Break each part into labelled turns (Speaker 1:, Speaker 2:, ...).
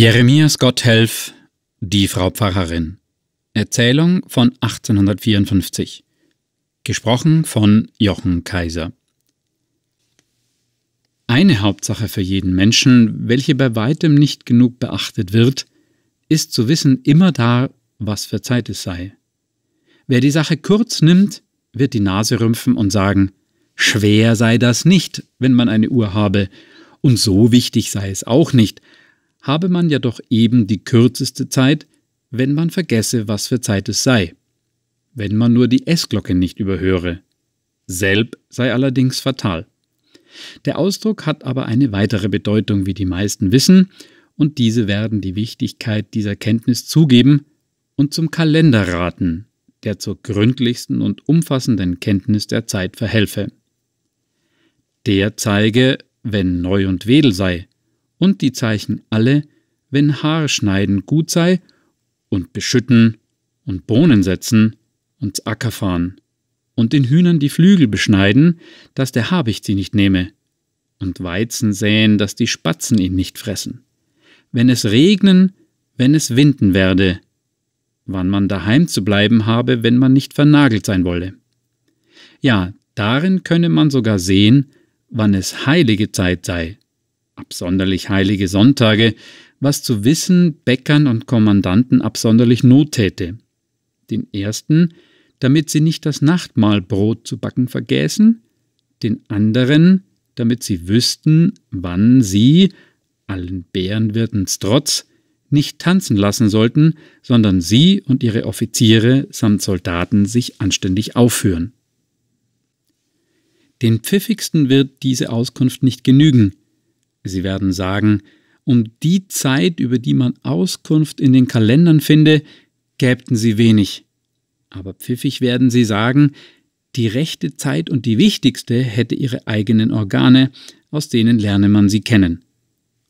Speaker 1: Jeremias Gotthelf, die Frau Pfarrerin. Erzählung von 1854. Gesprochen von Jochen Kaiser. Eine Hauptsache für jeden Menschen, welche bei weitem nicht genug beachtet wird, ist zu wissen immer da, was für Zeit es sei. Wer die Sache kurz nimmt, wird die Nase rümpfen und sagen, schwer sei das nicht, wenn man eine Uhr habe, und so wichtig sei es auch nicht, habe man ja doch eben die kürzeste Zeit, wenn man vergesse, was für Zeit es sei. Wenn man nur die Essglocke nicht überhöre. Selb sei allerdings fatal. Der Ausdruck hat aber eine weitere Bedeutung, wie die meisten wissen, und diese werden die Wichtigkeit dieser Kenntnis zugeben und zum Kalender raten, der zur gründlichsten und umfassenden Kenntnis der Zeit verhelfe. Der zeige, wenn neu und wedel sei, und die Zeichen alle, wenn Haarschneiden gut sei und beschütten und Bohnen setzen und Acker fahren und den Hühnern die Flügel beschneiden, dass der Habicht sie nicht nehme und Weizen säen, dass die Spatzen ihn nicht fressen. Wenn es regnen, wenn es winden werde, wann man daheim zu bleiben habe, wenn man nicht vernagelt sein wolle. Ja, darin könne man sogar sehen, wann es heilige Zeit sei, absonderlich heilige Sonntage, was zu wissen Bäckern und Kommandanten absonderlich Not täte. Den ersten, damit sie nicht das Nachtmahlbrot zu backen vergäßen, den anderen, damit sie wüssten, wann sie, allen Bärenwirtens trotz, nicht tanzen lassen sollten, sondern sie und ihre Offiziere samt Soldaten sich anständig aufführen. Den pfiffigsten wird diese Auskunft nicht genügen, Sie werden sagen, um die Zeit, über die man Auskunft in den Kalendern finde, gäbten sie wenig. Aber pfiffig werden sie sagen, die rechte Zeit und die wichtigste hätte ihre eigenen Organe, aus denen lerne man sie kennen.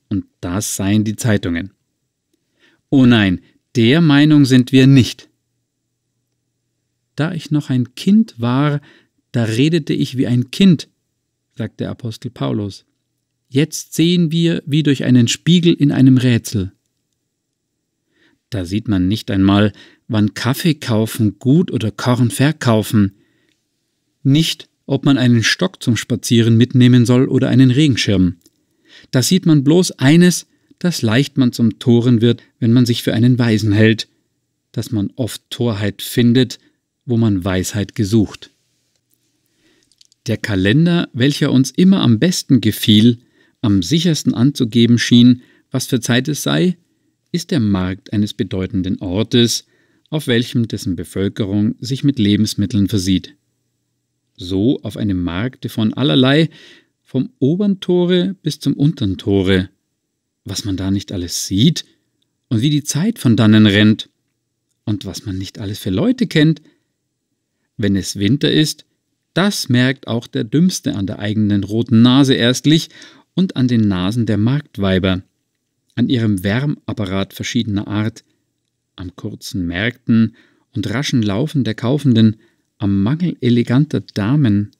Speaker 1: Und das seien die Zeitungen. Oh nein, der Meinung sind wir nicht. Da ich noch ein Kind war, da redete ich wie ein Kind, sagt der Apostel Paulus. Jetzt sehen wir wie durch einen Spiegel in einem Rätsel. Da sieht man nicht einmal, wann Kaffee kaufen gut oder Korn verkaufen, nicht, ob man einen Stock zum Spazieren mitnehmen soll oder einen Regenschirm. Da sieht man bloß eines, das leicht man zum Toren wird, wenn man sich für einen Weisen hält, dass man oft Torheit findet, wo man Weisheit gesucht. Der Kalender, welcher uns immer am besten gefiel, am sichersten anzugeben schien, was für Zeit es sei, ist der Markt eines bedeutenden Ortes, auf welchem dessen Bevölkerung sich mit Lebensmitteln versieht. So auf einem Markte von allerlei, vom oberen Tore bis zum unteren Tore, was man da nicht alles sieht und wie die Zeit von dannen rennt und was man nicht alles für Leute kennt. Wenn es Winter ist, das merkt auch der Dümmste an der eigenen roten Nase erstlich und an den Nasen der Marktweiber, an ihrem Wärmapparat verschiedener Art, am kurzen Märkten und raschen Laufen der Kaufenden, am Mangel eleganter Damen,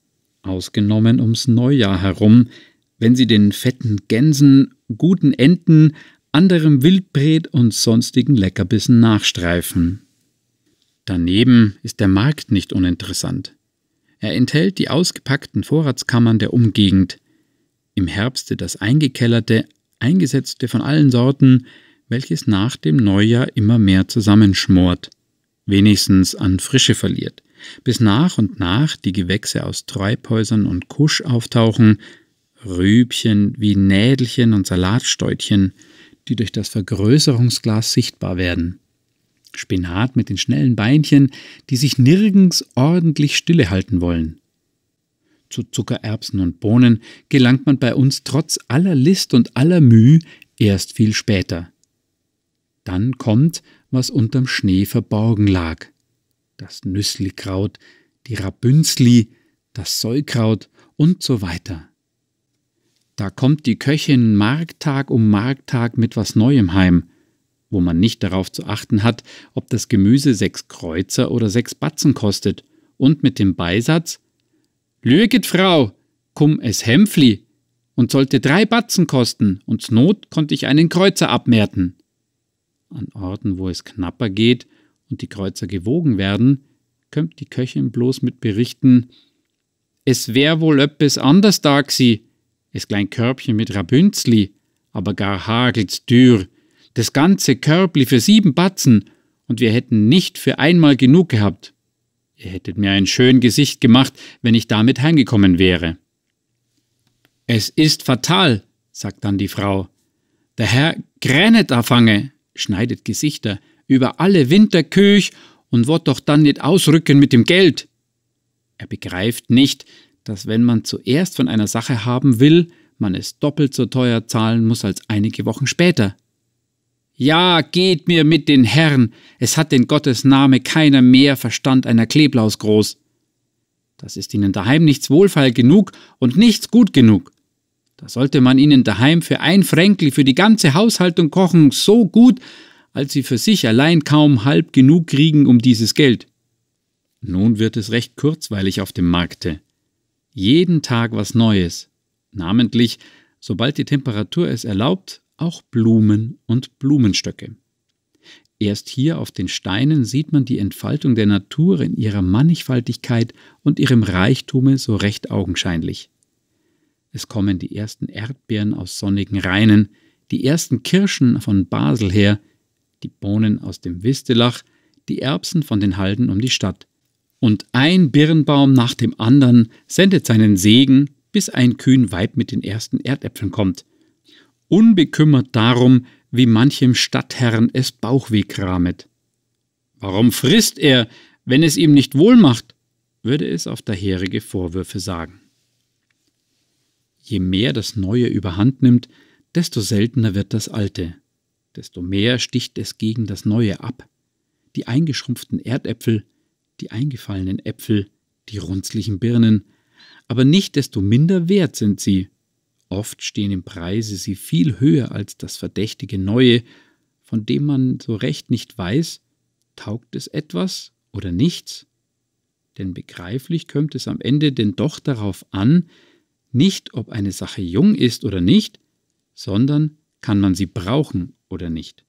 Speaker 1: ausgenommen ums Neujahr herum, wenn sie den fetten Gänsen, guten Enten, anderem Wildbret und sonstigen Leckerbissen nachstreifen. Daneben ist der Markt nicht uninteressant. Er enthält die ausgepackten Vorratskammern der Umgegend, im Herbste das eingekellerte, eingesetzte von allen Sorten, welches nach dem Neujahr immer mehr zusammenschmort, wenigstens an Frische verliert, bis nach und nach die Gewächse aus Treibhäusern und Kusch auftauchen, Rübchen wie Nädelchen und Salatstäutchen, die durch das Vergrößerungsglas sichtbar werden. Spinat mit den schnellen Beinchen, die sich nirgends ordentlich stillehalten wollen. Zu Zuckererbsen und Bohnen gelangt man bei uns trotz aller List und aller Mühe erst viel später. Dann kommt, was unterm Schnee verborgen lag. Das Nüsslikraut, die Rabünzli, das Säukraut und so weiter. Da kommt die Köchin Markttag um Markttag mit was Neuem heim, wo man nicht darauf zu achten hat, ob das Gemüse sechs Kreuzer oder sechs Batzen kostet, und mit dem Beisatz Lüget, Frau, kum es Hämpfli, und sollte drei Batzen kosten, und Not konnte ich einen Kreuzer abmerten. An Orten, wo es knapper geht und die Kreuzer gewogen werden, kömmt die Köchin bloß mit Berichten, es wär wohl öppes anders da gsi, es klein Körbchen mit Rabünzli, aber gar hagelt's dürr, das ganze Körbli für sieben Batzen, und wir hätten nicht für einmal genug gehabt. Ihr hättet mir ein schön Gesicht gemacht, wenn ich damit heimgekommen wäre. Es ist fatal, sagt dann die Frau. Der Herr gränet afange, schneidet Gesichter über alle Winterküch und wird doch dann nicht ausrücken mit dem Geld. Er begreift nicht, dass wenn man zuerst von einer Sache haben will, man es doppelt so teuer zahlen muss als einige Wochen später. Ja, geht mir mit den Herren, es hat in Gottes Name keiner mehr Verstand einer Kleblaus groß. Das ist ihnen daheim nichts Wohlfeil genug und nichts gut genug. Da sollte man ihnen daheim für ein Fränkli für die ganze Haushaltung kochen, so gut, als sie für sich allein kaum halb genug kriegen um dieses Geld. Nun wird es recht kurzweilig auf dem Markte. Jeden Tag was Neues, namentlich, sobald die Temperatur es erlaubt, auch Blumen und Blumenstöcke. Erst hier auf den Steinen sieht man die Entfaltung der Natur in ihrer Mannigfaltigkeit und ihrem Reichtume so recht augenscheinlich. Es kommen die ersten Erdbeeren aus sonnigen Rheinen, die ersten Kirschen von Basel her, die Bohnen aus dem Wistelach, die Erbsen von den Halden um die Stadt. Und ein Birnbaum nach dem anderen sendet seinen Segen, bis ein kühn Weib mit den ersten Erdäpfeln kommt. Unbekümmert darum, wie manchem Stadtherrn es Bauchweh kramet. Warum frisst er, wenn es ihm nicht wohl macht? würde es auf daherige Vorwürfe sagen. Je mehr das Neue überhand nimmt, desto seltener wird das Alte, desto mehr sticht es gegen das Neue ab. Die eingeschrumpften Erdäpfel, die eingefallenen Äpfel, die runzlichen Birnen, aber nicht desto minder wert sind sie. Oft stehen im Preise sie viel höher als das verdächtige Neue, von dem man so recht nicht weiß, taugt es etwas oder nichts? Denn begreiflich kommt es am Ende denn doch darauf an, nicht ob eine Sache jung ist oder nicht, sondern kann man sie brauchen oder nicht.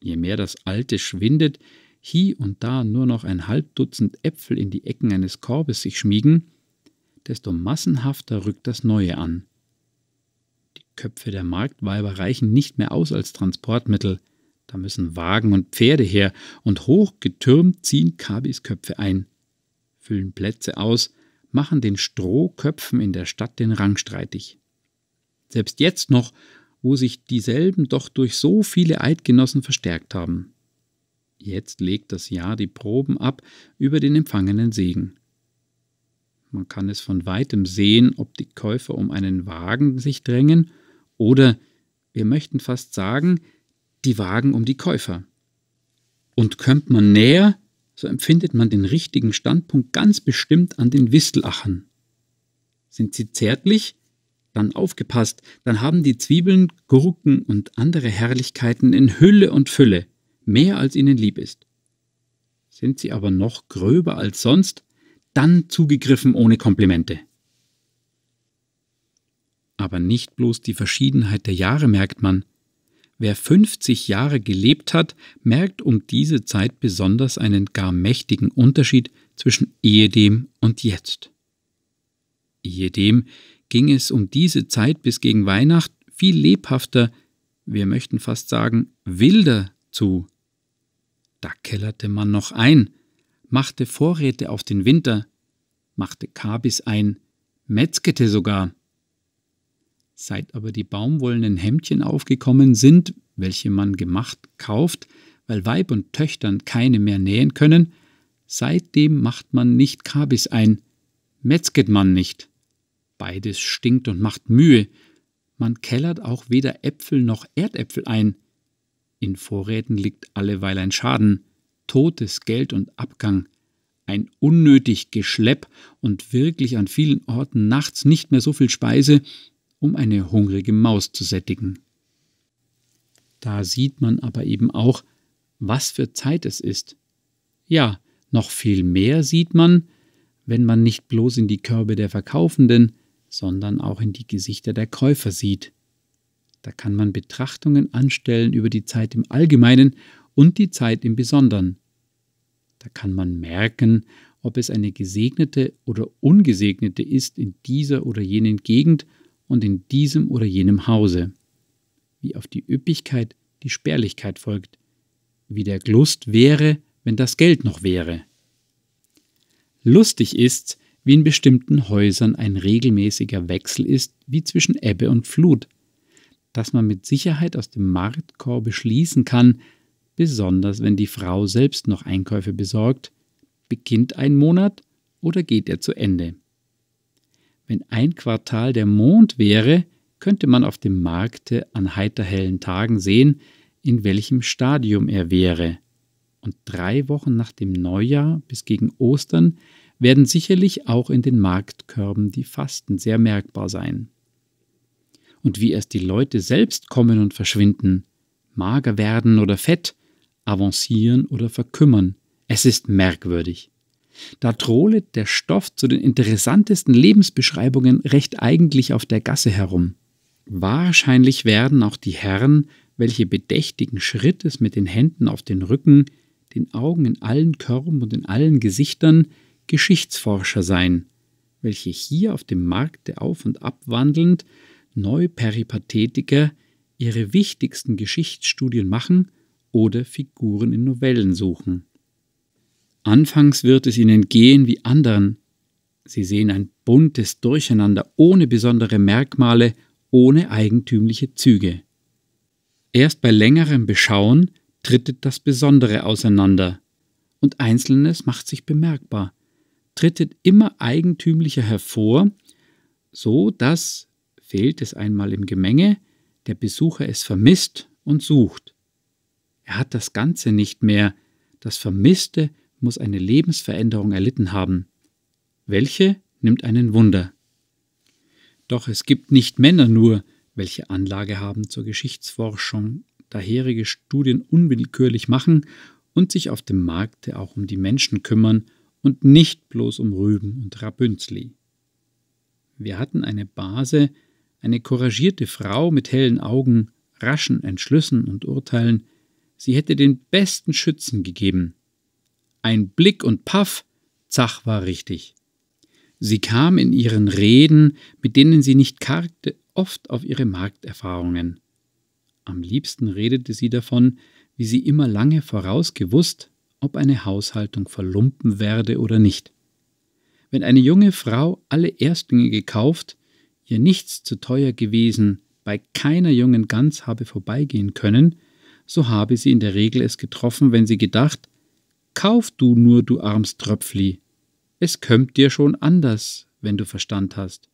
Speaker 1: Je mehr das Alte schwindet, hie und da nur noch ein halb Dutzend Äpfel in die Ecken eines Korbes sich schmiegen, desto massenhafter rückt das Neue an. Köpfe der Marktweiber reichen nicht mehr aus als Transportmittel, da müssen Wagen und Pferde her, und hochgetürmt ziehen Kabis Köpfe ein, füllen Plätze aus, machen den Strohköpfen in der Stadt den Rang streitig. Selbst jetzt noch, wo sich dieselben doch durch so viele Eidgenossen verstärkt haben. Jetzt legt das Jahr die Proben ab über den empfangenen Segen. Man kann es von weitem sehen, ob die Käufer um einen Wagen sich drängen oder, wir möchten fast sagen, die Wagen um die Käufer. Und kömmt man näher, so empfindet man den richtigen Standpunkt ganz bestimmt an den Wistelachern. Sind sie zärtlich, dann aufgepasst, dann haben die Zwiebeln, Gurken und andere Herrlichkeiten in Hülle und Fülle, mehr als ihnen lieb ist. Sind sie aber noch gröber als sonst, dann zugegriffen ohne Komplimente. Aber nicht bloß die Verschiedenheit der Jahre merkt man. Wer 50 Jahre gelebt hat, merkt um diese Zeit besonders einen gar mächtigen Unterschied zwischen ehedem und jetzt. Ehedem ging es um diese Zeit bis gegen Weihnacht viel lebhafter, wir möchten fast sagen wilder zu. Da kellerte man noch ein, machte Vorräte auf den Winter, machte Kabis ein, metzgete sogar. Seit aber die baumwollenen Hemdchen aufgekommen sind, welche man gemacht kauft, weil Weib und Töchtern keine mehr nähen können, seitdem macht man nicht Kabis ein, metzget man nicht. Beides stinkt und macht Mühe. Man kellert auch weder Äpfel noch Erdäpfel ein. In Vorräten liegt alleweil ein Schaden, totes Geld und Abgang, ein unnötig Geschlepp und wirklich an vielen Orten nachts nicht mehr so viel Speise, um eine hungrige Maus zu sättigen. Da sieht man aber eben auch, was für Zeit es ist. Ja, noch viel mehr sieht man, wenn man nicht bloß in die Körbe der Verkaufenden, sondern auch in die Gesichter der Käufer sieht. Da kann man Betrachtungen anstellen über die Zeit im Allgemeinen und die Zeit im Besonderen. Da kann man merken, ob es eine gesegnete oder ungesegnete ist in dieser oder jenen Gegend und in diesem oder jenem Hause. Wie auf die Üppigkeit die Spärlichkeit folgt, wie der Glust wäre, wenn das Geld noch wäre. Lustig ist, wie in bestimmten Häusern ein regelmäßiger Wechsel ist, wie zwischen Ebbe und Flut, dass man mit Sicherheit aus dem Marktkorb beschließen kann, besonders wenn die Frau selbst noch Einkäufe besorgt, beginnt ein Monat oder geht er zu Ende. Wenn ein Quartal der Mond wäre, könnte man auf dem Markte an heiterhellen Tagen sehen, in welchem Stadium er wäre. Und drei Wochen nach dem Neujahr bis gegen Ostern werden sicherlich auch in den Marktkörben die Fasten sehr merkbar sein. Und wie erst die Leute selbst kommen und verschwinden, mager werden oder fett, avancieren oder verkümmern, es ist merkwürdig. Da trohlet der Stoff zu den interessantesten Lebensbeschreibungen recht eigentlich auf der Gasse herum. Wahrscheinlich werden auch die Herren, welche bedächtigen Schrittes mit den Händen auf den Rücken, den Augen in allen Körben und in allen Gesichtern, Geschichtsforscher sein, welche hier auf dem Markte auf und ab wandelnd, Neuperipathetiker, ihre wichtigsten Geschichtsstudien machen oder Figuren in Novellen suchen. Anfangs wird es ihnen gehen wie anderen. Sie sehen ein buntes Durcheinander ohne besondere Merkmale, ohne eigentümliche Züge. Erst bei längerem Beschauen trittet das Besondere auseinander, und Einzelnes macht sich bemerkbar, trittet immer eigentümlicher hervor, so dass, fehlt es einmal im Gemenge, der Besucher es vermisst und sucht. Er hat das Ganze nicht mehr, das Vermisste muss eine Lebensveränderung erlitten haben. Welche nimmt einen Wunder. Doch es gibt nicht Männer nur, welche Anlage haben zur Geschichtsforschung, daherige Studien unwillkürlich machen und sich auf dem Markte auch um die Menschen kümmern und nicht bloß um Rüben und Rabünzli. Wir hatten eine Base, eine couragierte Frau mit hellen Augen, raschen Entschlüssen und Urteilen, sie hätte den besten Schützen gegeben, ein Blick und Paff, Zach war richtig. Sie kam in ihren Reden, mit denen sie nicht kargte, oft auf ihre Markterfahrungen. Am liebsten redete sie davon, wie sie immer lange vorausgewusst, ob eine Haushaltung verlumpen werde oder nicht. Wenn eine junge Frau alle Erstlinge gekauft, ihr nichts zu teuer gewesen, bei keiner jungen Gans habe vorbeigehen können, so habe sie in der Regel es getroffen, wenn sie gedacht, Kauf du nur, du arms Tröpfli. Es kömmt dir schon anders, wenn du Verstand hast.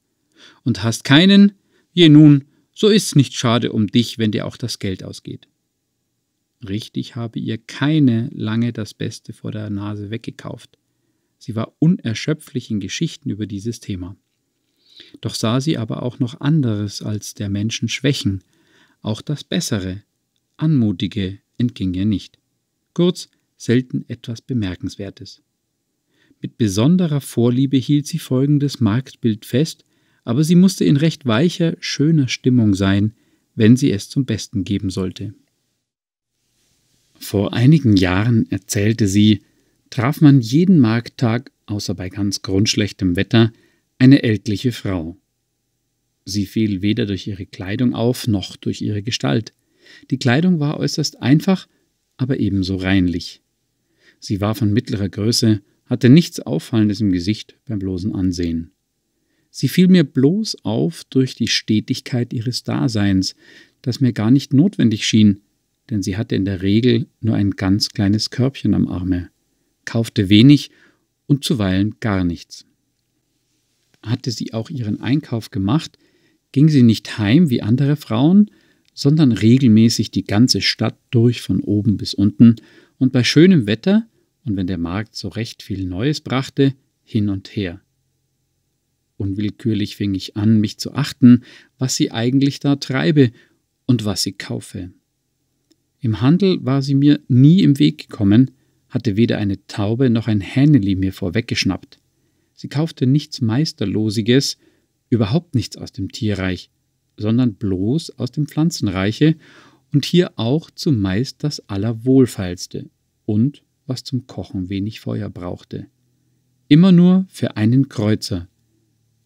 Speaker 1: Und hast keinen, je nun, so ist's nicht schade um dich, wenn dir auch das Geld ausgeht. Richtig habe ihr keine lange das Beste vor der Nase weggekauft. Sie war unerschöpflich in Geschichten über dieses Thema. Doch sah sie aber auch noch anderes als der Menschen Schwächen, auch das Bessere, Anmutige entging ihr nicht. Kurz, selten etwas Bemerkenswertes. Mit besonderer Vorliebe hielt sie folgendes Marktbild fest, aber sie musste in recht weicher, schöner Stimmung sein, wenn sie es zum Besten geben sollte. Vor einigen Jahren, erzählte sie, traf man jeden Markttag, außer bei ganz grundschlechtem Wetter, eine ältliche Frau. Sie fiel weder durch ihre Kleidung auf noch durch ihre Gestalt. Die Kleidung war äußerst einfach, aber ebenso reinlich. Sie war von mittlerer Größe, hatte nichts Auffallendes im Gesicht beim bloßen Ansehen. Sie fiel mir bloß auf durch die Stetigkeit ihres Daseins, das mir gar nicht notwendig schien, denn sie hatte in der Regel nur ein ganz kleines Körbchen am Arme, kaufte wenig und zuweilen gar nichts. Hatte sie auch ihren Einkauf gemacht, ging sie nicht heim wie andere Frauen, sondern regelmäßig die ganze Stadt durch von oben bis unten und bei schönem Wetter und wenn der Markt so recht viel Neues brachte, hin und her. Unwillkürlich fing ich an, mich zu achten, was sie eigentlich da treibe und was sie kaufe. Im Handel war sie mir nie im Weg gekommen, hatte weder eine Taube noch ein Hähneli mir vorweggeschnappt. Sie kaufte nichts Meisterlosiges, überhaupt nichts aus dem Tierreich, sondern bloß aus dem Pflanzenreiche und hier auch zumeist das Allerwohlfeilste und was zum Kochen wenig Feuer brauchte. Immer nur für einen Kreuzer,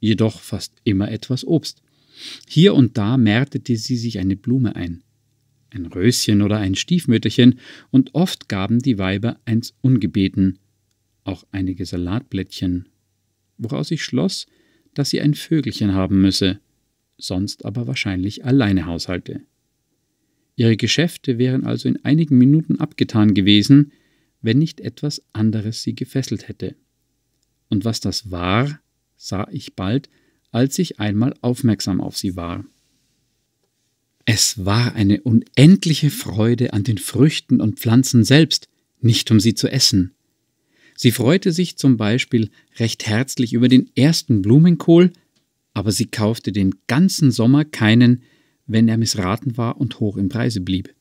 Speaker 1: jedoch fast immer etwas Obst. Hier und da märtete sie sich eine Blume ein, ein Röschen oder ein Stiefmütterchen, und oft gaben die Weiber eins ungebeten, auch einige Salatblättchen, woraus ich schloss, dass sie ein Vögelchen haben müsse, sonst aber wahrscheinlich alleine haushalte. Ihre Geschäfte wären also in einigen Minuten abgetan gewesen, wenn nicht etwas anderes sie gefesselt hätte. Und was das war, sah ich bald, als ich einmal aufmerksam auf sie war. Es war eine unendliche Freude an den Früchten und Pflanzen selbst, nicht um sie zu essen. Sie freute sich zum Beispiel recht herzlich über den ersten Blumenkohl, aber sie kaufte den ganzen Sommer keinen, wenn er missraten war und hoch im Preise blieb.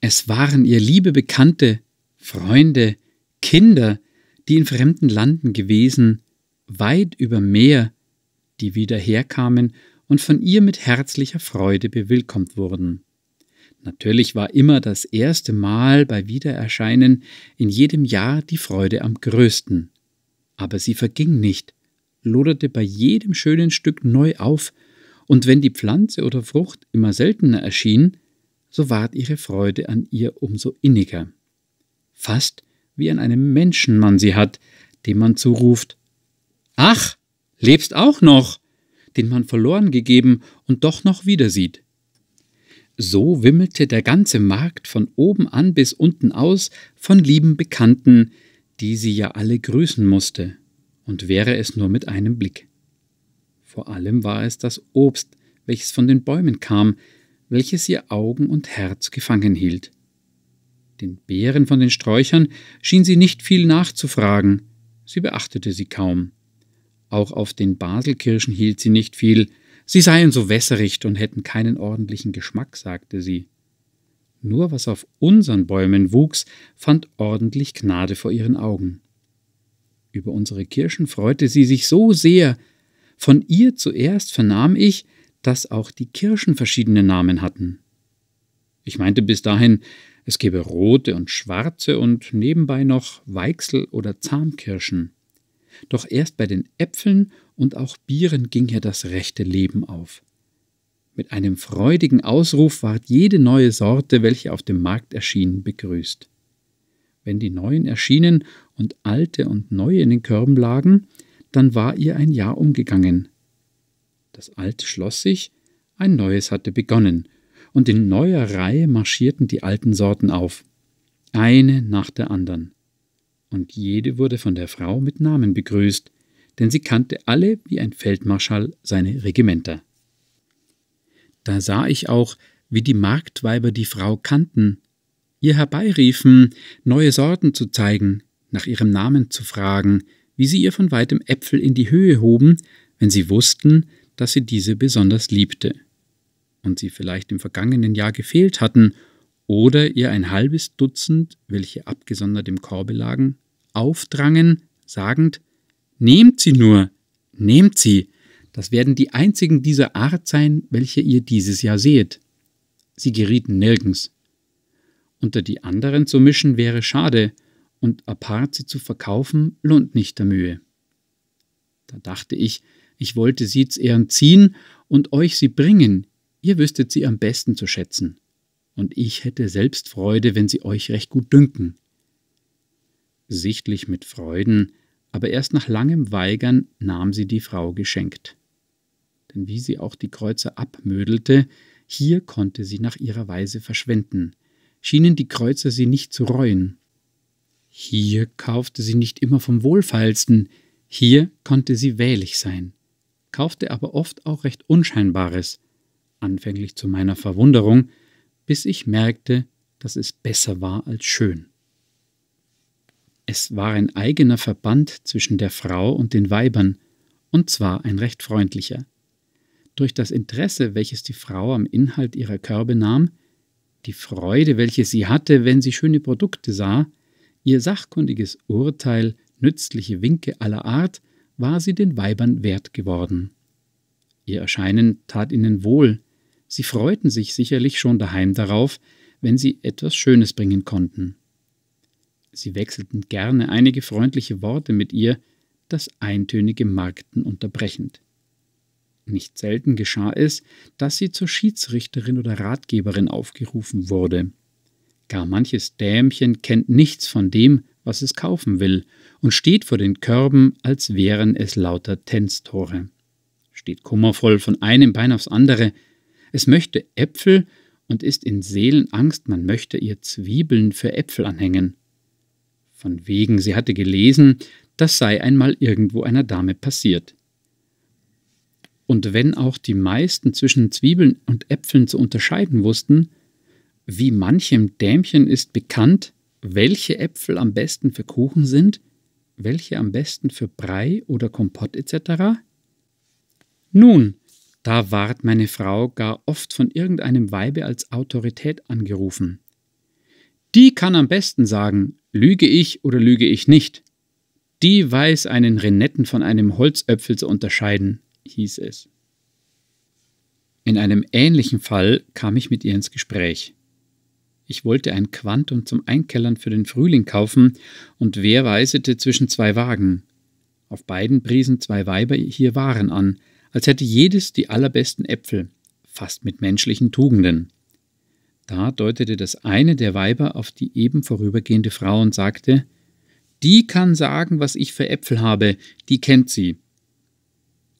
Speaker 1: Es waren ihr liebe Bekannte, Freunde, Kinder, die in fremden Landen gewesen, weit über Meer, die wieder herkamen und von ihr mit herzlicher Freude bewillkommt wurden. Natürlich war immer das erste Mal bei Wiedererscheinen in jedem Jahr die Freude am größten. Aber sie verging nicht, loderte bei jedem schönen Stück neu auf, und wenn die Pflanze oder Frucht immer seltener erschien, so ward ihre Freude an ihr umso inniger. Fast wie an einem Menschen man sie hat, dem man zuruft Ach, lebst auch noch, den man verloren gegeben und doch noch wieder sieht. So wimmelte der ganze Markt von oben an bis unten aus von lieben Bekannten, die sie ja alle grüßen musste, und wäre es nur mit einem Blick. Vor allem war es das Obst, welches von den Bäumen kam, welches ihr Augen und Herz gefangen hielt. Den Beeren von den Sträuchern schien sie nicht viel nachzufragen, sie beachtete sie kaum. Auch auf den Baselkirschen hielt sie nicht viel, sie seien so wässrig und hätten keinen ordentlichen Geschmack, sagte sie. Nur was auf unseren Bäumen wuchs, fand ordentlich Gnade vor ihren Augen. Über unsere Kirschen freute sie sich so sehr, von ihr zuerst vernahm ich, dass auch die Kirschen verschiedene Namen hatten. Ich meinte bis dahin, es gäbe rote und schwarze und nebenbei noch Weichsel- oder Zahmkirschen. Doch erst bei den Äpfeln und auch Bieren ging ihr das rechte Leben auf. Mit einem freudigen Ausruf ward jede neue Sorte, welche auf dem Markt erschien, begrüßt. Wenn die neuen erschienen und alte und neue in den Körben lagen, dann war ihr ein Jahr umgegangen. Das alte schloss sich, ein neues hatte begonnen, und in neuer Reihe marschierten die alten Sorten auf, eine nach der anderen und jede wurde von der Frau mit Namen begrüßt, denn sie kannte alle wie ein Feldmarschall seine Regimenter. Da sah ich auch, wie die Marktweiber die Frau kannten, ihr herbeiriefen, neue Sorten zu zeigen, nach ihrem Namen zu fragen, wie sie ihr von weitem Äpfel in die Höhe hoben, wenn sie wussten, dass sie diese besonders liebte, und sie vielleicht im vergangenen Jahr gefehlt hatten, oder ihr ein halbes Dutzend, welche abgesondert im Korbe lagen, aufdrangen, sagend Nehmt sie nur, nehmt sie, das werden die einzigen dieser Art sein, welche ihr dieses Jahr sehet. Sie gerieten nirgends. Unter die anderen zu mischen wäre schade, und apart sie zu verkaufen lohnt nicht der Mühe. Da dachte ich, ich wollte sie zu Ehren ziehen und euch sie bringen, ihr wüsstet sie am besten zu schätzen. Und ich hätte selbst Freude, wenn sie euch recht gut dünken sichtlich mit Freuden, aber erst nach langem Weigern nahm sie die Frau geschenkt. Denn wie sie auch die Kreuzer abmödelte, hier konnte sie nach ihrer Weise verschwenden, schienen die Kreuzer sie nicht zu reuen. Hier kaufte sie nicht immer vom Wohlfeilsten, hier konnte sie wählig sein, kaufte aber oft auch recht Unscheinbares, anfänglich zu meiner Verwunderung, bis ich merkte, dass es besser war als schön. Es war ein eigener Verband zwischen der Frau und den Weibern, und zwar ein recht freundlicher. Durch das Interesse, welches die Frau am Inhalt ihrer Körbe nahm, die Freude, welche sie hatte, wenn sie schöne Produkte sah, ihr sachkundiges Urteil, nützliche Winke aller Art, war sie den Weibern wert geworden. Ihr Erscheinen tat ihnen wohl, sie freuten sich sicherlich schon daheim darauf, wenn sie etwas Schönes bringen konnten. Sie wechselten gerne einige freundliche Worte mit ihr, das eintönige Markten unterbrechend. Nicht selten geschah es, dass sie zur Schiedsrichterin oder Ratgeberin aufgerufen wurde. Gar manches Dämchen kennt nichts von dem, was es kaufen will, und steht vor den Körben, als wären es lauter Tänztore. Steht kummervoll von einem Bein aufs andere. Es möchte Äpfel und ist in Seelenangst, man möchte ihr Zwiebeln für Äpfel anhängen. Von wegen, sie hatte gelesen, das sei einmal irgendwo einer Dame passiert. Und wenn auch die meisten zwischen Zwiebeln und Äpfeln zu unterscheiden wussten, wie manchem Dämchen ist bekannt, welche Äpfel am besten für Kuchen sind, welche am besten für Brei oder Kompott etc.? Nun, da ward meine Frau gar oft von irgendeinem Weibe als Autorität angerufen. Die kann am besten sagen, lüge ich oder lüge ich nicht. Die weiß einen Renetten von einem Holzöpfel zu unterscheiden, hieß es. In einem ähnlichen Fall kam ich mit ihr ins Gespräch. Ich wollte ein Quantum zum Einkellern für den Frühling kaufen, und wer weisete zwischen zwei Wagen? Auf beiden priesen zwei Weiber hier Waren an, als hätte jedes die allerbesten Äpfel, fast mit menschlichen Tugenden. Da deutete das eine der Weiber auf die eben vorübergehende Frau und sagte, die kann sagen, was ich für Äpfel habe, die kennt sie.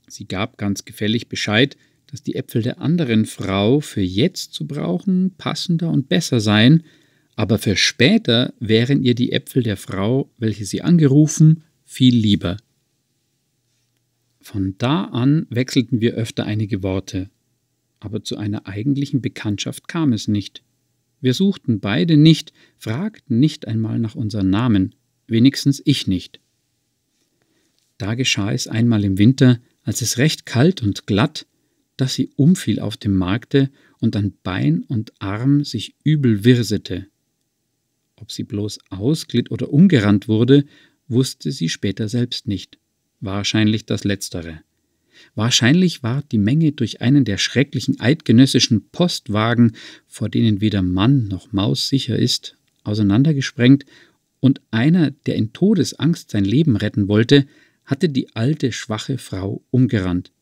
Speaker 1: Sie gab ganz gefällig Bescheid, dass die Äpfel der anderen Frau für jetzt zu brauchen passender und besser seien, aber für später wären ihr die Äpfel der Frau, welche sie angerufen, viel lieber. Von da an wechselten wir öfter einige Worte, aber zu einer eigentlichen Bekanntschaft kam es nicht. Wir suchten beide nicht, fragten nicht einmal nach unseren Namen, wenigstens ich nicht. Da geschah es einmal im Winter, als es recht kalt und glatt, dass sie umfiel auf dem Markte und an Bein und Arm sich übel wirsete. Ob sie bloß ausglitt oder umgerannt wurde, wusste sie später selbst nicht. Wahrscheinlich das Letztere. Wahrscheinlich war die Menge durch einen der schrecklichen eidgenössischen Postwagen, vor denen weder Mann noch Maus sicher ist, auseinandergesprengt, und einer, der in Todesangst sein Leben retten wollte, hatte die alte, schwache Frau umgerannt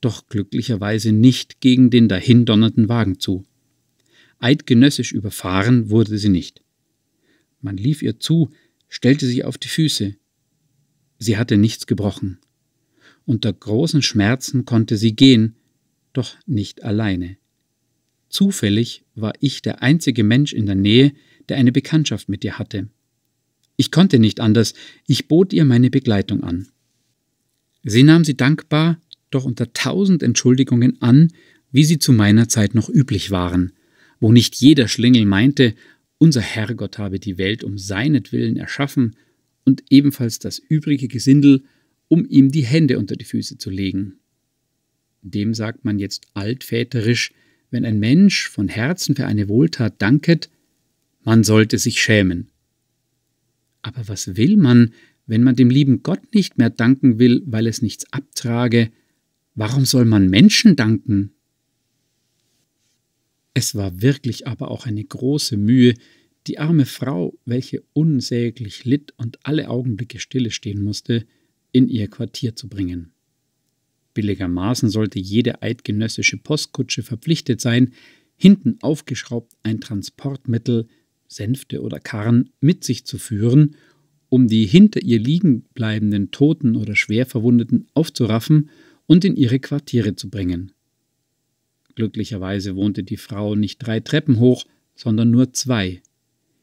Speaker 1: doch glücklicherweise nicht gegen den dahindonnernden Wagen zu. Eidgenössisch überfahren wurde sie nicht. Man lief ihr zu, stellte sie auf die Füße. Sie hatte nichts gebrochen. Unter großen Schmerzen konnte sie gehen, doch nicht alleine. Zufällig war ich der einzige Mensch in der Nähe, der eine Bekanntschaft mit ihr hatte. Ich konnte nicht anders, ich bot ihr meine Begleitung an. Sie nahm sie dankbar doch unter tausend Entschuldigungen an, wie sie zu meiner Zeit noch üblich waren, wo nicht jeder Schlingel meinte, unser Herrgott habe die Welt um seinetwillen erschaffen und ebenfalls das übrige Gesindel, um ihm die Hände unter die Füße zu legen. Dem sagt man jetzt altväterisch, wenn ein Mensch von Herzen für eine Wohltat danket, man sollte sich schämen. Aber was will man, wenn man dem lieben Gott nicht mehr danken will, weil es nichts abtrage, Warum soll man Menschen danken? Es war wirklich aber auch eine große Mühe, die arme Frau, welche unsäglich litt und alle Augenblicke stille stehen musste, in ihr Quartier zu bringen. Billigermaßen sollte jede eidgenössische Postkutsche verpflichtet sein, hinten aufgeschraubt ein Transportmittel, Sänfte oder Karren, mit sich zu führen, um die hinter ihr liegen bleibenden Toten oder Schwerverwundeten aufzuraffen und in ihre Quartiere zu bringen. Glücklicherweise wohnte die Frau nicht drei Treppen hoch, sondern nur zwei,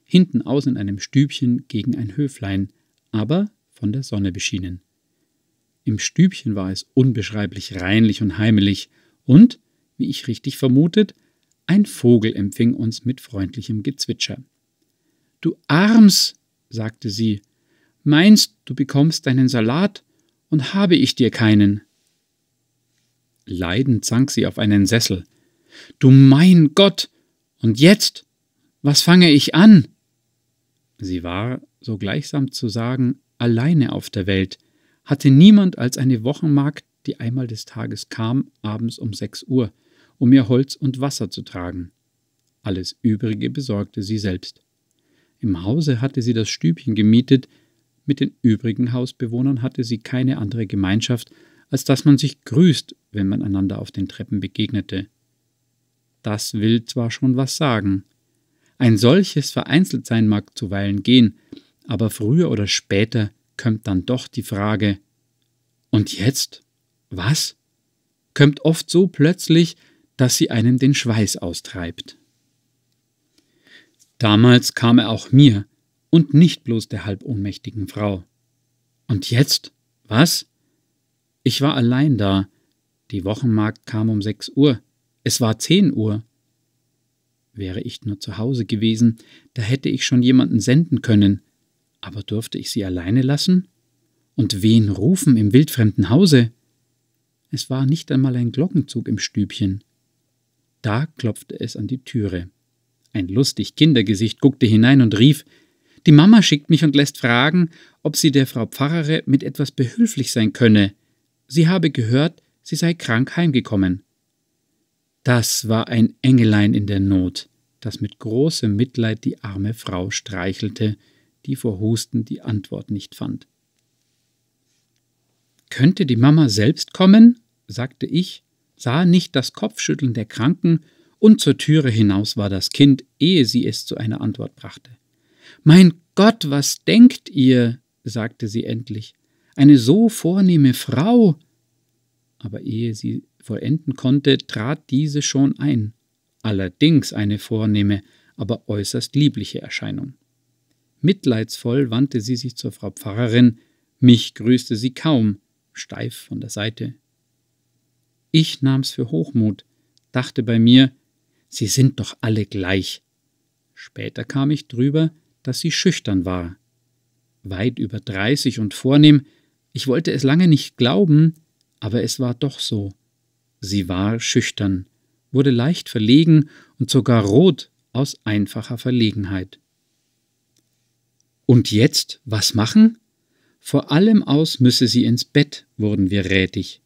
Speaker 1: hinten aus in einem Stübchen gegen ein Höflein, aber von der Sonne beschienen. Im Stübchen war es unbeschreiblich reinlich und heimelig, und, wie ich richtig vermutet, ein Vogel empfing uns mit freundlichem Gezwitscher. Du Arms, sagte sie, meinst, du bekommst deinen Salat, und habe ich dir keinen? Leidend sank sie auf einen Sessel. Du mein Gott! Und jetzt? Was fange ich an? Sie war, so gleichsam zu sagen, alleine auf der Welt, hatte niemand als eine Wochenmagd, die einmal des Tages kam, abends um sechs Uhr, um mir Holz und Wasser zu tragen. Alles Übrige besorgte sie selbst. Im Hause hatte sie das Stübchen gemietet, mit den übrigen Hausbewohnern hatte sie keine andere Gemeinschaft, als dass man sich grüßt, wenn man einander auf den Treppen begegnete. Das will zwar schon was sagen. Ein solches Vereinzeltsein mag zuweilen gehen, aber früher oder später kommt dann doch die Frage Und jetzt? Was? Kommt oft so plötzlich, dass sie einem den Schweiß austreibt. Damals kam er auch mir und nicht bloß der halb ohnmächtigen Frau. Und jetzt? Was? Ich war allein da. Die Wochenmarkt kam um sechs Uhr. Es war zehn Uhr. Wäre ich nur zu Hause gewesen, da hätte ich schon jemanden senden können. Aber durfte ich sie alleine lassen? Und wen rufen im wildfremden Hause? Es war nicht einmal ein Glockenzug im Stübchen. Da klopfte es an die Türe. Ein lustig Kindergesicht guckte hinein und rief Die Mama schickt mich und lässt fragen, ob sie der Frau Pfarrere mit etwas behülflich sein könne. Sie habe gehört, sie sei krank heimgekommen. Das war ein Engelein in der Not, das mit großem Mitleid die arme Frau streichelte, die vor Husten die Antwort nicht fand. Könnte die Mama selbst kommen? sagte ich, sah nicht das Kopfschütteln der Kranken und zur Türe hinaus war das Kind, ehe sie es zu einer Antwort brachte. Mein Gott, was denkt ihr? sagte sie endlich. Eine so vornehme Frau. Aber ehe sie vollenden konnte, trat diese schon ein. Allerdings eine vornehme, aber äußerst liebliche Erscheinung. Mitleidsvoll wandte sie sich zur Frau Pfarrerin, mich grüßte sie kaum, steif von der Seite. Ich nahm's für Hochmut, dachte bei mir, Sie sind doch alle gleich. Später kam ich drüber, dass sie schüchtern war. Weit über dreißig und vornehm, ich wollte es lange nicht glauben, aber es war doch so. Sie war schüchtern, wurde leicht verlegen und sogar rot aus einfacher Verlegenheit. Und jetzt was machen? Vor allem aus müsse sie ins Bett, wurden wir rätig.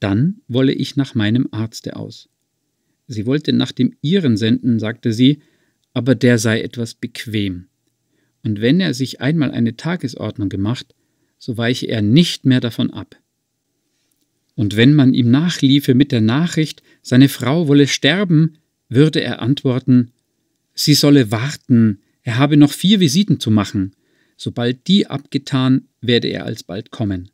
Speaker 1: Dann wolle ich nach meinem Arzte aus. Sie wollte nach dem ihren senden, sagte sie, aber der sei etwas bequem. Und wenn er sich einmal eine Tagesordnung gemacht, so weiche er nicht mehr davon ab. Und wenn man ihm nachliefe mit der Nachricht, seine Frau wolle sterben, würde er antworten, sie solle warten, er habe noch vier Visiten zu machen, sobald die abgetan, werde er alsbald kommen.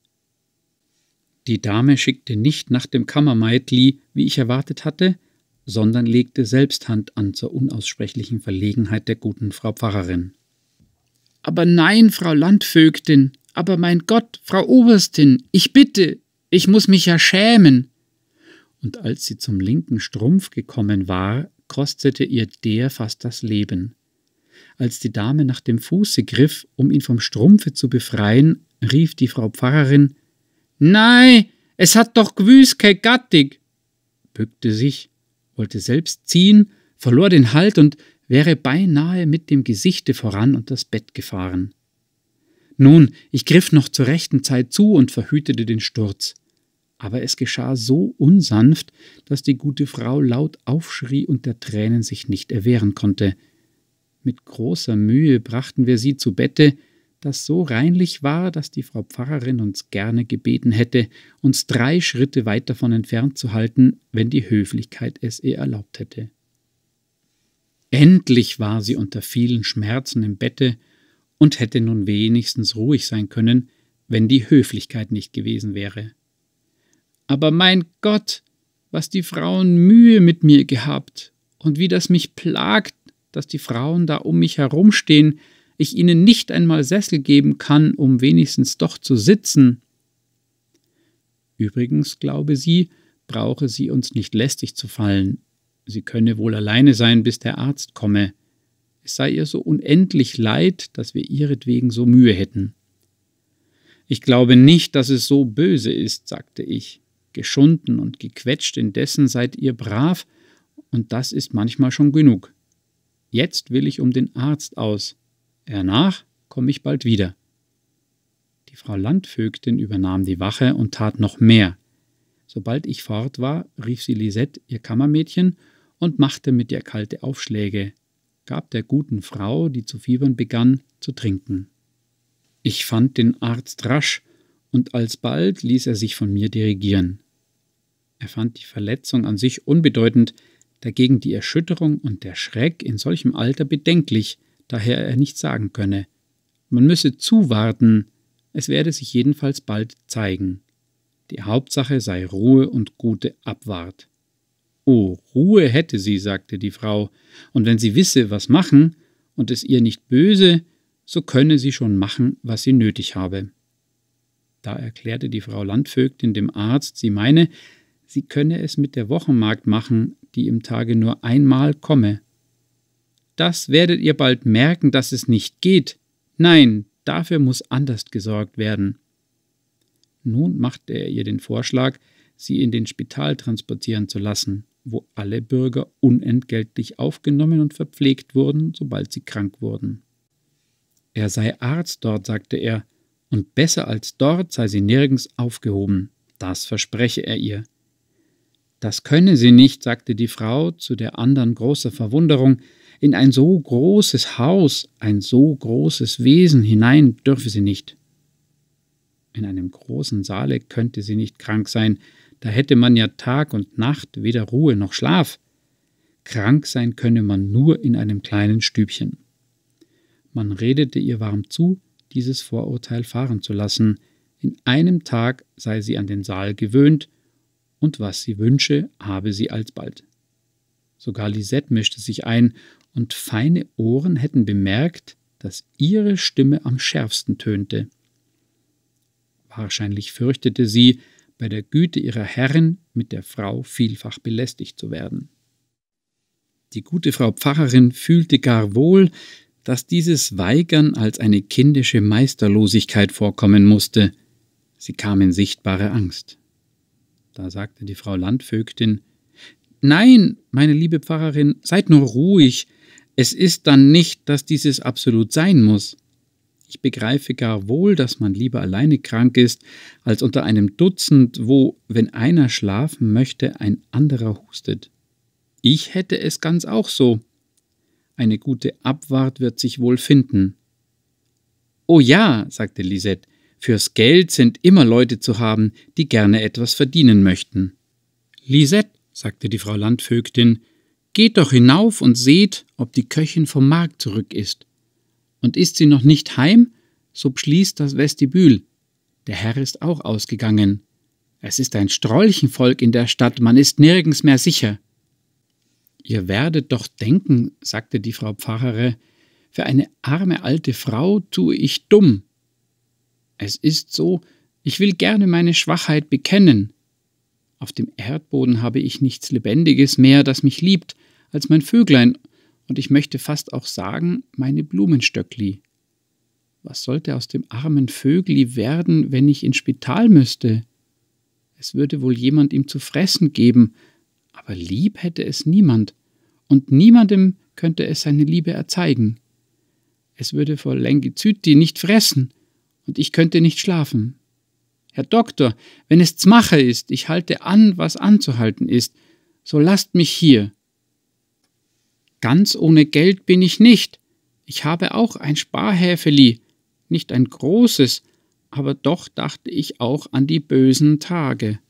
Speaker 1: Die Dame schickte nicht nach dem Kammermeitli, wie ich erwartet hatte, sondern legte selbst Hand an zur unaussprechlichen Verlegenheit der guten Frau Pfarrerin. Aber nein, Frau Landvögtin, aber mein Gott, Frau Oberstin, ich bitte, ich muss mich ja schämen. Und als sie zum linken Strumpf gekommen war, kostete ihr der fast das Leben. Als die Dame nach dem Fuße griff, um ihn vom Strumpfe zu befreien, rief die Frau Pfarrerin Nei, es hat doch gewüß kei Gattig, bückte sich wollte selbst ziehen, verlor den Halt und wäre beinahe mit dem Gesichte voran und das Bett gefahren. Nun, ich griff noch zur rechten Zeit zu und verhütete den Sturz. Aber es geschah so unsanft, dass die gute Frau laut aufschrie und der Tränen sich nicht erwehren konnte. Mit großer Mühe brachten wir sie zu Bette, das so reinlich war, dass die Frau Pfarrerin uns gerne gebeten hätte, uns drei Schritte weit davon entfernt zu halten, wenn die Höflichkeit es ihr erlaubt hätte. Endlich war sie unter vielen Schmerzen im Bette und hätte nun wenigstens ruhig sein können, wenn die Höflichkeit nicht gewesen wäre. Aber mein Gott, was die Frauen Mühe mit mir gehabt und wie das mich plagt, dass die Frauen da um mich herumstehen, ich ihnen nicht einmal Sessel geben kann, um wenigstens doch zu sitzen. Übrigens glaube sie, brauche sie uns nicht lästig zu fallen, sie könne wohl alleine sein, bis der Arzt komme. Es sei ihr so unendlich leid, dass wir ihretwegen so Mühe hätten. Ich glaube nicht, dass es so böse ist, sagte ich. Geschunden und gequetscht indessen seid ihr brav, und das ist manchmal schon genug. Jetzt will ich um den Arzt aus. Hernach komme ich bald wieder. Die Frau Landvögtin übernahm die Wache und tat noch mehr. Sobald ich fort war, rief sie Lisette, ihr Kammermädchen, und machte mit ihr kalte Aufschläge, gab der guten Frau, die zu fiebern begann, zu trinken. Ich fand den Arzt rasch, und alsbald ließ er sich von mir dirigieren. Er fand die Verletzung an sich unbedeutend, dagegen die Erschütterung und der Schreck in solchem Alter bedenklich, daher er nicht sagen könne. Man müsse zuwarten, es werde sich jedenfalls bald zeigen. Die Hauptsache sei Ruhe und gute Abwart. Oh, Ruhe hätte sie, sagte die Frau, und wenn sie wisse, was machen, und es ihr nicht böse, so könne sie schon machen, was sie nötig habe. Da erklärte die Frau Landvögtin dem Arzt, sie meine, sie könne es mit der Wochenmagd machen, die im Tage nur einmal komme. Das werdet ihr bald merken, dass es nicht geht. Nein, dafür muss anders gesorgt werden. Nun machte er ihr den Vorschlag, sie in den Spital transportieren zu lassen, wo alle Bürger unentgeltlich aufgenommen und verpflegt wurden, sobald sie krank wurden. Er sei Arzt dort, sagte er, und besser als dort sei sie nirgends aufgehoben, das verspreche er ihr. Das könne sie nicht, sagte die Frau zu der anderen großer Verwunderung, in ein so großes Haus, ein so großes Wesen hinein dürfe sie nicht. In einem großen Saale könnte sie nicht krank sein, da hätte man ja Tag und Nacht weder Ruhe noch Schlaf. Krank sein könne man nur in einem kleinen Stübchen. Man redete ihr warm zu, dieses Vorurteil fahren zu lassen, in einem Tag sei sie an den Saal gewöhnt, und was sie wünsche, habe sie alsbald. Sogar Lisette mischte sich ein, und feine Ohren hätten bemerkt, dass ihre Stimme am schärfsten tönte. Wahrscheinlich fürchtete sie, bei der Güte ihrer Herrin mit der Frau vielfach belästigt zu werden. Die gute Frau Pfarrerin fühlte gar wohl, dass dieses Weigern als eine kindische Meisterlosigkeit vorkommen musste. Sie kam in sichtbare Angst. Da sagte die Frau Landvögtin Nein, meine liebe Pfarrerin, seid nur ruhig. Es ist dann nicht, dass dieses absolut sein muss. Ich begreife gar wohl, dass man lieber alleine krank ist, als unter einem Dutzend, wo, wenn einer schlafen möchte, ein anderer hustet. Ich hätte es ganz auch so. Eine gute Abwart wird sich wohl finden. Oh ja, sagte Lisette, fürs Geld sind immer Leute zu haben, die gerne etwas verdienen möchten. Lisette, sagte die Frau Landvögtin, geht doch hinauf und seht, ob die Köchin vom Markt zurück ist und ist sie noch nicht heim, so schließt das Vestibül. Der Herr ist auch ausgegangen. Es ist ein Strolchenvolk in der Stadt, man ist nirgends mehr sicher. Ihr werdet doch denken, sagte die Frau Pfarrere, für eine arme alte Frau tue ich dumm. Es ist so, ich will gerne meine Schwachheit bekennen. Auf dem Erdboden habe ich nichts Lebendiges mehr, das mich liebt, als mein Vöglein und ich möchte fast auch sagen, meine Blumenstöckli. Was sollte aus dem armen Vögli werden, wenn ich ins Spital müsste? Es würde wohl jemand ihm zu fressen geben, aber lieb hätte es niemand, und niemandem könnte es seine Liebe erzeigen. Es würde vor Lengizyti nicht fressen, und ich könnte nicht schlafen. Herr Doktor, wenn es Zmache ist, ich halte an, was anzuhalten ist, so lasst mich hier. Ganz ohne Geld bin ich nicht. Ich habe auch ein Sparhäfeli, nicht ein großes, aber doch dachte ich auch an die bösen Tage.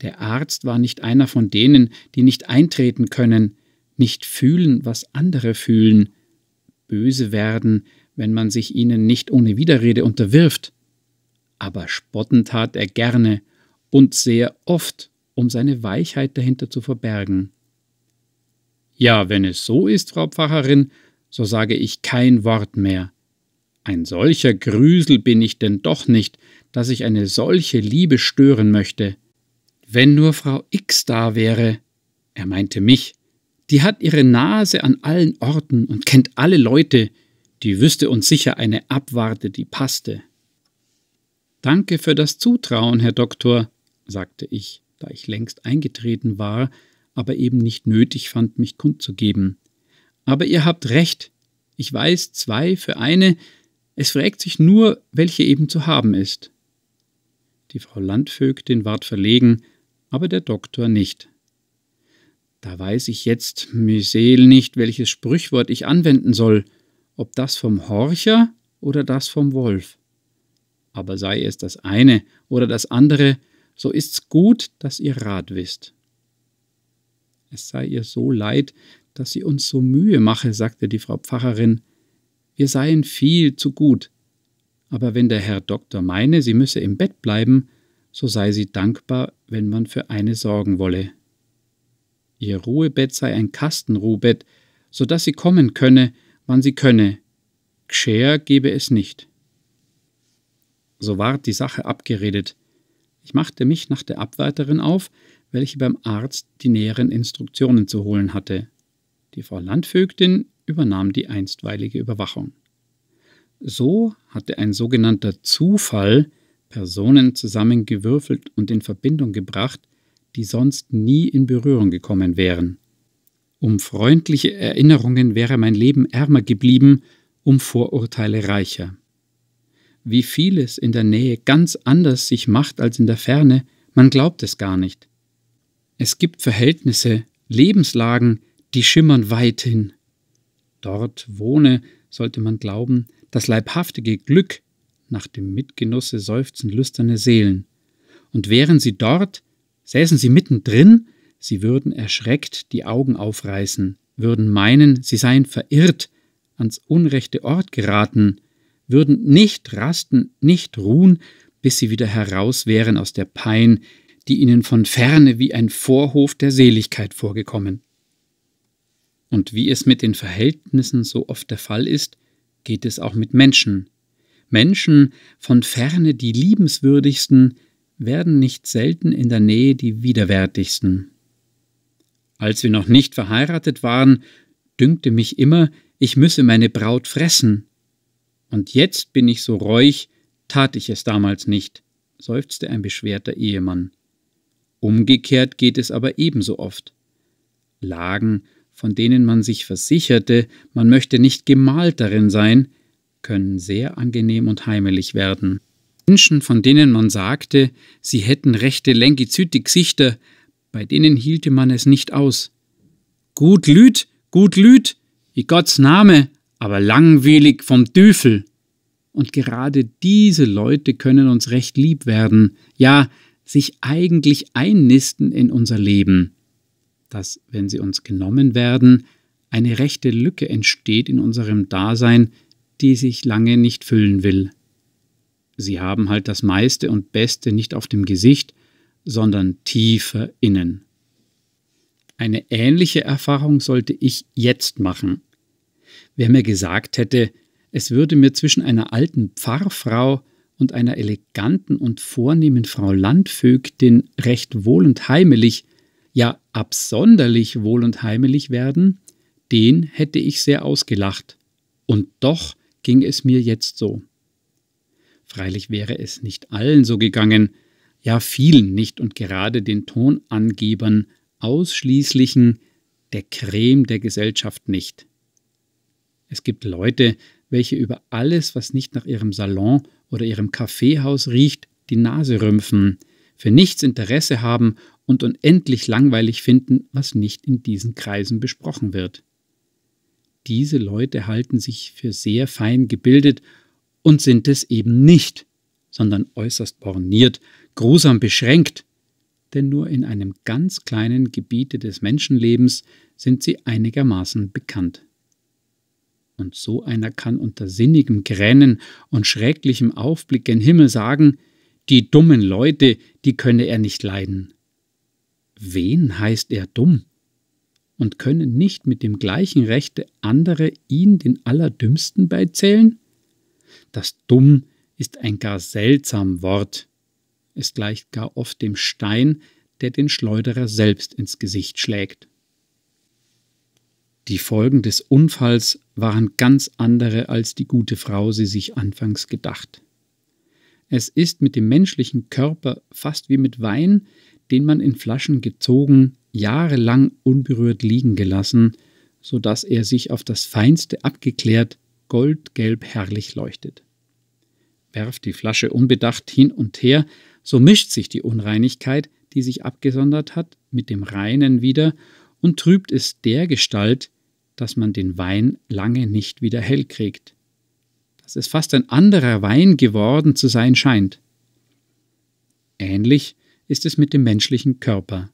Speaker 1: Der Arzt war nicht einer von denen, die nicht eintreten können, nicht fühlen, was andere fühlen, böse werden, wenn man sich ihnen nicht ohne Widerrede unterwirft. Aber spotten tat er gerne und sehr oft, um seine Weichheit dahinter zu verbergen. Ja, wenn es so ist, Frau Pfarrerin, so sage ich kein Wort mehr. Ein solcher Grüsel bin ich denn doch nicht, dass ich eine solche Liebe stören möchte. Wenn nur Frau X da wäre, er meinte mich, die hat ihre Nase an allen Orten und kennt alle Leute, die wüsste uns sicher eine Abwarte, die passte. Danke für das Zutrauen, Herr Doktor, sagte ich, da ich längst eingetreten war aber eben nicht nötig fand, mich kundzugeben. Aber ihr habt recht. Ich weiß zwei für eine, es fragt sich nur, welche eben zu haben ist. Die Frau Landvögtin ward verlegen, aber der Doktor nicht. Da weiß ich jetzt, Mysel, nicht, welches Sprüchwort ich anwenden soll, ob das vom Horcher oder das vom Wolf. Aber sei es das eine oder das andere, so ist's gut, dass ihr Rat wisst. Es sei ihr so leid, dass sie uns so Mühe mache, sagte die Frau Pfarrerin. Wir seien viel zu gut. Aber wenn der Herr Doktor meine, sie müsse im Bett bleiben, so sei sie dankbar, wenn man für eine sorgen wolle. Ihr Ruhebett sei ein Kastenruhbett, so dass sie kommen könne, wann sie könne. Gscher gebe es nicht. So ward die Sache abgeredet. Ich machte mich nach der Abwärterin auf, welche beim Arzt die näheren Instruktionen zu holen hatte. Die Frau Landvögtin übernahm die einstweilige Überwachung. So hatte ein sogenannter Zufall Personen zusammengewürfelt und in Verbindung gebracht, die sonst nie in Berührung gekommen wären. Um freundliche Erinnerungen wäre mein Leben ärmer geblieben, um Vorurteile reicher. Wie vieles in der Nähe ganz anders sich macht als in der Ferne, man glaubt es gar nicht. Es gibt Verhältnisse, Lebenslagen, die schimmern weithin. Dort wohne, sollte man glauben, das leibhaftige Glück, nach dem Mitgenusse seufzen lüsterne Seelen. Und wären sie dort, säßen sie mittendrin, sie würden erschreckt die Augen aufreißen, würden meinen, sie seien verirrt, ans unrechte Ort geraten, würden nicht rasten, nicht ruhen, bis sie wieder heraus wären aus der Pein, die ihnen von ferne wie ein Vorhof der Seligkeit vorgekommen. Und wie es mit den Verhältnissen so oft der Fall ist, geht es auch mit Menschen. Menschen von ferne die liebenswürdigsten werden nicht selten in der Nähe die widerwärtigsten. Als wir noch nicht verheiratet waren, dünkte mich immer, ich müsse meine Braut fressen. Und jetzt bin ich so reuig, tat ich es damals nicht, seufzte ein beschwerter Ehemann. Umgekehrt geht es aber ebenso oft. Lagen, von denen man sich versicherte, man möchte nicht gemalt darin sein, können sehr angenehm und heimelig werden. Menschen, von denen man sagte, sie hätten rechte längizüte Gesichter, bei denen hielte man es nicht aus. Gut lüt, gut lüt, i Gottes Name, aber langweilig vom Düfel. Und gerade diese Leute können uns recht lieb werden, ja, sich eigentlich einnisten in unser Leben, dass, wenn sie uns genommen werden, eine rechte Lücke entsteht in unserem Dasein, die sich lange nicht füllen will. Sie haben halt das meiste und Beste nicht auf dem Gesicht, sondern tiefer innen. Eine ähnliche Erfahrung sollte ich jetzt machen. Wer mir gesagt hätte, es würde mir zwischen einer alten Pfarrfrau und einer eleganten und vornehmen Frau Landvögtin recht wohl und heimelig, ja absonderlich wohl und heimelig werden, den hätte ich sehr ausgelacht. Und doch ging es mir jetzt so. Freilich wäre es nicht allen so gegangen, ja vielen nicht und gerade den Tonangebern, ausschließlichen, der Creme der Gesellschaft nicht. Es gibt Leute, welche über alles, was nicht nach ihrem Salon oder ihrem Kaffeehaus riecht, die Nase rümpfen, für nichts Interesse haben und unendlich langweilig finden, was nicht in diesen Kreisen besprochen wird. Diese Leute halten sich für sehr fein gebildet und sind es eben nicht, sondern äußerst borniert, grusam beschränkt, denn nur in einem ganz kleinen Gebiete des Menschenlebens sind sie einigermaßen bekannt. Und so einer kann unter sinnigem Gränen und schrecklichem Aufblick gen Himmel sagen, die dummen Leute, die könne er nicht leiden. Wen heißt er dumm? Und können nicht mit dem gleichen Rechte andere ihn den Allerdümmsten beizählen? Das Dumm ist ein gar seltsam Wort. Es gleicht gar oft dem Stein, der den Schleuderer selbst ins Gesicht schlägt. Die Folgen des Unfalls waren ganz andere, als die gute Frau sie sich anfangs gedacht. Es ist mit dem menschlichen Körper fast wie mit Wein, den man in Flaschen gezogen, jahrelang unberührt liegen gelassen, so dass er sich auf das Feinste abgeklärt, goldgelb herrlich leuchtet. Werft die Flasche unbedacht hin und her, so mischt sich die Unreinigkeit, die sich abgesondert hat, mit dem Reinen wieder und trübt es der Gestalt, dass man den Wein lange nicht wieder hell kriegt, dass es fast ein anderer Wein geworden zu sein scheint. Ähnlich ist es mit dem menschlichen Körper.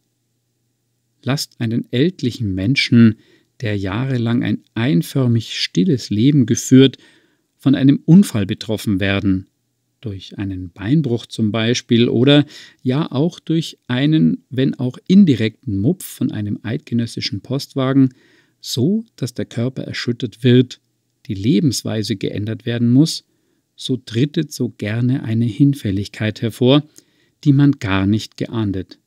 Speaker 1: Lasst einen ältlichen Menschen, der jahrelang ein einförmig stilles Leben geführt, von einem Unfall betroffen werden, durch einen Beinbruch zum Beispiel oder ja auch durch einen, wenn auch indirekten Mupf von einem eidgenössischen Postwagen, so dass der Körper erschüttert wird, die Lebensweise geändert werden muss, so trittet so gerne eine Hinfälligkeit hervor, die man gar nicht geahndet.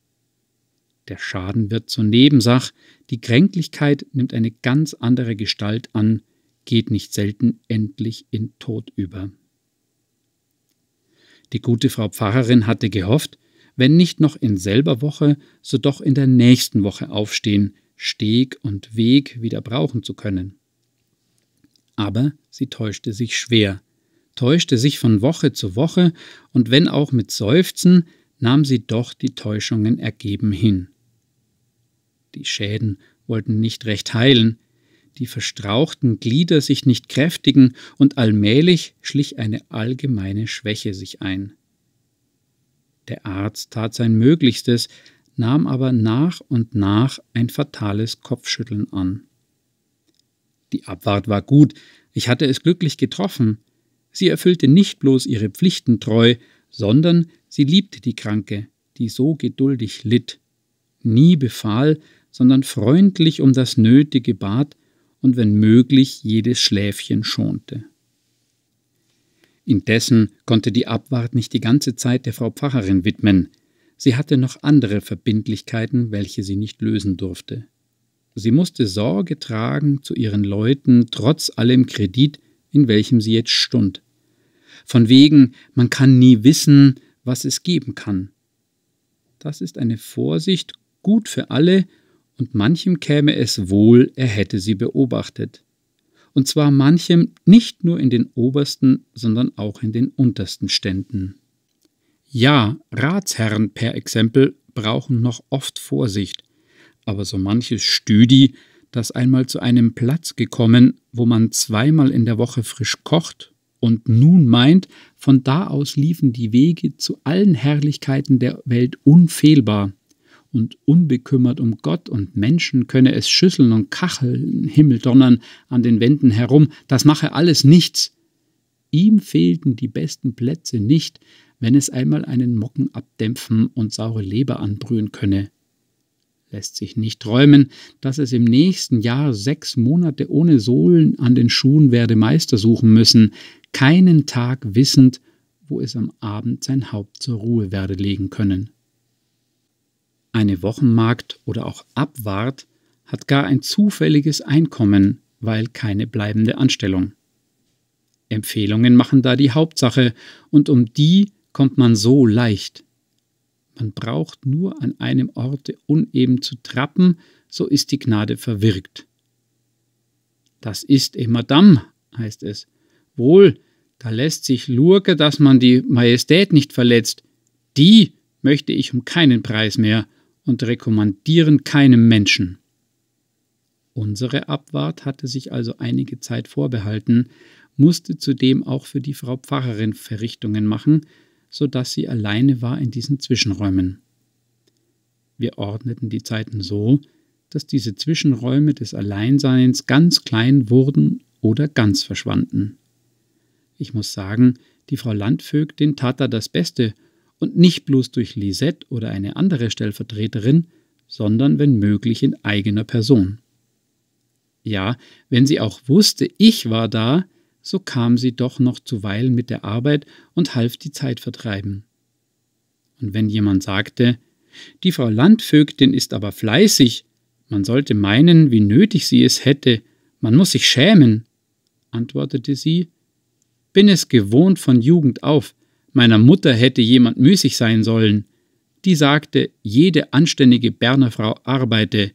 Speaker 1: Der Schaden wird zur Nebensach, die Kränklichkeit nimmt eine ganz andere Gestalt an, geht nicht selten endlich in Tod über. Die gute Frau Pfarrerin hatte gehofft, wenn nicht noch in selber Woche, so doch in der nächsten Woche aufstehen, Steg und Weg wieder brauchen zu können. Aber sie täuschte sich schwer, täuschte sich von Woche zu Woche, und wenn auch mit Seufzen, nahm sie doch die Täuschungen ergeben hin. Die Schäden wollten nicht recht heilen, die verstrauchten Glieder sich nicht kräftigen, und allmählich schlich eine allgemeine Schwäche sich ein. Der Arzt tat sein Möglichstes, nahm aber nach und nach ein fatales Kopfschütteln an. Die Abwart war gut, ich hatte es glücklich getroffen. Sie erfüllte nicht bloß ihre Pflichten treu, sondern sie liebte die Kranke, die so geduldig litt, nie befahl, sondern freundlich um das Nötige bat und wenn möglich jedes Schläfchen schonte. Indessen konnte die Abwart nicht die ganze Zeit der Frau Pfarrerin widmen. Sie hatte noch andere Verbindlichkeiten, welche sie nicht lösen durfte. Sie musste Sorge tragen zu ihren Leuten, trotz allem Kredit, in welchem sie jetzt stund. Von wegen, man kann nie wissen, was es geben kann. Das ist eine Vorsicht gut für alle und manchem käme es wohl, er hätte sie beobachtet. Und zwar manchem nicht nur in den obersten, sondern auch in den untersten Ständen. Ja, Ratsherren per Exempel brauchen noch oft Vorsicht, aber so manches Stüdi, das einmal zu einem Platz gekommen, wo man zweimal in der Woche frisch kocht und nun meint, von da aus liefen die Wege zu allen Herrlichkeiten der Welt unfehlbar, und unbekümmert um Gott und Menschen könne es Schüsseln und Kacheln, Himmel donnern an den Wänden herum, das mache alles nichts. Ihm fehlten die besten Plätze nicht, wenn es einmal einen Mocken abdämpfen und saure Leber anbrühen könne. Lässt sich nicht träumen, dass es im nächsten Jahr sechs Monate ohne Sohlen an den Schuhen werde Meister suchen müssen, keinen Tag wissend, wo es am Abend sein Haupt zur Ruhe werde legen können. Eine Wochenmagd oder auch Abwart hat gar ein zufälliges Einkommen, weil keine bleibende Anstellung. Empfehlungen machen da die Hauptsache, und um die kommt man so leicht. Man braucht nur an einem Orte uneben zu trappen, so ist die Gnade verwirkt. Das ist eh Madame, heißt es. Wohl, da lässt sich lurke, dass man die Majestät nicht verletzt. Die möchte ich um keinen Preis mehr, und rekommandieren keinem Menschen. Unsere Abwart hatte sich also einige Zeit vorbehalten, musste zudem auch für die Frau Pfarrerin Verrichtungen machen, so dass sie alleine war in diesen Zwischenräumen. Wir ordneten die Zeiten so, dass diese Zwischenräume des Alleinseins ganz klein wurden oder ganz verschwanden. Ich muss sagen, die Frau Landvögtin tat da das Beste und nicht bloß durch Lisette oder eine andere Stellvertreterin, sondern wenn möglich in eigener Person. Ja, wenn sie auch wusste, ich war da, so kam sie doch noch zuweilen mit der Arbeit und half die Zeit vertreiben. Und wenn jemand sagte, die Frau Landvögtin ist aber fleißig, man sollte meinen, wie nötig sie es hätte, man muss sich schämen, antwortete sie, bin es gewohnt von Jugend auf, Meiner Mutter hätte jemand müßig sein sollen. Die sagte, jede anständige Berner Frau arbeite,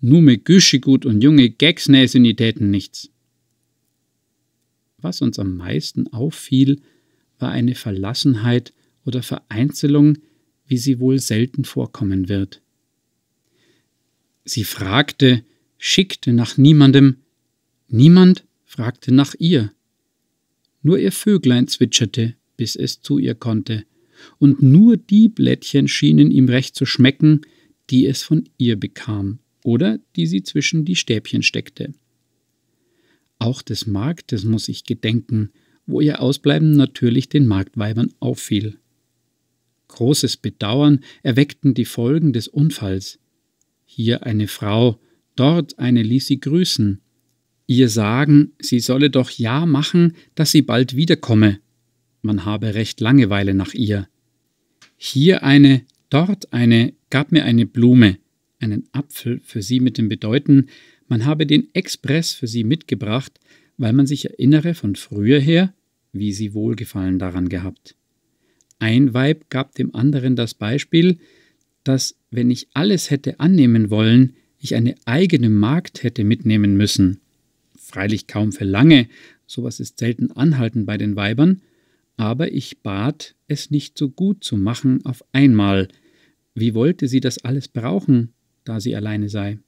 Speaker 1: nur mit Güschigut und junge Gecksnäseni täten nichts. Was uns am meisten auffiel, war eine Verlassenheit oder Vereinzelung, wie sie wohl selten vorkommen wird. Sie fragte, schickte nach niemandem, niemand fragte nach ihr. Nur ihr Vöglein zwitscherte, bis es zu ihr konnte, und nur die Blättchen schienen ihm recht zu schmecken, die es von ihr bekam oder die sie zwischen die Stäbchen steckte. Auch des Marktes muss ich gedenken, wo ihr Ausbleiben natürlich den Marktweibern auffiel. Großes Bedauern erweckten die Folgen des Unfalls. Hier eine Frau, dort eine ließ sie grüßen. Ihr sagen, sie solle doch ja machen, dass sie bald wiederkomme. Man habe recht Langeweile nach ihr. Hier eine, dort eine, gab mir eine Blume, einen Apfel für sie mit dem Bedeuten, man habe den Express für sie mitgebracht, weil man sich erinnere von früher her, wie sie Wohlgefallen daran gehabt. Ein Weib gab dem anderen das Beispiel, dass, wenn ich alles hätte annehmen wollen, ich eine eigene Magd hätte mitnehmen müssen. Freilich kaum für lange, sowas ist selten anhaltend bei den Weibern, aber ich bat, es nicht so gut zu machen auf einmal. Wie wollte sie das alles brauchen, da sie alleine sei?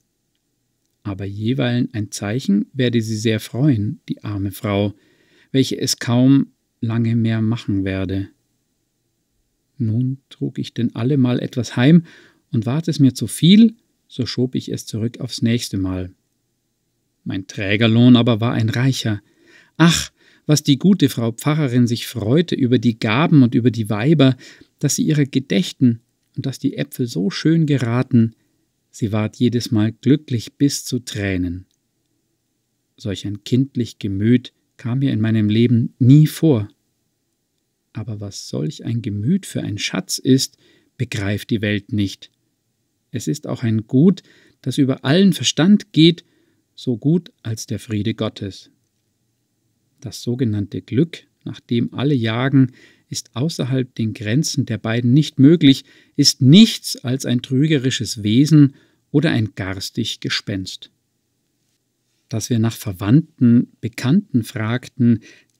Speaker 1: Aber jeweilen ein Zeichen werde sie sehr freuen, die arme Frau, welche es kaum lange mehr machen werde. Nun trug ich denn allemal etwas heim, und ward es mir zu viel, so schob ich es zurück aufs nächste Mal. Mein Trägerlohn aber war ein reicher. Ach, was die gute Frau Pfarrerin sich freute über die Gaben und über die Weiber, dass sie ihrer gedächten und dass die Äpfel so schön geraten, sie ward jedes Mal glücklich bis zu Tränen. Solch ein kindlich Gemüt kam mir in meinem Leben nie vor. Aber was solch ein Gemüt für ein Schatz ist, begreift die Welt nicht. Es ist auch ein Gut, das über allen Verstand geht, so gut als der Friede Gottes. Das sogenannte Glück, nach dem alle jagen, ist außerhalb den Grenzen der beiden nicht möglich, ist nichts als ein trügerisches Wesen oder ein garstig Gespenst. Dass wir nach Verwandten, Bekannten fragten,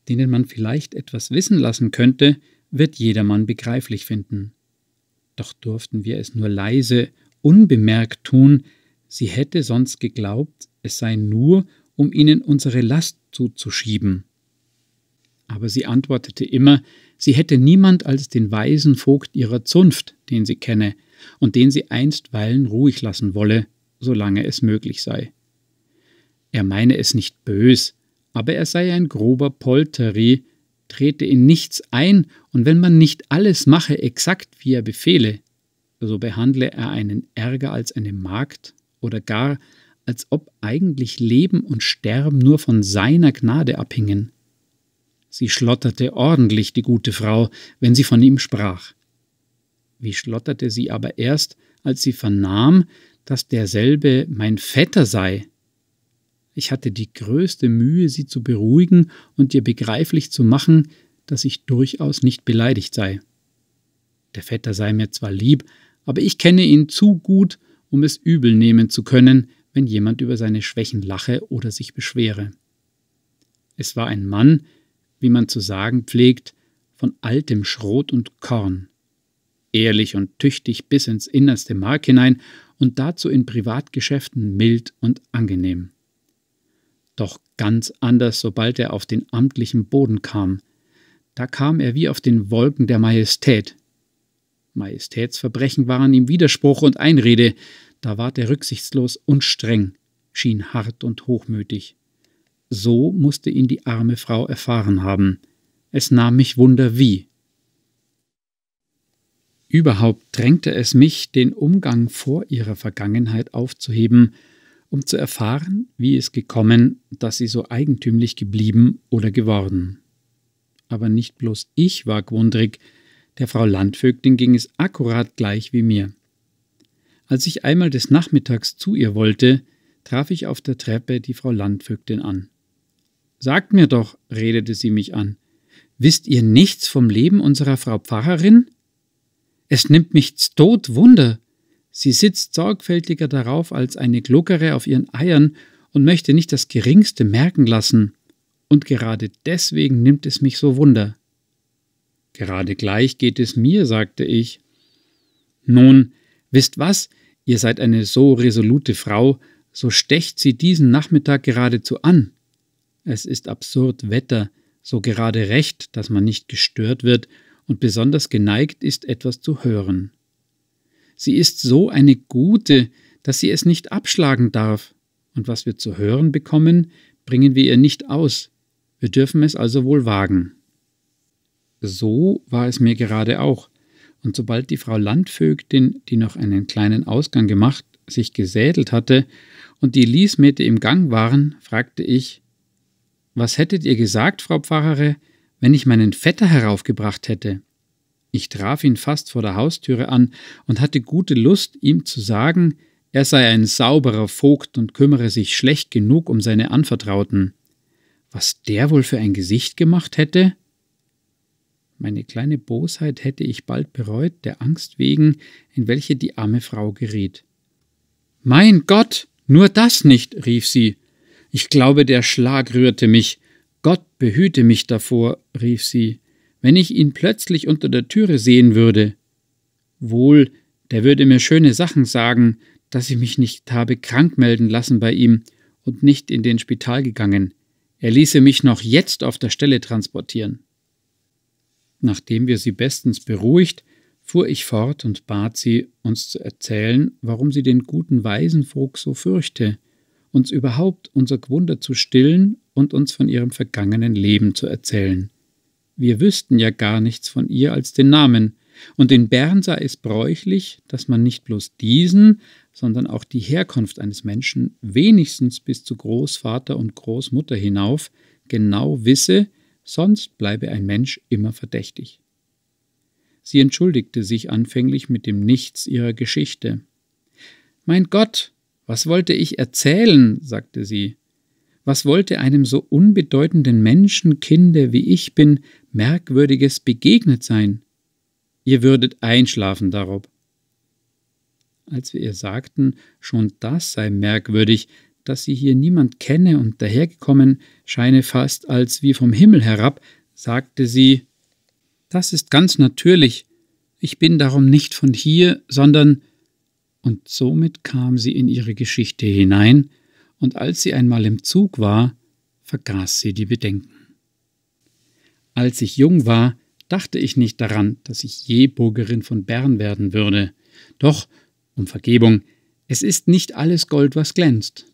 Speaker 1: denen man vielleicht etwas wissen lassen könnte, wird jedermann begreiflich finden. Doch durften wir es nur leise, unbemerkt tun, sie hätte sonst geglaubt, es sei nur, um ihnen unsere Last zuzuschieben. Aber sie antwortete immer, sie hätte niemand als den weisen Vogt ihrer Zunft, den sie kenne, und den sie einstweilen ruhig lassen wolle, solange es möglich sei. Er meine es nicht bös, aber er sei ein grober Polteri, trete in nichts ein, und wenn man nicht alles mache exakt, wie er befehle, so behandle er einen ärger als eine Magd oder gar, als ob eigentlich Leben und Sterben nur von seiner Gnade abhingen. Sie schlotterte ordentlich, die gute Frau, wenn sie von ihm sprach. Wie schlotterte sie aber erst, als sie vernahm, dass derselbe mein Vetter sei, ich hatte die größte Mühe, sie zu beruhigen und ihr begreiflich zu machen, dass ich durchaus nicht beleidigt sei. Der Vetter sei mir zwar lieb, aber ich kenne ihn zu gut, um es übel nehmen zu können, wenn jemand über seine Schwächen lache oder sich beschwere. Es war ein Mann, wie man zu sagen pflegt, von altem Schrot und Korn, ehrlich und tüchtig bis ins innerste Mark hinein und dazu in Privatgeschäften mild und angenehm doch ganz anders, sobald er auf den amtlichen Boden kam. Da kam er wie auf den Wolken der Majestät. Majestätsverbrechen waren ihm Widerspruch und Einrede, da ward er rücksichtslos und streng, schien hart und hochmütig. So musste ihn die arme Frau erfahren haben. Es nahm mich Wunder wie. Überhaupt drängte es mich, den Umgang vor ihrer Vergangenheit aufzuheben, um zu erfahren, wie es gekommen, dass sie so eigentümlich geblieben oder geworden. Aber nicht bloß ich war gwundrig, der Frau Landvögtin ging es akkurat gleich wie mir. Als ich einmal des Nachmittags zu ihr wollte, traf ich auf der Treppe die Frau Landvögtin an. Sagt mir doch, redete sie mich an, wisst ihr nichts vom Leben unserer Frau Pfarrerin? Es nimmt mich tot Wunder, Sie sitzt sorgfältiger darauf als eine Gluckere auf ihren Eiern und möchte nicht das geringste merken lassen, und gerade deswegen nimmt es mich so Wunder. Gerade gleich geht es mir, sagte ich. Nun, wisst was, ihr seid eine so resolute Frau, so stecht sie diesen Nachmittag geradezu an. Es ist absurd Wetter, so gerade recht, dass man nicht gestört wird und besonders geneigt ist, etwas zu hören. Sie ist so eine gute, dass sie es nicht abschlagen darf, und was wir zu hören bekommen, bringen wir ihr nicht aus. Wir dürfen es also wohl wagen. So war es mir gerade auch, und sobald die Frau Landvögtin, die noch einen kleinen Ausgang gemacht, sich gesädelt hatte und die Liesmäte im Gang waren, fragte ich Was hättet ihr gesagt, Frau Pfarrere, wenn ich meinen Vetter heraufgebracht hätte? Ich traf ihn fast vor der Haustüre an und hatte gute Lust, ihm zu sagen, er sei ein sauberer Vogt und kümmere sich schlecht genug um seine Anvertrauten. Was der wohl für ein Gesicht gemacht hätte? Meine kleine Bosheit hätte ich bald bereut, der Angst wegen, in welche die arme Frau geriet. Mein Gott, nur das nicht, rief sie. Ich glaube, der Schlag rührte mich. Gott behüte mich davor, rief sie, wenn ich ihn plötzlich unter der Türe sehen würde. Wohl, der würde mir schöne Sachen sagen, dass ich mich nicht habe krank melden lassen bei ihm und nicht in den Spital gegangen. Er ließe mich noch jetzt auf der Stelle transportieren. Nachdem wir sie bestens beruhigt, fuhr ich fort und bat sie, uns zu erzählen, warum sie den guten Waisenvogt so fürchte, uns überhaupt unser Gwunder zu stillen und uns von ihrem vergangenen Leben zu erzählen. Wir wüssten ja gar nichts von ihr als den Namen, und in Bern sei es bräuchlich, dass man nicht bloß diesen, sondern auch die Herkunft eines Menschen wenigstens bis zu Großvater und Großmutter hinauf genau wisse, sonst bleibe ein Mensch immer verdächtig. Sie entschuldigte sich anfänglich mit dem Nichts ihrer Geschichte. Mein Gott, was wollte ich erzählen? sagte sie. Was wollte einem so unbedeutenden Menschenkinde wie ich bin Merkwürdiges begegnet sein? Ihr würdet einschlafen darob als wir ihr sagten, schon das sei merkwürdig, dass sie hier niemand kenne und dahergekommen scheine fast als wie vom Himmel herab, sagte sie Das ist ganz natürlich, ich bin darum nicht von hier, sondern und somit kam sie in ihre Geschichte hinein, und als sie einmal im Zug war, vergaß sie die Bedenken. Als ich jung war, dachte ich nicht daran, dass ich je Burgerin von Bern werden würde, doch um Vergebung, es ist nicht alles Gold, was glänzt.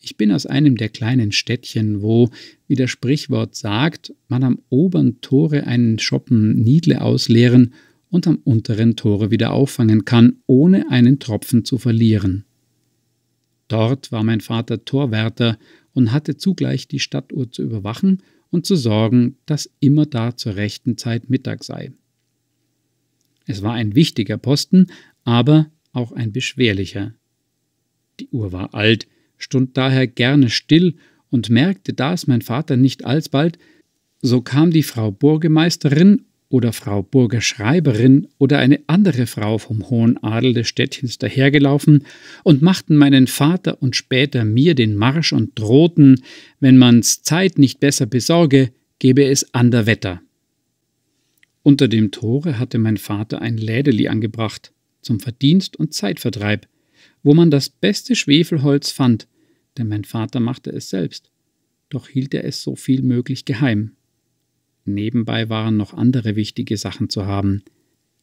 Speaker 1: Ich bin aus einem der kleinen Städtchen, wo, wie das Sprichwort sagt, man am oberen Tore einen Schoppen Niedle ausleeren und am unteren Tore wieder auffangen kann, ohne einen Tropfen zu verlieren. Dort war mein Vater Torwärter und hatte zugleich die Stadtuhr zu überwachen und zu sorgen, dass immer da zur rechten Zeit Mittag sei. Es war ein wichtiger Posten, aber auch ein beschwerlicher. Die Uhr war alt, stund daher gerne still und merkte das mein Vater nicht alsbald, so kam die Frau Burgemeisterin oder Frau Burgerschreiberin oder eine andere Frau vom hohen Adel des Städtchens dahergelaufen und machten meinen Vater und später mir den Marsch und drohten, wenn man's Zeit nicht besser besorge, gebe es ander Wetter. Unter dem Tore hatte mein Vater ein Lädeli angebracht zum Verdienst und Zeitvertreib, wo man das beste Schwefelholz fand, denn mein Vater machte es selbst, doch hielt er es so viel möglich geheim. Nebenbei waren noch andere wichtige Sachen zu haben,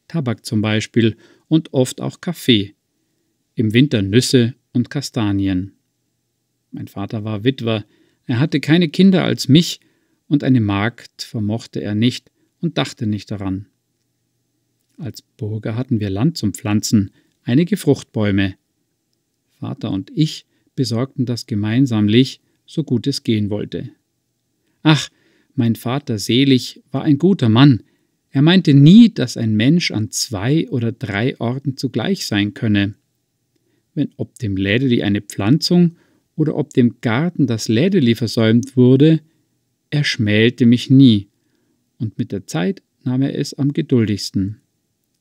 Speaker 1: Tabak zum Beispiel und oft auch Kaffee, im Winter Nüsse und Kastanien. Mein Vater war Witwer, er hatte keine Kinder als mich, und eine Magd vermochte er nicht und dachte nicht daran. Als Burger hatten wir Land zum Pflanzen, einige Fruchtbäume. Vater und ich besorgten das gemeinsamlich, so gut es gehen wollte. Ach, mein Vater selig war ein guter Mann. Er meinte nie, dass ein Mensch an zwei oder drei Orten zugleich sein könne. Wenn ob dem Lädeli eine Pflanzung oder ob dem Garten das Lädeli versäumt wurde, er schmälte mich nie, und mit der Zeit nahm er es am geduldigsten.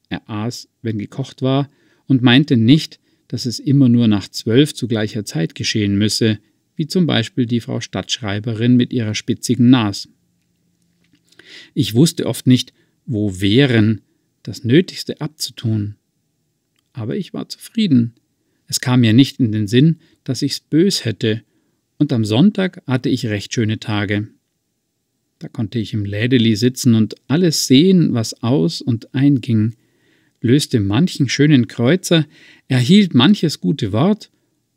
Speaker 1: Er aß, wenn gekocht war, und meinte nicht, dass es immer nur nach zwölf zu gleicher Zeit geschehen müsse, wie zum Beispiel die Frau Stadtschreiberin mit ihrer spitzigen Nas. Ich wusste oft nicht, wo wären, das Nötigste abzutun. Aber ich war zufrieden. Es kam mir nicht in den Sinn, dass ich's bös hätte, und am Sonntag hatte ich recht schöne Tage. Da konnte ich im Lädeli sitzen und alles sehen, was aus und einging, löste manchen schönen Kreuzer, erhielt manches gute Wort,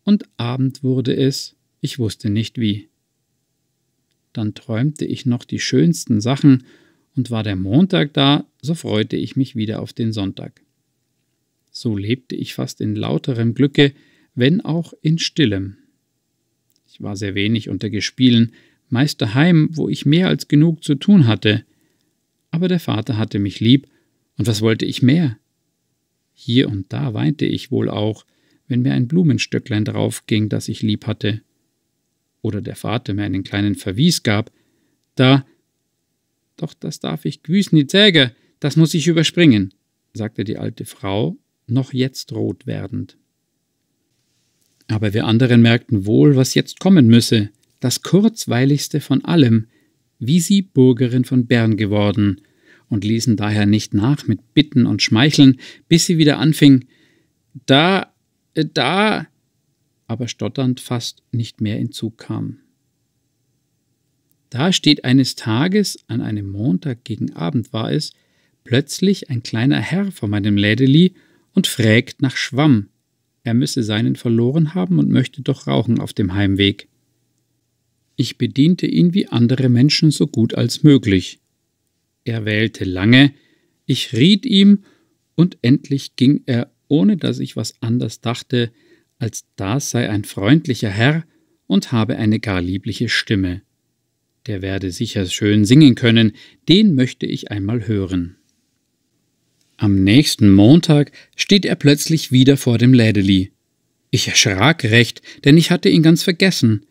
Speaker 1: und Abend wurde es, ich wusste nicht wie. Dann träumte ich noch die schönsten Sachen, und war der Montag da, so freute ich mich wieder auf den Sonntag. So lebte ich fast in lauterem Glücke, wenn auch in stillem. Ich war sehr wenig unter Gespielen, meist daheim, wo ich mehr als genug zu tun hatte. Aber der Vater hatte mich lieb, und was wollte ich mehr? Hier und da weinte ich wohl auch, wenn mir ein Blumenstöcklein draufging, das ich lieb hatte. Oder der Vater mir einen kleinen Verwies gab, da. Doch das darf ich gewiss nicht säge, das muss ich überspringen, sagte die alte Frau, noch jetzt rot werdend. Aber wir anderen merkten wohl, was jetzt kommen müsse, das kurzweiligste von allem, wie sie Bürgerin von Bern geworden, und ließen daher nicht nach mit Bitten und Schmeicheln, bis sie wieder anfing, da, äh, da, aber stotternd fast nicht mehr in Zug kam. Da steht eines Tages, an einem Montag gegen Abend war es, plötzlich ein kleiner Herr vor meinem Lädeli und frägt nach Schwamm, er müsse seinen verloren haben und möchte doch rauchen auf dem Heimweg. Ich bediente ihn wie andere Menschen so gut als möglich. Er wählte lange, ich riet ihm, und endlich ging er, ohne dass ich was anders dachte, als das sei ein freundlicher Herr und habe eine gar liebliche Stimme. Der werde sicher schön singen können, den möchte ich einmal hören. Am nächsten Montag steht er plötzlich wieder vor dem Lädeli. Ich erschrak recht, denn ich hatte ihn ganz vergessen.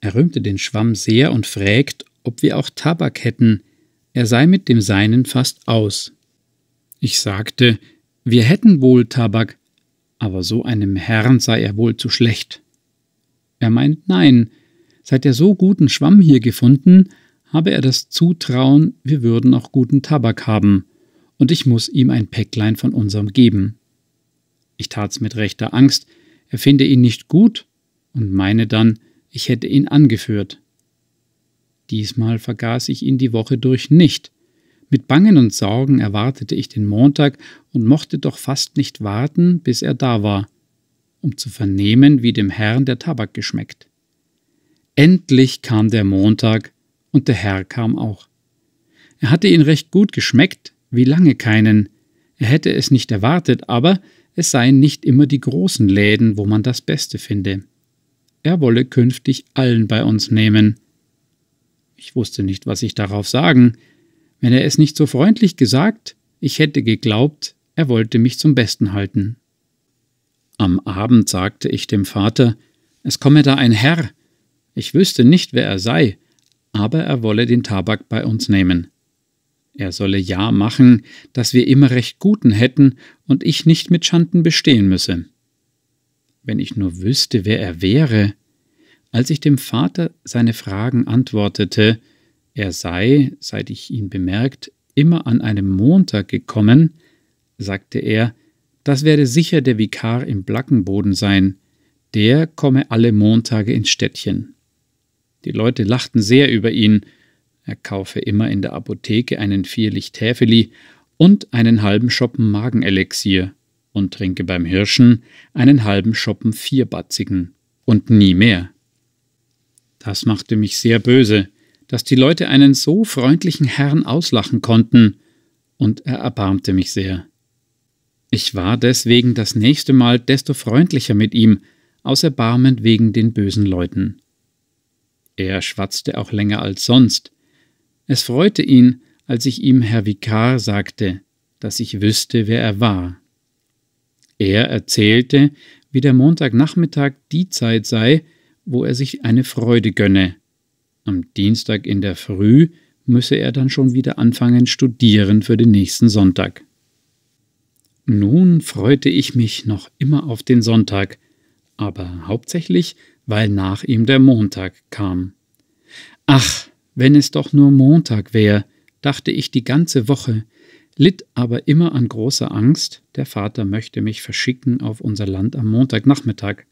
Speaker 1: Er rühmte den Schwamm sehr und frägt, ob wir auch Tabak hätten. Er sei mit dem Seinen fast aus. Ich sagte, wir hätten wohl Tabak, aber so einem Herrn sei er wohl zu schlecht. Er meint nein, seit er so guten Schwamm hier gefunden, habe er das Zutrauen, wir würden auch guten Tabak haben und ich muss ihm ein Päcklein von unserem geben. Ich tat's mit rechter Angst, er finde ihn nicht gut und meine dann, ich hätte ihn angeführt. Diesmal vergaß ich ihn die Woche durch nicht. Mit Bangen und Sorgen erwartete ich den Montag und mochte doch fast nicht warten, bis er da war, um zu vernehmen, wie dem Herrn der Tabak geschmeckt. Endlich kam der Montag und der Herr kam auch. Er hatte ihn recht gut geschmeckt, wie lange keinen. Er hätte es nicht erwartet, aber es seien nicht immer die großen Läden, wo man das Beste finde. Er wolle künftig allen bei uns nehmen. Ich wusste nicht, was ich darauf sagen. Wenn er es nicht so freundlich gesagt, ich hätte geglaubt, er wollte mich zum Besten halten. Am Abend sagte ich dem Vater, es komme da ein Herr. Ich wüsste nicht, wer er sei, aber er wolle den Tabak bei uns nehmen. Er solle ja machen, dass wir immer recht guten hätten und ich nicht mit Schanden bestehen müsse. Wenn ich nur wüsste, wer er wäre. Als ich dem Vater seine Fragen antwortete, er sei, seit ich ihn bemerkt, immer an einem Montag gekommen, sagte er, das werde sicher der Vikar im Blackenboden sein, der komme alle Montage ins Städtchen. Die Leute lachten sehr über ihn, er kaufe immer in der Apotheke einen Vierlichtäfeli und einen halben Schoppen Magenelixier und trinke beim Hirschen einen halben Schoppen Vierbatzigen und nie mehr. Das machte mich sehr böse, dass die Leute einen so freundlichen Herrn auslachen konnten, und er erbarmte mich sehr. Ich war deswegen das nächste Mal desto freundlicher mit ihm, aus Erbarmen wegen den bösen Leuten. Er schwatzte auch länger als sonst, es freute ihn, als ich ihm Herr Vikar sagte, dass ich wüsste, wer er war. Er erzählte, wie der Montagnachmittag die Zeit sei, wo er sich eine Freude gönne. Am Dienstag in der Früh müsse er dann schon wieder anfangen studieren für den nächsten Sonntag. Nun freute ich mich noch immer auf den Sonntag, aber hauptsächlich, weil nach ihm der Montag kam. Ach, wenn es doch nur Montag wär, dachte ich die ganze Woche, litt aber immer an großer Angst, der Vater möchte mich verschicken auf unser Land am Montagnachmittag.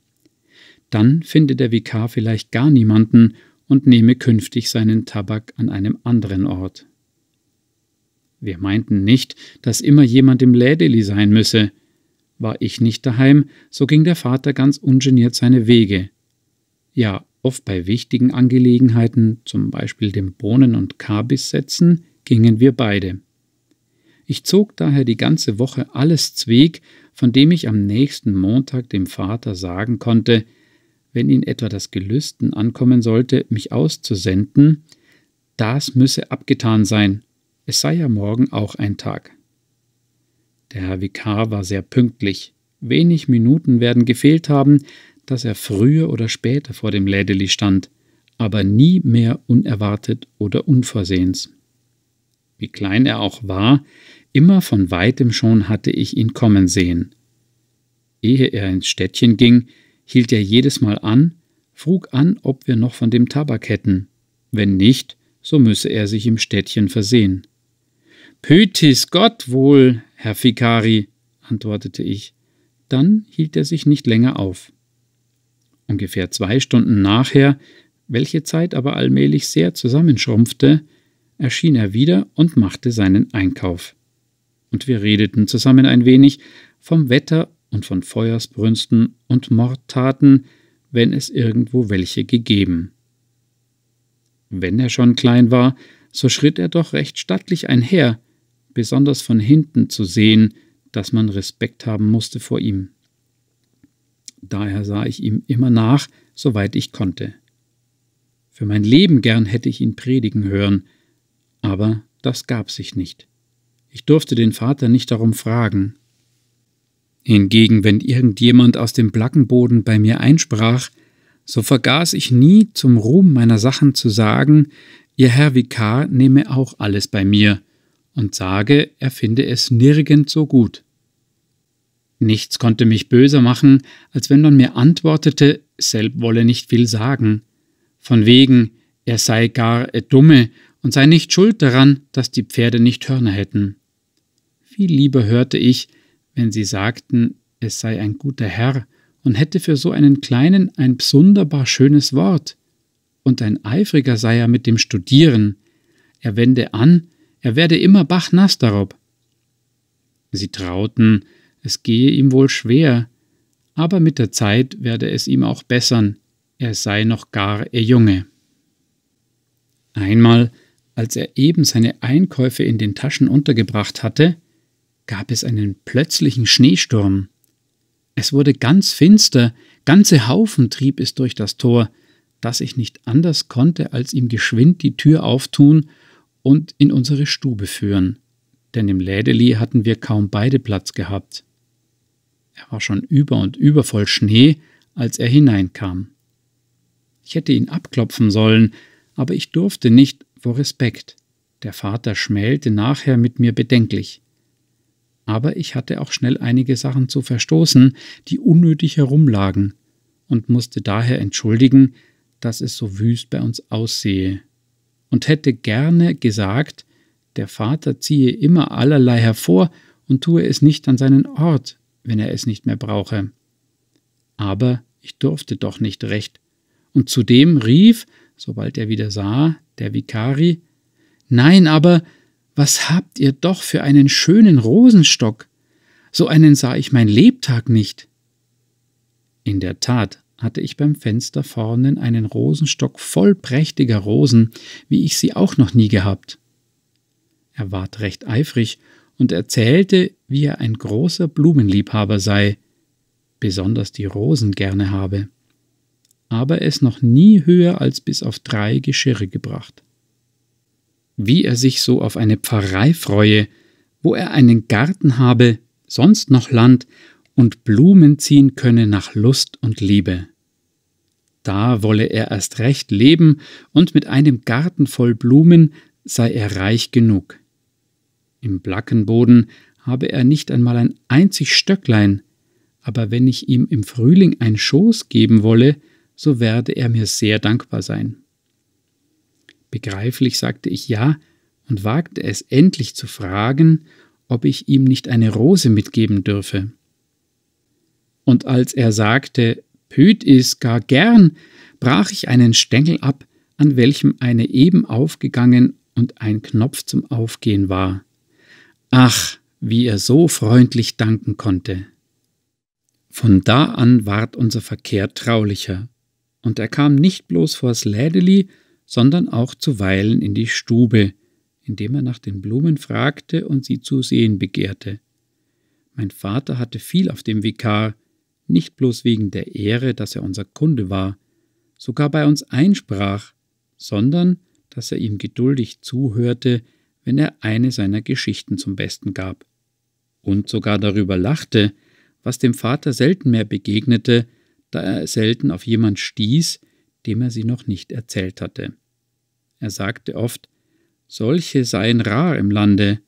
Speaker 1: Dann finde der Vikar vielleicht gar niemanden und nehme künftig seinen Tabak an einem anderen Ort. Wir meinten nicht, dass immer jemand im Lädeli sein müsse. War ich nicht daheim, so ging der Vater ganz ungeniert seine Wege. Ja, oft bei wichtigen Angelegenheiten, zum Beispiel dem Bohnen- und Kabissetzen, gingen wir beide. Ich zog daher die ganze Woche alles zweg, von dem ich am nächsten Montag dem Vater sagen konnte, wenn ihn etwa das Gelüsten ankommen sollte, mich auszusenden, das müsse abgetan sein, es sei ja morgen auch ein Tag. Der Herr Vikar war sehr pünktlich. Wenig Minuten werden gefehlt haben, dass er früher oder später vor dem Lädeli stand, aber nie mehr unerwartet oder unversehens. Wie klein er auch war, immer von weitem schon hatte ich ihn kommen sehen. Ehe er ins Städtchen ging, hielt er jedes Mal an, frug an, ob wir noch von dem Tabak hätten. Wenn nicht, so müsse er sich im Städtchen versehen. Pötis Gott wohl, Herr Fikari, antwortete ich. Dann hielt er sich nicht länger auf. Ungefähr zwei Stunden nachher, welche Zeit aber allmählich sehr zusammenschrumpfte, erschien er wieder und machte seinen Einkauf. Und wir redeten zusammen ein wenig vom Wetter und von Feuersbrünsten und Mordtaten, wenn es irgendwo welche gegeben. Wenn er schon klein war, so schritt er doch recht stattlich einher, besonders von hinten zu sehen, dass man Respekt haben musste vor ihm. Daher sah ich ihm immer nach, soweit ich konnte. Für mein Leben gern hätte ich ihn predigen hören, aber das gab sich nicht. Ich durfte den Vater nicht darum fragen, Hingegen, wenn irgendjemand aus dem Plackenboden bei mir einsprach, so vergaß ich nie zum Ruhm meiner Sachen zu sagen, Ihr Herr Vikar nehme auch alles bei mir und sage, er finde es nirgend so gut. Nichts konnte mich böser machen, als wenn man mir antwortete, selb wolle nicht viel sagen. Von wegen, er sei gar e Dumme und sei nicht schuld daran, dass die Pferde nicht Hörner hätten. Viel lieber hörte ich, wenn sie sagten, es sei ein guter Herr und hätte für so einen Kleinen ein bsunderbar schönes Wort. Und ein Eifriger sei er mit dem Studieren. Er wende an, er werde immer bachnass darob. Sie trauten, es gehe ihm wohl schwer, aber mit der Zeit werde es ihm auch bessern, er sei noch gar ihr Junge. Einmal, als er eben seine Einkäufe in den Taschen untergebracht hatte, gab es einen plötzlichen Schneesturm. Es wurde ganz finster, ganze Haufen trieb es durch das Tor, dass ich nicht anders konnte, als ihm geschwind die Tür auftun und in unsere Stube führen, denn im Lädeli hatten wir kaum beide Platz gehabt. Er war schon über und über voll Schnee, als er hineinkam. Ich hätte ihn abklopfen sollen, aber ich durfte nicht vor Respekt. Der Vater schmälte nachher mit mir bedenklich aber ich hatte auch schnell einige Sachen zu verstoßen, die unnötig herumlagen, und musste daher entschuldigen, dass es so wüst bei uns aussehe, und hätte gerne gesagt, der Vater ziehe immer allerlei hervor und tue es nicht an seinen Ort, wenn er es nicht mehr brauche. Aber ich durfte doch nicht recht, und zudem rief, sobald er wieder sah, der Vikari, Nein, aber was habt ihr doch für einen schönen Rosenstock? So einen sah ich mein Lebtag nicht. In der Tat hatte ich beim Fenster vornen einen Rosenstock voll prächtiger Rosen, wie ich sie auch noch nie gehabt. Er ward recht eifrig und erzählte, wie er ein großer Blumenliebhaber sei, besonders die Rosen gerne habe, aber es noch nie höher als bis auf drei Geschirre gebracht wie er sich so auf eine Pfarrei freue, wo er einen Garten habe, sonst noch Land und Blumen ziehen könne nach Lust und Liebe. Da wolle er erst recht leben, und mit einem Garten voll Blumen sei er reich genug. Im Blackenboden habe er nicht einmal ein einzig Stöcklein, aber wenn ich ihm im Frühling ein Schoß geben wolle, so werde er mir sehr dankbar sein. Begreiflich sagte ich ja und wagte es endlich zu fragen, ob ich ihm nicht eine Rose mitgeben dürfe. Und als er sagte, Püt is gar gern, brach ich einen Stängel ab, an welchem eine eben aufgegangen und ein Knopf zum Aufgehen war. Ach, wie er so freundlich danken konnte. Von da an ward unser Verkehr traulicher, und er kam nicht bloß vors Lädeli, sondern auch zuweilen in die Stube, indem er nach den Blumen fragte und sie zu sehen begehrte. Mein Vater hatte viel auf dem Vikar, nicht bloß wegen der Ehre, dass er unser Kunde war, sogar bei uns einsprach, sondern dass er ihm geduldig zuhörte, wenn er eine seiner Geschichten zum Besten gab, und sogar darüber lachte, was dem Vater selten mehr begegnete, da er selten auf jemand stieß, dem er sie noch nicht erzählt hatte. Er sagte oft, solche seien rar im Lande,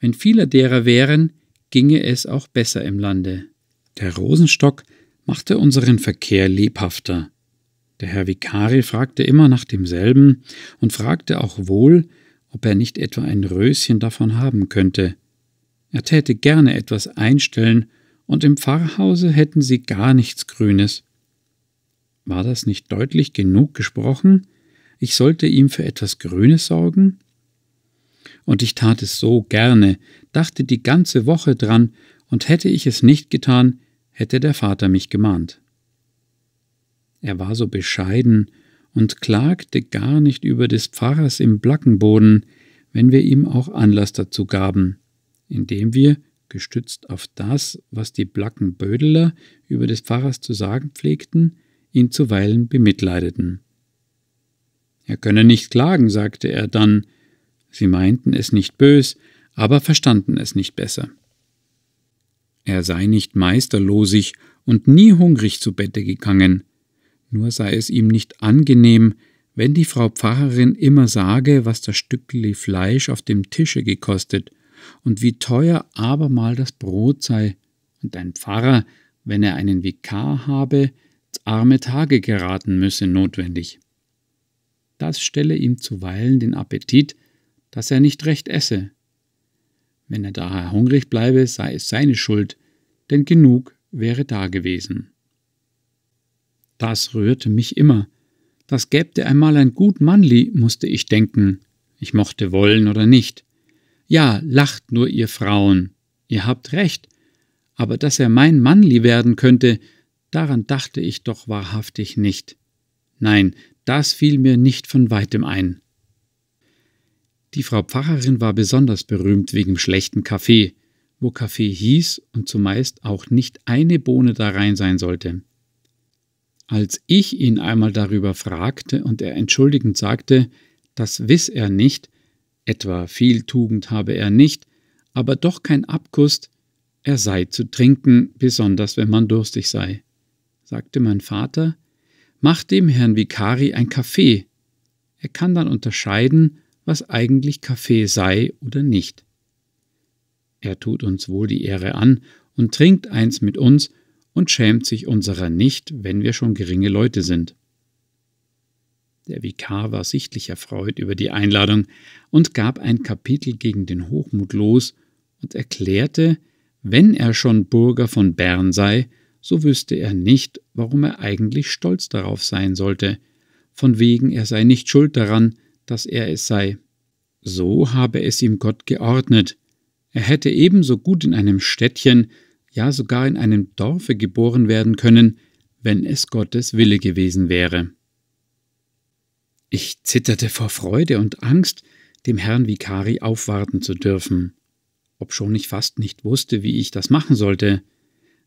Speaker 1: wenn viele derer wären, ginge es auch besser im Lande. Der Rosenstock machte unseren Verkehr lebhafter. Der Herr Vikari fragte immer nach demselben und fragte auch wohl, ob er nicht etwa ein Röschen davon haben könnte. Er täte gerne etwas einstellen, und im Pfarrhause hätten sie gar nichts Grünes. War das nicht deutlich genug gesprochen? Ich sollte ihm für etwas Grünes sorgen? Und ich tat es so gerne, dachte die ganze Woche dran, und hätte ich es nicht getan, hätte der Vater mich gemahnt. Er war so bescheiden und klagte gar nicht über des Pfarrers im Blackenboden, wenn wir ihm auch Anlass dazu gaben, indem wir, gestützt auf das, was die Blackenbödeler über des Pfarrers zu sagen pflegten, ihn zuweilen bemitleideten. Er könne nicht klagen, sagte er dann, sie meinten es nicht bös, aber verstanden es nicht besser. Er sei nicht meisterlosig und nie hungrig zu Bette gegangen, nur sei es ihm nicht angenehm, wenn die Frau Pfarrerin immer sage, was das Stückli Fleisch auf dem Tische gekostet und wie teuer abermal das Brot sei, und ein Pfarrer, wenn er einen Vikar habe, arme Tage geraten müsse notwendig. Das stelle ihm zuweilen den Appetit, dass er nicht recht esse. Wenn er daher hungrig bleibe, sei es seine Schuld, denn genug wäre da gewesen. Das rührte mich immer. Das gäbte einmal ein gut Mannli, musste ich denken. Ich mochte wollen oder nicht. Ja, lacht nur ihr Frauen. Ihr habt recht. Aber dass er mein Mannli werden könnte, daran dachte ich doch wahrhaftig nicht. Nein, das fiel mir nicht von weitem ein. Die Frau Pfarrerin war besonders berühmt wegen schlechten Kaffee, wo Kaffee hieß und zumeist auch nicht eine Bohne da rein sein sollte. Als ich ihn einmal darüber fragte und er entschuldigend sagte, das wiss er nicht, etwa viel Tugend habe er nicht, aber doch kein Abguss, er sei zu trinken, besonders wenn man durstig sei, sagte mein Vater, mach dem Herrn Vikari ein Kaffee. Er kann dann unterscheiden, was eigentlich Kaffee sei oder nicht. Er tut uns wohl die Ehre an und trinkt eins mit uns und schämt sich unserer nicht, wenn wir schon geringe Leute sind. Der Vikar war sichtlich erfreut über die Einladung und gab ein Kapitel gegen den Hochmut los und erklärte, wenn er schon Bürger von Bern sei, so wüsste er nicht, warum er eigentlich stolz darauf sein sollte, von wegen er sei nicht schuld daran, dass er es sei. So habe es ihm Gott geordnet. Er hätte ebenso gut in einem Städtchen ja sogar in einem Dorfe geboren werden können, wenn es Gottes Wille gewesen wäre. Ich zitterte vor Freude und Angst, dem Herrn Vikari aufwarten zu dürfen, obschon ich fast nicht wusste, wie ich das machen sollte.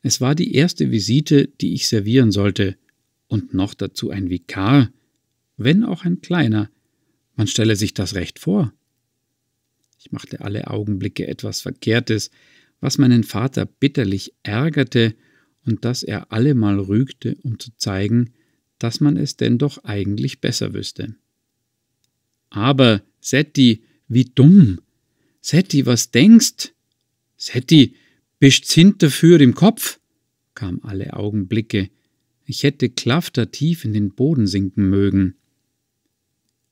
Speaker 1: Es war die erste Visite, die ich servieren sollte, und noch dazu ein Vikar, wenn auch ein kleiner. Man stelle sich das recht vor. Ich machte alle Augenblicke etwas Verkehrtes, was meinen Vater bitterlich ärgerte und das er allemal rügte, um zu zeigen, dass man es denn doch eigentlich besser wüsste. Aber, Setti, wie dumm! Setti, was denkst? Setti, bist's hinterfür im Kopf? kam alle Augenblicke. Ich hätte Klafter tief in den Boden sinken mögen.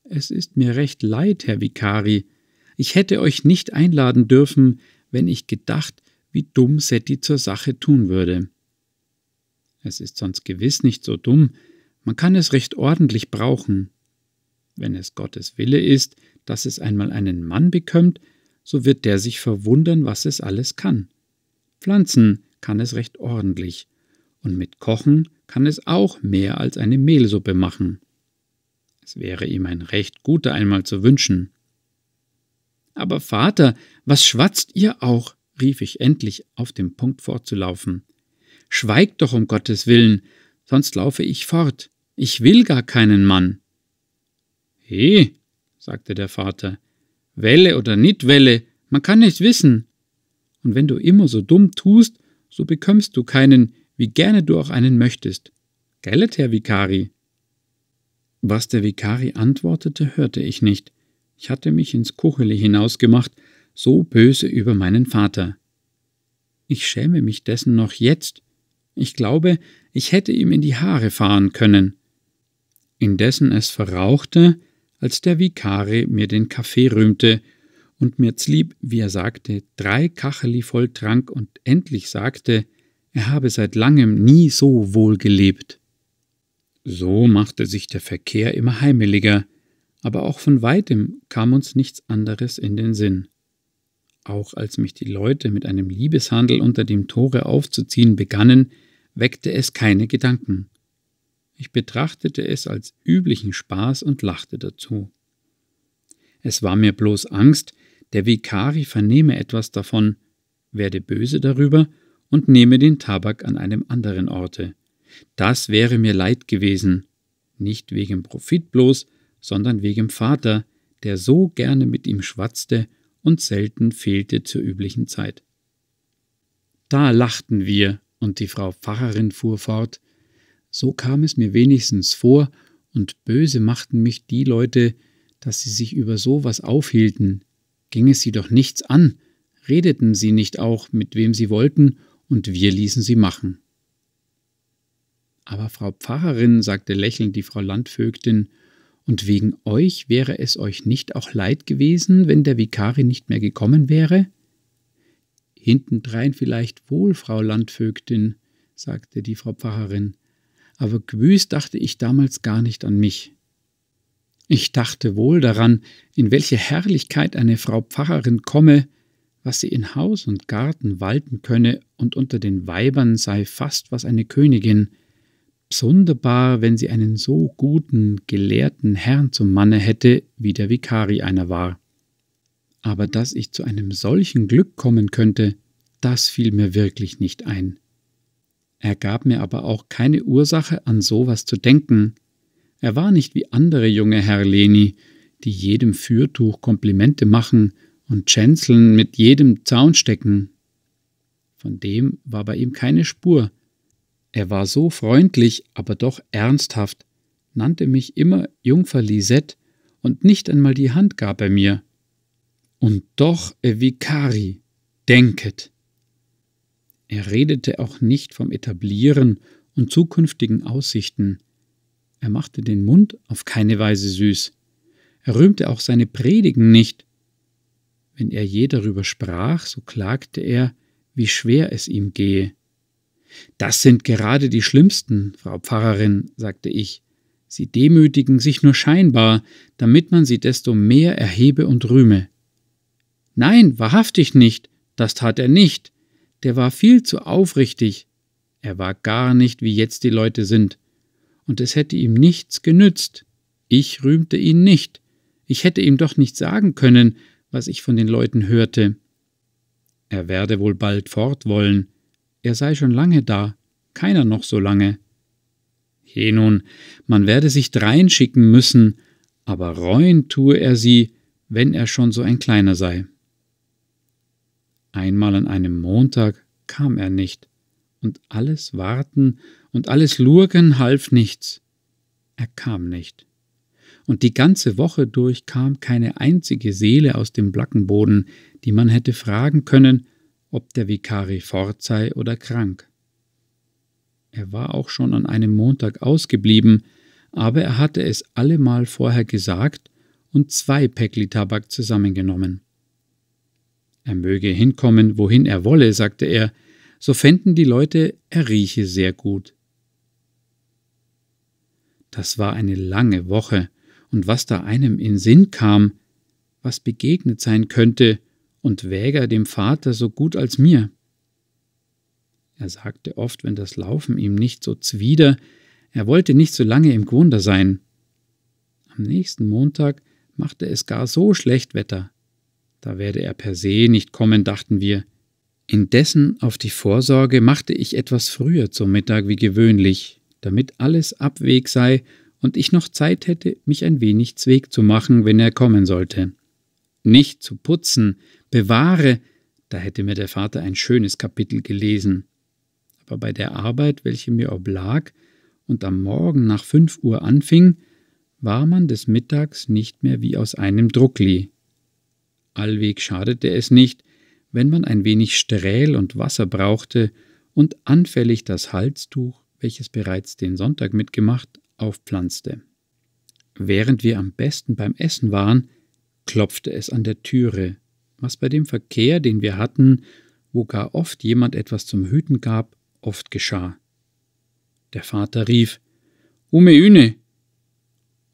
Speaker 1: Es ist mir recht leid, Herr Vikari, ich hätte euch nicht einladen dürfen, wenn ich gedacht, wie dumm Setti zur Sache tun würde. Es ist sonst gewiss nicht so dumm, man kann es recht ordentlich brauchen. Wenn es Gottes Wille ist, dass es einmal einen Mann bekömmt, so wird der sich verwundern, was es alles kann. Pflanzen kann es recht ordentlich, und mit Kochen kann es auch mehr als eine Mehlsuppe machen. Es wäre ihm ein recht guter einmal zu wünschen. Aber Vater, was schwatzt ihr auch? rief ich endlich, auf dem Punkt fortzulaufen. Schweigt doch um Gottes willen, sonst laufe ich fort. Ich will gar keinen Mann. He, sagte der Vater, Welle oder nicht Welle, man kann nicht wissen. Und wenn du immer so dumm tust, so bekömmst du keinen, wie gerne du auch einen möchtest. Gellet, Herr Vikari? Was der Vikari antwortete, hörte ich nicht. Ich hatte mich ins Kucheli hinausgemacht, so böse über meinen Vater. Ich schäme mich dessen noch jetzt. Ich glaube, ich hätte ihm in die Haare fahren können. Indessen es verrauchte, als der Vikari mir den Kaffee rühmte und mir zlieb, wie er sagte, drei Kacheli voll trank und endlich sagte, er habe seit langem nie so wohl gelebt. So machte sich der Verkehr immer heimeliger, aber auch von weitem kam uns nichts anderes in den Sinn. Auch als mich die Leute mit einem Liebeshandel unter dem Tore aufzuziehen begannen, weckte es keine Gedanken. Ich betrachtete es als üblichen Spaß und lachte dazu. Es war mir bloß Angst, der Vikari vernehme etwas davon, werde böse darüber und nehme den Tabak an einem anderen Orte. Das wäre mir leid gewesen, nicht wegen Profit bloß, sondern wegen Vater, der so gerne mit ihm schwatzte und selten fehlte zur üblichen Zeit. Da lachten wir, und die Frau Pfarrerin fuhr fort, so kam es mir wenigstens vor, und böse machten mich die Leute, dass sie sich über so was aufhielten. Ging es sie doch nichts an, redeten sie nicht auch, mit wem sie wollten, und wir ließen sie machen. Aber Frau Pfarrerin, sagte lächelnd die Frau Landvögtin, und wegen euch wäre es euch nicht auch leid gewesen, wenn der Vikari nicht mehr gekommen wäre? Hintendrein vielleicht wohl, Frau Landvögtin, sagte die Frau Pfarrerin, aber gewüß dachte ich damals gar nicht an mich. Ich dachte wohl daran, in welche Herrlichkeit eine Frau Pfarrerin komme, was sie in Haus und Garten walten könne und unter den Weibern sei fast was eine Königin, Sonderbar, wenn sie einen so guten, gelehrten Herrn zum Manne hätte, wie der Vikari einer war. Aber dass ich zu einem solchen Glück kommen könnte, das fiel mir wirklich nicht ein. Er gab mir aber auch keine Ursache, an sowas zu denken. Er war nicht wie andere junge Herr Leni, die jedem Fürtuch Komplimente machen und Schänzeln mit jedem Zaun stecken. Von dem war bei ihm keine Spur, er war so freundlich, aber doch ernsthaft, nannte mich immer Jungfer Lisette und nicht einmal die Hand gab er mir. Und doch, e Vicari, denket. Er redete auch nicht vom Etablieren und zukünftigen Aussichten. Er machte den Mund auf keine Weise süß. Er rühmte auch seine Predigen nicht. Wenn er je darüber sprach, so klagte er, wie schwer es ihm gehe. Das sind gerade die schlimmsten, Frau Pfarrerin, sagte ich. Sie demütigen sich nur scheinbar, damit man sie desto mehr erhebe und rühme. Nein, wahrhaftig nicht, das tat er nicht. Der war viel zu aufrichtig. Er war gar nicht, wie jetzt die Leute sind. Und es hätte ihm nichts genützt. Ich rühmte ihn nicht. Ich hätte ihm doch nicht sagen können, was ich von den Leuten hörte. Er werde wohl bald fort wollen, er sei schon lange da, keiner noch so lange. Je nun, man werde sich dreinschicken müssen, aber reuen tue er sie, wenn er schon so ein kleiner sei. Einmal an einem Montag kam er nicht, und alles Warten und alles Lurken half nichts. Er kam nicht. Und die ganze Woche durch kam keine einzige Seele aus dem Blackenboden, die man hätte fragen können, ob der Vikari fort sei oder krank. Er war auch schon an einem Montag ausgeblieben, aber er hatte es allemal vorher gesagt und zwei Päckli Tabak zusammengenommen. Er möge hinkommen, wohin er wolle, sagte er, so fänden die Leute, er rieche sehr gut. Das war eine lange Woche, und was da einem in Sinn kam, was begegnet sein könnte, und wäger dem Vater so gut als mir. Er sagte oft, wenn das Laufen ihm nicht so zwider, er wollte nicht so lange im Gwunder sein. Am nächsten Montag machte es gar so schlecht Wetter. Da werde er per se nicht kommen, dachten wir. Indessen auf die Vorsorge machte ich etwas früher zum Mittag wie gewöhnlich, damit alles abweg sei und ich noch Zeit hätte, mich ein wenig zweg zu machen, wenn er kommen sollte. Nicht zu putzen, bewahre, da hätte mir der Vater ein schönes Kapitel gelesen. Aber bei der Arbeit, welche mir oblag und am Morgen nach fünf Uhr anfing, war man des Mittags nicht mehr wie aus einem Druckli. Allweg schadete es nicht, wenn man ein wenig Strähl und Wasser brauchte und anfällig das Halstuch, welches bereits den Sonntag mitgemacht, aufpflanzte. Während wir am besten beim Essen waren, klopfte es an der Türe, was bei dem Verkehr, den wir hatten, wo gar oft jemand etwas zum Hüten gab, oft geschah. Der Vater rief Ume Üne,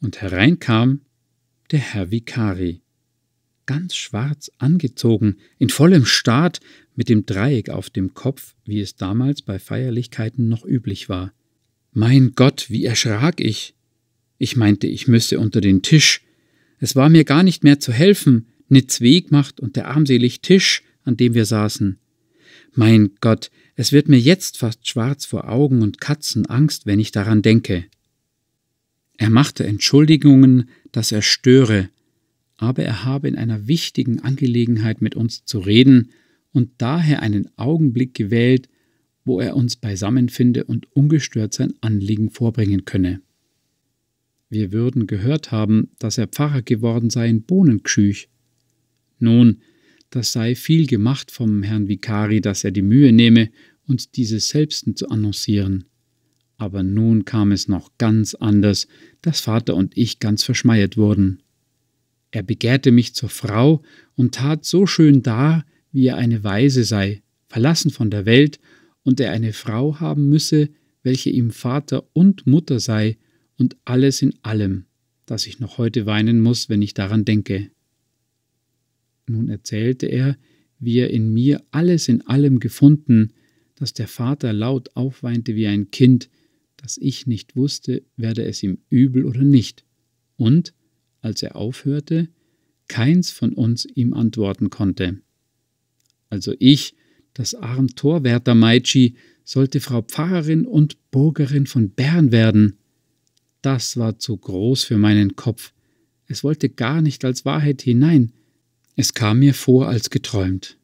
Speaker 1: und hereinkam der Herr Vikari, ganz schwarz angezogen, in vollem Staat, mit dem Dreieck auf dem Kopf, wie es damals bei Feierlichkeiten noch üblich war. Mein Gott, wie erschrak ich! Ich meinte, ich müsse unter den Tisch. Es war mir gar nicht mehr zu helfen, Nitz Weg macht und der armselig Tisch, an dem wir saßen. Mein Gott, es wird mir jetzt fast schwarz vor Augen und Katzenangst, wenn ich daran denke. Er machte Entschuldigungen, dass er störe, aber er habe in einer wichtigen Angelegenheit mit uns zu reden und daher einen Augenblick gewählt, wo er uns beisammen finde und ungestört sein Anliegen vorbringen könne. Wir würden gehört haben, dass er Pfarrer geworden sei in Bohnenschüch. Nun, das sei viel gemacht vom Herrn Vikari, dass er die Mühe nehme, uns dieses selbsten zu annoncieren. Aber nun kam es noch ganz anders, dass Vater und ich ganz verschmeiert wurden. Er begehrte mich zur Frau und tat so schön dar, wie er eine Weise sei, verlassen von der Welt, und er eine Frau haben müsse, welche ihm Vater und Mutter sei und alles in allem, dass ich noch heute weinen muss, wenn ich daran denke. Nun erzählte er, wie er in mir alles in allem gefunden, dass der Vater laut aufweinte wie ein Kind, dass ich nicht wusste, werde es ihm übel oder nicht, und, als er aufhörte, keins von uns ihm antworten konnte. Also ich, das arm Torwärter Meitschi, sollte Frau Pfarrerin und Burgerin von Bern werden. Das war zu groß für meinen Kopf. Es wollte gar nicht als Wahrheit hinein. Es kam mir vor als geträumt.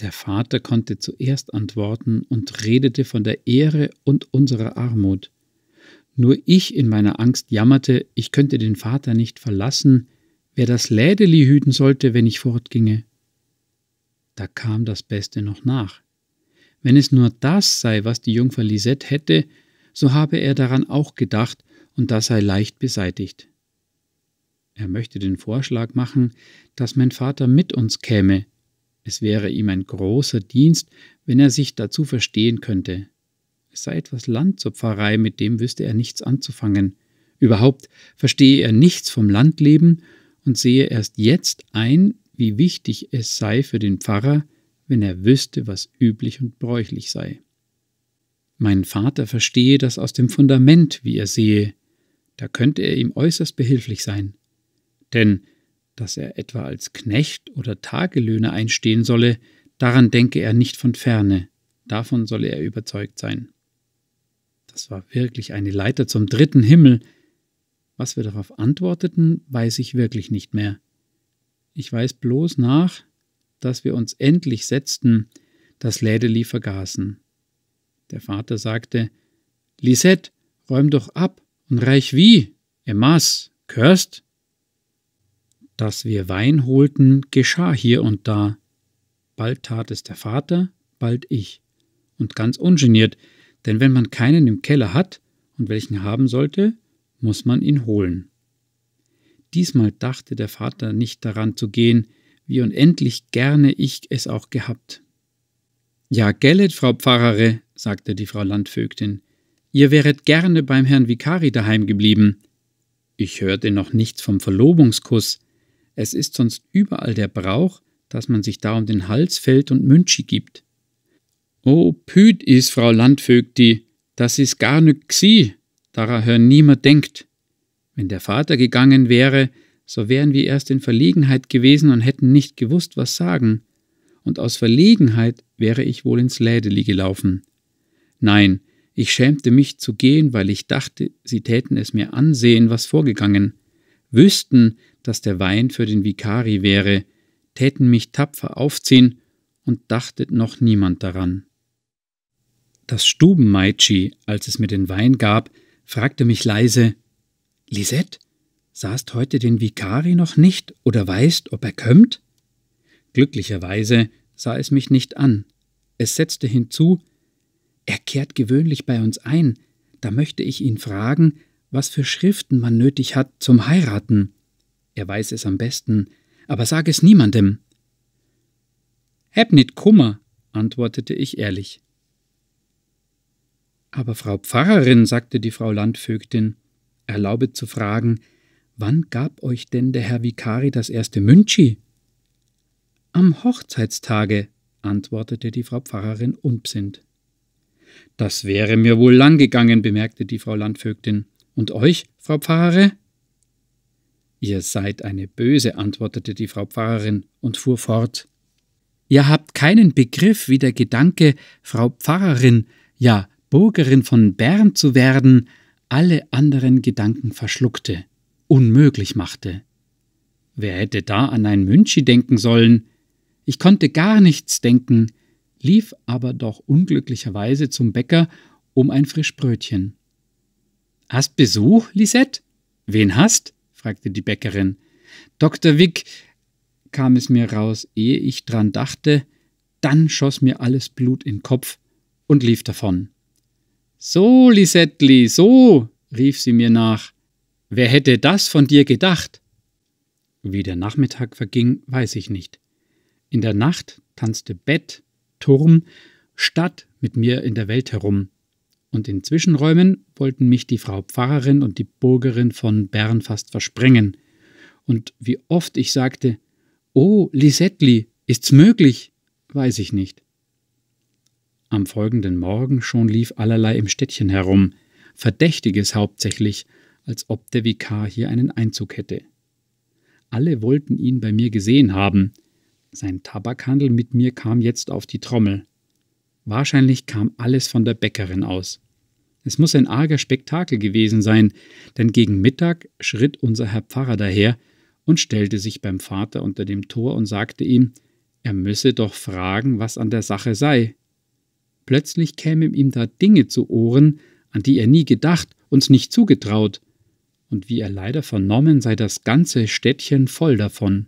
Speaker 1: Der Vater konnte zuerst antworten und redete von der Ehre und unserer Armut. Nur ich in meiner Angst jammerte, ich könnte den Vater nicht verlassen, wer das Lädeli hüten sollte, wenn ich fortginge. Da kam das Beste noch nach. Wenn es nur das sei, was die Jungfer Lisette hätte, so habe er daran auch gedacht, und das sei leicht beseitigt. Er möchte den Vorschlag machen, dass mein Vater mit uns käme, es wäre ihm ein großer Dienst, wenn er sich dazu verstehen könnte. Es sei etwas Land zur Pfarrei, mit dem wüsste er nichts anzufangen. Überhaupt verstehe er nichts vom Landleben und sehe erst jetzt ein, wie wichtig es sei für den Pfarrer, wenn er wüsste, was üblich und bräuchlich sei. Mein Vater verstehe das aus dem Fundament, wie er sehe, da könnte er ihm äußerst behilflich sein. Denn dass er etwa als Knecht oder Tagelöhner einstehen solle, daran denke er nicht von ferne, davon solle er überzeugt sein. Das war wirklich eine Leiter zum dritten Himmel. Was wir darauf antworteten, weiß ich wirklich nicht mehr. Ich weiß bloß nach, dass wir uns endlich setzten, das Lädeli vergaßen. Der Vater sagte, Lisette, räum doch ab und reich wie, Emmas, körst? Dass wir Wein holten, geschah hier und da. Bald tat es der Vater, bald ich. Und ganz ungeniert, denn wenn man keinen im Keller hat und welchen haben sollte, muss man ihn holen. Diesmal dachte der Vater nicht daran zu gehen, wie unendlich gerne ich es auch gehabt. Ja, gellet, Frau Pfarrere, sagte die Frau Landvögtin, ihr wäret gerne beim Herrn Vikari daheim geblieben. Ich hörte noch nichts vom Verlobungskuss. Es ist sonst überall der Brauch, dass man sich da um den Hals fällt und Münchi gibt. Oh, püt is, Frau Landvögti, das is gar nüt gsi, daran hör niemand denkt. Wenn der Vater gegangen wäre, so wären wir erst in Verlegenheit gewesen und hätten nicht gewusst, was sagen. Und aus Verlegenheit wäre ich wohl ins Lädeli gelaufen. Nein, ich schämte mich zu gehen, weil ich dachte, sie täten es mir ansehen, was vorgegangen, wüssten, dass der Wein für den Vikari wäre, täten mich tapfer aufziehen und dachtet noch niemand daran. Das Stubenmeitschi, als es mir den Wein gab, fragte mich leise: Lisette, sahst heute den Vikari noch nicht oder weißt, ob er kömmt? Glücklicherweise sah es mich nicht an. Es setzte hinzu: Er kehrt gewöhnlich bei uns ein, da möchte ich ihn fragen, was für Schriften man nötig hat zum Heiraten. Er weiß es am besten, aber sag es niemandem. Heb nit Kummer, antwortete ich ehrlich. Aber Frau Pfarrerin, sagte die Frau Landvögtin, erlaube zu fragen, wann gab euch denn der Herr Vikari das erste Münchi? Am Hochzeitstage, antwortete die Frau Pfarrerin unbsinnt. Das wäre mir wohl lang gegangen, bemerkte die Frau Landvögtin. Und euch, Frau Pfarrere? Ihr seid eine Böse, antwortete die Frau Pfarrerin und fuhr fort. Ihr habt keinen Begriff, wie der Gedanke, Frau Pfarrerin, ja Burgerin von Bern zu werden, alle anderen Gedanken verschluckte, unmöglich machte. Wer hätte da an ein Münchi denken sollen? Ich konnte gar nichts denken, lief aber doch unglücklicherweise zum Bäcker um ein Frischbrötchen. Hast Besuch, Lisette? Wen hast? fragte die Bäckerin. Dr. Wick, kam es mir raus, ehe ich dran dachte, dann schoss mir alles Blut in Kopf und lief davon. So, Lisettli, so, rief sie mir nach. Wer hätte das von dir gedacht? Wie der Nachmittag verging, weiß ich nicht. In der Nacht tanzte Bett, Turm, Stadt mit mir in der Welt herum, und in Zwischenräumen wollten mich die Frau Pfarrerin und die Burgerin von Bern fast versprengen. Und wie oft ich sagte, Oh, Lisettli, ist's möglich? weiß ich nicht. Am folgenden Morgen schon lief allerlei im Städtchen herum, Verdächtiges hauptsächlich, als ob der Vikar hier einen Einzug hätte. Alle wollten ihn bei mir gesehen haben. Sein Tabakhandel mit mir kam jetzt auf die Trommel. Wahrscheinlich kam alles von der Bäckerin aus. Es muss ein arger Spektakel gewesen sein, denn gegen Mittag schritt unser Herr Pfarrer daher und stellte sich beim Vater unter dem Tor und sagte ihm, er müsse doch fragen, was an der Sache sei. Plötzlich kämen ihm da Dinge zu Ohren, an die er nie gedacht, uns nicht zugetraut, und wie er leider vernommen, sei das ganze Städtchen voll davon.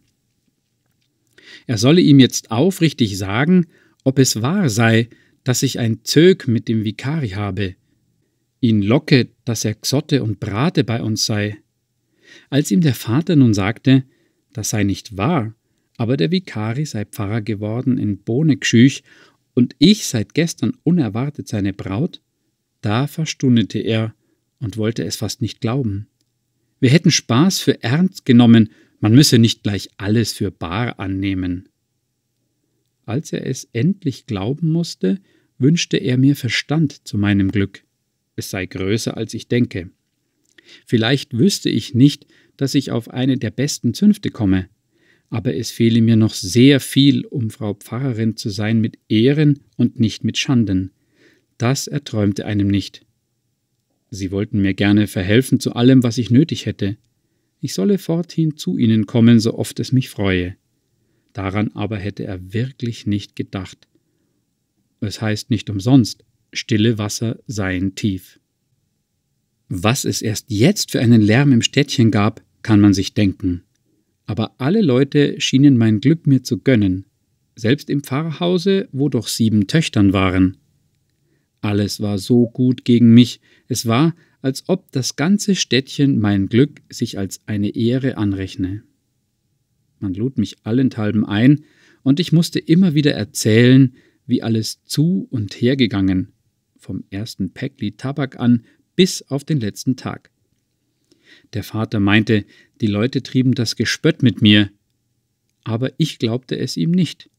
Speaker 1: Er solle ihm jetzt aufrichtig sagen, ob es wahr sei, dass ich ein Zög mit dem Vikari habe, ihn locke, dass er Xotte und Brate bei uns sei. Als ihm der Vater nun sagte, das sei nicht wahr, aber der Vikari sei Pfarrer geworden in Bohnegschüch und ich seit gestern unerwartet seine Braut, da verstundete er und wollte es fast nicht glauben. Wir hätten Spaß für ernst genommen, man müsse nicht gleich alles für bar annehmen. Als er es endlich glauben musste, wünschte er mir Verstand zu meinem Glück. Es sei größer, als ich denke. Vielleicht wüsste ich nicht, dass ich auf eine der besten Zünfte komme, aber es fehle mir noch sehr viel, um Frau Pfarrerin zu sein mit Ehren und nicht mit Schanden. Das erträumte einem nicht. Sie wollten mir gerne verhelfen zu allem, was ich nötig hätte. Ich solle forthin zu ihnen kommen, so oft es mich freue. Daran aber hätte er wirklich nicht gedacht. Es heißt nicht umsonst, stille Wasser seien tief. Was es erst jetzt für einen Lärm im Städtchen gab, kann man sich denken. Aber alle Leute schienen mein Glück mir zu gönnen, selbst im Pfarrhause, wo doch sieben Töchtern waren. Alles war so gut gegen mich, es war, als ob das ganze Städtchen mein Glück sich als eine Ehre anrechne. Man lud mich allenthalben ein, und ich musste immer wieder erzählen, wie alles zu und her gegangen, vom ersten Päckli Tabak an bis auf den letzten Tag. Der Vater meinte, die Leute trieben das Gespött mit mir, aber ich glaubte es ihm nicht.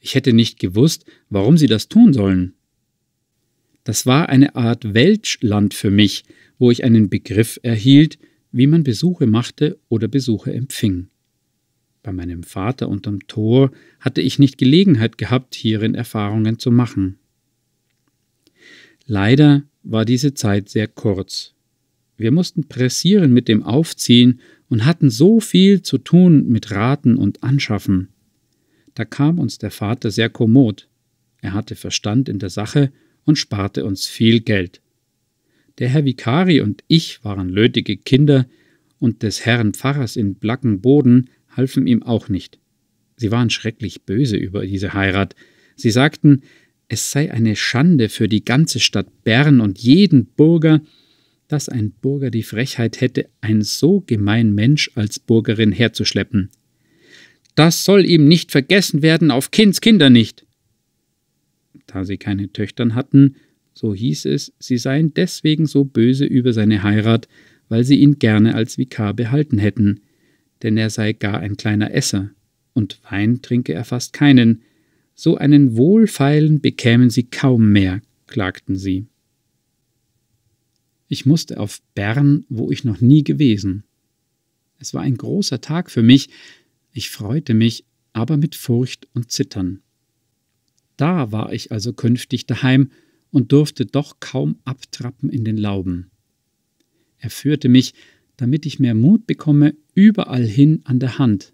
Speaker 1: Ich hätte nicht gewusst, warum sie das tun sollen. Das war eine Art Welschland für mich, wo ich einen Begriff erhielt, wie man Besuche machte oder Besuche empfing. Bei meinem Vater unterm Tor hatte ich nicht Gelegenheit gehabt, hierin Erfahrungen zu machen. Leider war diese Zeit sehr kurz. Wir mussten pressieren mit dem Aufziehen und hatten so viel zu tun mit Raten und Anschaffen. Da kam uns der Vater sehr kommod. Er hatte Verstand in der Sache und sparte uns viel Geld. Der Herr Vikari und ich waren lötige Kinder, und des Herrn Pfarrers in Blackenboden halfen ihm auch nicht. Sie waren schrecklich böse über diese Heirat. Sie sagten, es sei eine Schande für die ganze Stadt Bern und jeden Bürger, dass ein Bürger die Frechheit hätte, ein so gemein Mensch als Bürgerin herzuschleppen. Das soll ihm nicht vergessen werden, auf Kindskinder nicht. Da sie keine Töchtern hatten, so hieß es, sie seien deswegen so böse über seine Heirat, weil sie ihn gerne als Vikar behalten hätten, denn er sei gar ein kleiner Esser, und Wein trinke er fast keinen, so einen Wohlfeilen bekämen sie kaum mehr, klagten sie. Ich musste auf Bern, wo ich noch nie gewesen. Es war ein großer Tag für mich, ich freute mich, aber mit Furcht und Zittern. Da war ich also künftig daheim und durfte doch kaum abtrappen in den Lauben. Er führte mich, damit ich mehr Mut bekomme, überall hin an der Hand.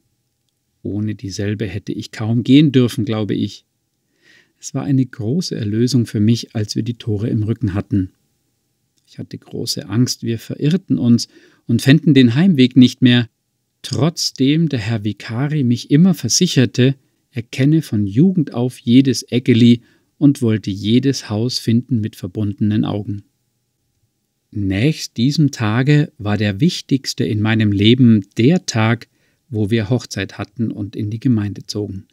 Speaker 1: Ohne dieselbe hätte ich kaum gehen dürfen, glaube ich. Es war eine große Erlösung für mich, als wir die Tore im Rücken hatten. Ich hatte große Angst, wir verirrten uns und fänden den Heimweg nicht mehr, trotzdem der Herr Vikari mich immer versicherte, er kenne von Jugend auf jedes Eckeli und wollte jedes Haus finden mit verbundenen Augen. Nächst diesem Tage war der wichtigste in meinem Leben der Tag, wo wir Hochzeit hatten und in die Gemeinde zogen.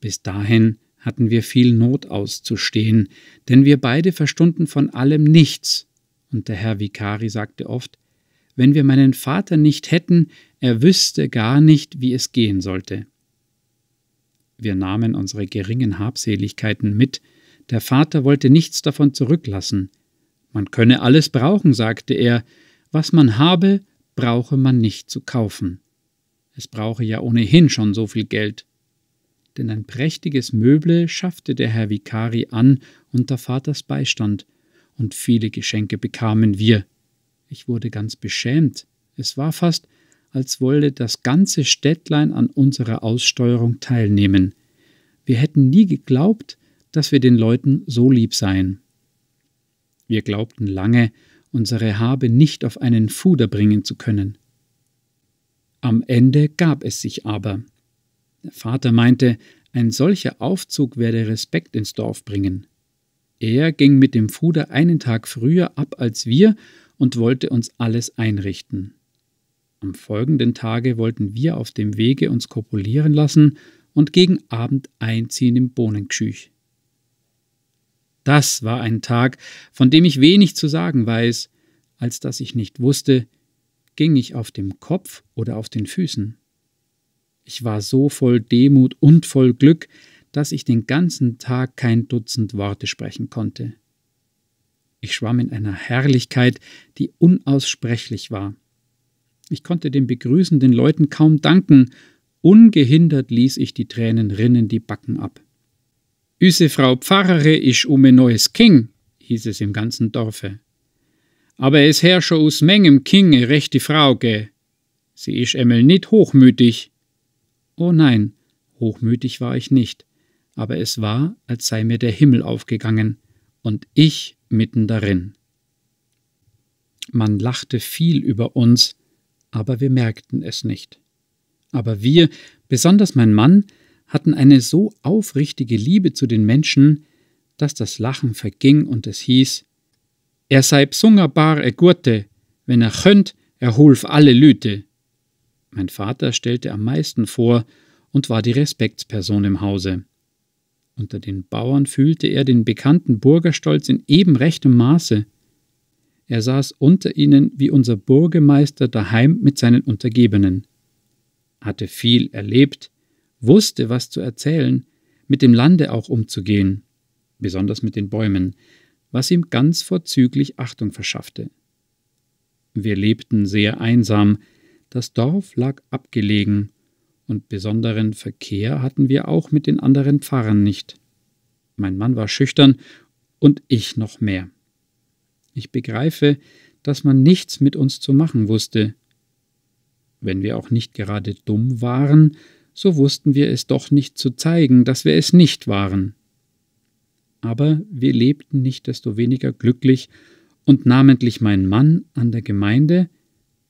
Speaker 1: Bis dahin hatten wir viel Not auszustehen, denn wir beide verstunden von allem nichts und der Herr Vikari sagte oft, wenn wir meinen Vater nicht hätten, er wüsste gar nicht, wie es gehen sollte. Wir nahmen unsere geringen Habseligkeiten mit, der Vater wollte nichts davon zurücklassen. Man könne alles brauchen, sagte er, was man habe, brauche man nicht zu kaufen. Es brauche ja ohnehin schon so viel Geld. Denn ein prächtiges Möble schaffte der Herr Vikari an unter Vaters Beistand, und viele Geschenke bekamen wir. Ich wurde ganz beschämt. Es war fast, als wolle das ganze Städtlein an unserer Aussteuerung teilnehmen. Wir hätten nie geglaubt, dass wir den Leuten so lieb seien. Wir glaubten lange, unsere Habe nicht auf einen Fuder bringen zu können. Am Ende gab es sich aber. Der Vater meinte, ein solcher Aufzug werde Respekt ins Dorf bringen. Er ging mit dem Fuder einen Tag früher ab als wir und wollte uns alles einrichten. Am folgenden Tage wollten wir auf dem Wege uns kopulieren lassen und gegen Abend einziehen im Bohnengeschüch. Das war ein Tag, von dem ich wenig zu sagen weiß, als dass ich nicht wusste, ging ich auf dem Kopf oder auf den Füßen. Ich war so voll Demut und voll Glück, dass ich den ganzen Tag kein Dutzend Worte sprechen konnte. Ich schwamm in einer Herrlichkeit, die unaussprechlich war. Ich konnte den begrüßenden Leuten kaum danken, ungehindert ließ ich die Tränen rinnen die Backen ab. Üse Frau Pfarrere isch um ein neues King, hieß es im ganzen Dorfe. Aber es herrsche aus Mengem King e rechte Frau ge. Sie isch emmel nit hochmütig. Oh nein, hochmütig war ich nicht aber es war, als sei mir der Himmel aufgegangen und ich mitten darin. Man lachte viel über uns, aber wir merkten es nicht. Aber wir, besonders mein Mann, hatten eine so aufrichtige Liebe zu den Menschen, dass das Lachen verging und es hieß, Er sei bsungerbar e Gurte, wenn er könnt, er hulf alle Lüte. Mein Vater stellte am meisten vor und war die Respektsperson im Hause. Unter den Bauern fühlte er den bekannten Burgerstolz in eben rechtem Maße. Er saß unter ihnen wie unser Burgemeister daheim mit seinen Untergebenen, hatte viel erlebt, wusste, was zu erzählen, mit dem Lande auch umzugehen, besonders mit den Bäumen, was ihm ganz vorzüglich Achtung verschaffte. Wir lebten sehr einsam, das Dorf lag abgelegen, und besonderen Verkehr hatten wir auch mit den anderen Pfarrern nicht. Mein Mann war schüchtern und ich noch mehr. Ich begreife, dass man nichts mit uns zu machen wusste. Wenn wir auch nicht gerade dumm waren, so wussten wir es doch nicht zu zeigen, dass wir es nicht waren. Aber wir lebten nicht desto weniger glücklich, und namentlich mein Mann an der Gemeinde,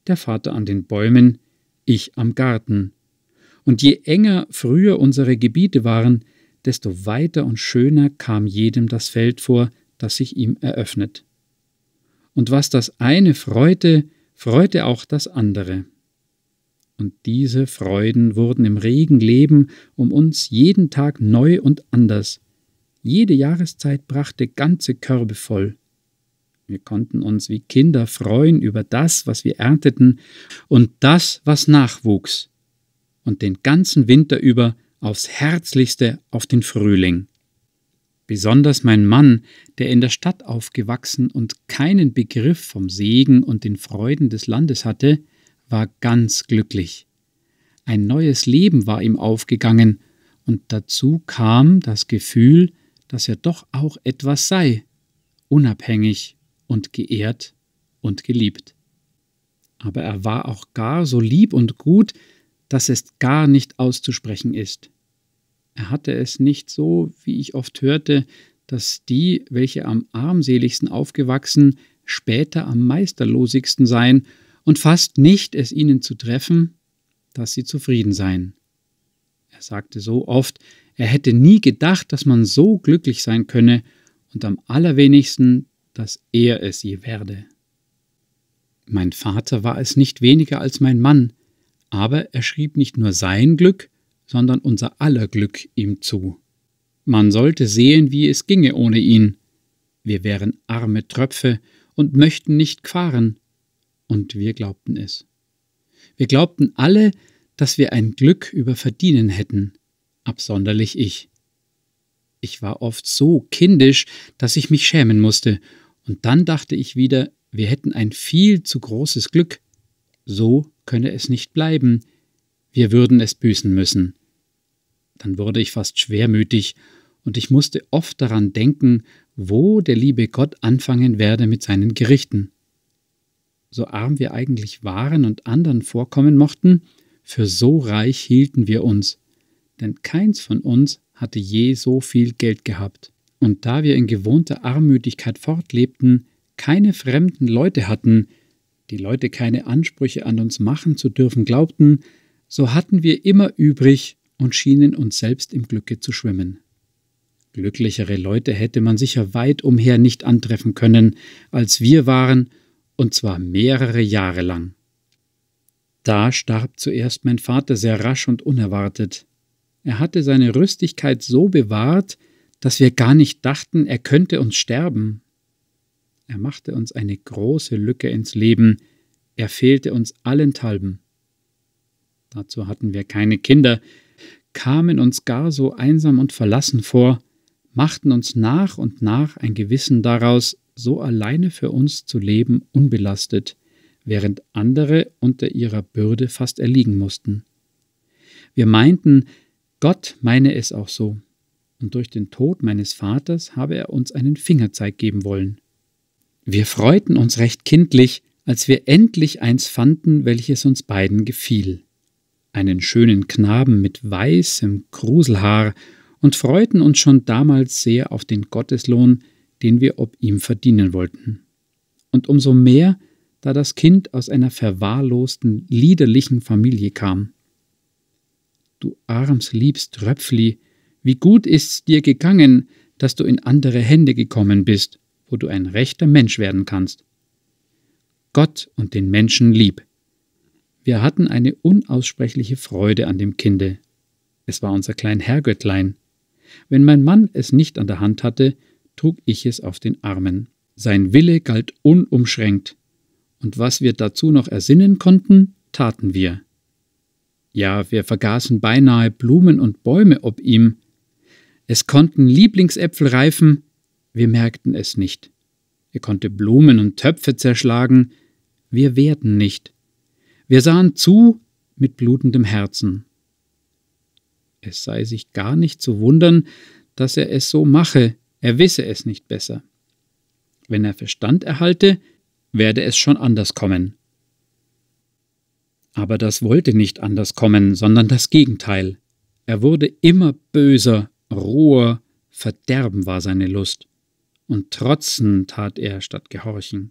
Speaker 1: der Vater an den Bäumen, ich am Garten. Und je enger früher unsere Gebiete waren, desto weiter und schöner kam jedem das Feld vor, das sich ihm eröffnet. Und was das eine freute, freute auch das andere. Und diese Freuden wurden im regen Leben um uns jeden Tag neu und anders. Jede Jahreszeit brachte ganze Körbe voll. Wir konnten uns wie Kinder freuen über das, was wir ernteten und das, was nachwuchs, und den ganzen Winter über aufs herzlichste auf den Frühling. Besonders mein Mann, der in der Stadt aufgewachsen und keinen Begriff vom Segen und den Freuden des Landes hatte, war ganz glücklich. Ein neues Leben war ihm aufgegangen, und dazu kam das Gefühl, dass er doch auch etwas sei, unabhängig und geehrt und geliebt. Aber er war auch gar so lieb und gut, dass es gar nicht auszusprechen ist. Er hatte es nicht so, wie ich oft hörte, dass die, welche am armseligsten aufgewachsen, später am meisterlosigsten seien und fast nicht es ihnen zu treffen, dass sie zufrieden seien. Er sagte so oft, er hätte nie gedacht, dass man so glücklich sein könne und am allerwenigsten, dass er es je werde. Mein Vater war es nicht weniger als mein Mann, aber er schrieb nicht nur sein Glück, sondern unser aller Glück ihm zu. Man sollte sehen, wie es ginge ohne ihn. Wir wären arme Tröpfe und möchten nicht fahren. Und wir glaubten es. Wir glaubten alle, dass wir ein Glück über verdienen hätten, absonderlich ich. Ich war oft so kindisch, dass ich mich schämen musste und dann dachte ich wieder, wir hätten ein viel zu großes Glück. So könne es nicht bleiben. Wir würden es büßen müssen. Dann wurde ich fast schwermütig und ich musste oft daran denken, wo der liebe Gott anfangen werde mit seinen Gerichten. So arm wir eigentlich waren und anderen vorkommen mochten, für so reich hielten wir uns, denn keins von uns hatte je so viel Geld gehabt und da wir in gewohnter Armütigkeit fortlebten, keine fremden Leute hatten, die Leute keine Ansprüche an uns machen zu dürfen glaubten, so hatten wir immer übrig und schienen uns selbst im Glücke zu schwimmen. Glücklichere Leute hätte man sicher weit umher nicht antreffen können, als wir waren, und zwar mehrere Jahre lang. Da starb zuerst mein Vater sehr rasch und unerwartet. Er hatte seine Rüstigkeit so bewahrt, dass wir gar nicht dachten, er könnte uns sterben. Er machte uns eine große Lücke ins Leben, er fehlte uns allenthalben. Dazu hatten wir keine Kinder, kamen uns gar so einsam und verlassen vor, machten uns nach und nach ein Gewissen daraus, so alleine für uns zu leben, unbelastet, während andere unter ihrer Bürde fast erliegen mussten. Wir meinten, Gott meine es auch so und durch den Tod meines Vaters habe er uns einen Fingerzeig geben wollen. Wir freuten uns recht kindlich, als wir endlich eins fanden, welches uns beiden gefiel. Einen schönen Knaben mit weißem Kruselhaar und freuten uns schon damals sehr auf den Gotteslohn, den wir ob ihm verdienen wollten. Und umso mehr, da das Kind aus einer verwahrlosten, liederlichen Familie kam. Du arms liebst Tröpfli, wie gut ist's dir gegangen, dass du in andere Hände gekommen bist, wo du ein rechter Mensch werden kannst. Gott und den Menschen lieb. Wir hatten eine unaussprechliche Freude an dem Kinde. Es war unser klein Herrgöttlein. Wenn mein Mann es nicht an der Hand hatte, trug ich es auf den Armen. Sein Wille galt unumschränkt, und was wir dazu noch ersinnen konnten, taten wir. Ja, wir vergaßen beinahe Blumen und Bäume ob ihm. Es konnten Lieblingsäpfel reifen, wir merkten es nicht. Er konnte Blumen und Töpfe zerschlagen, wir wehrten nicht. Wir sahen zu mit blutendem Herzen. Es sei sich gar nicht zu wundern, dass er es so mache, er wisse es nicht besser. Wenn er Verstand erhalte, werde es schon anders kommen. Aber das wollte nicht anders kommen, sondern das Gegenteil. Er wurde immer böser, roher, Verderben war seine Lust. Und trotzen tat er statt gehorchen.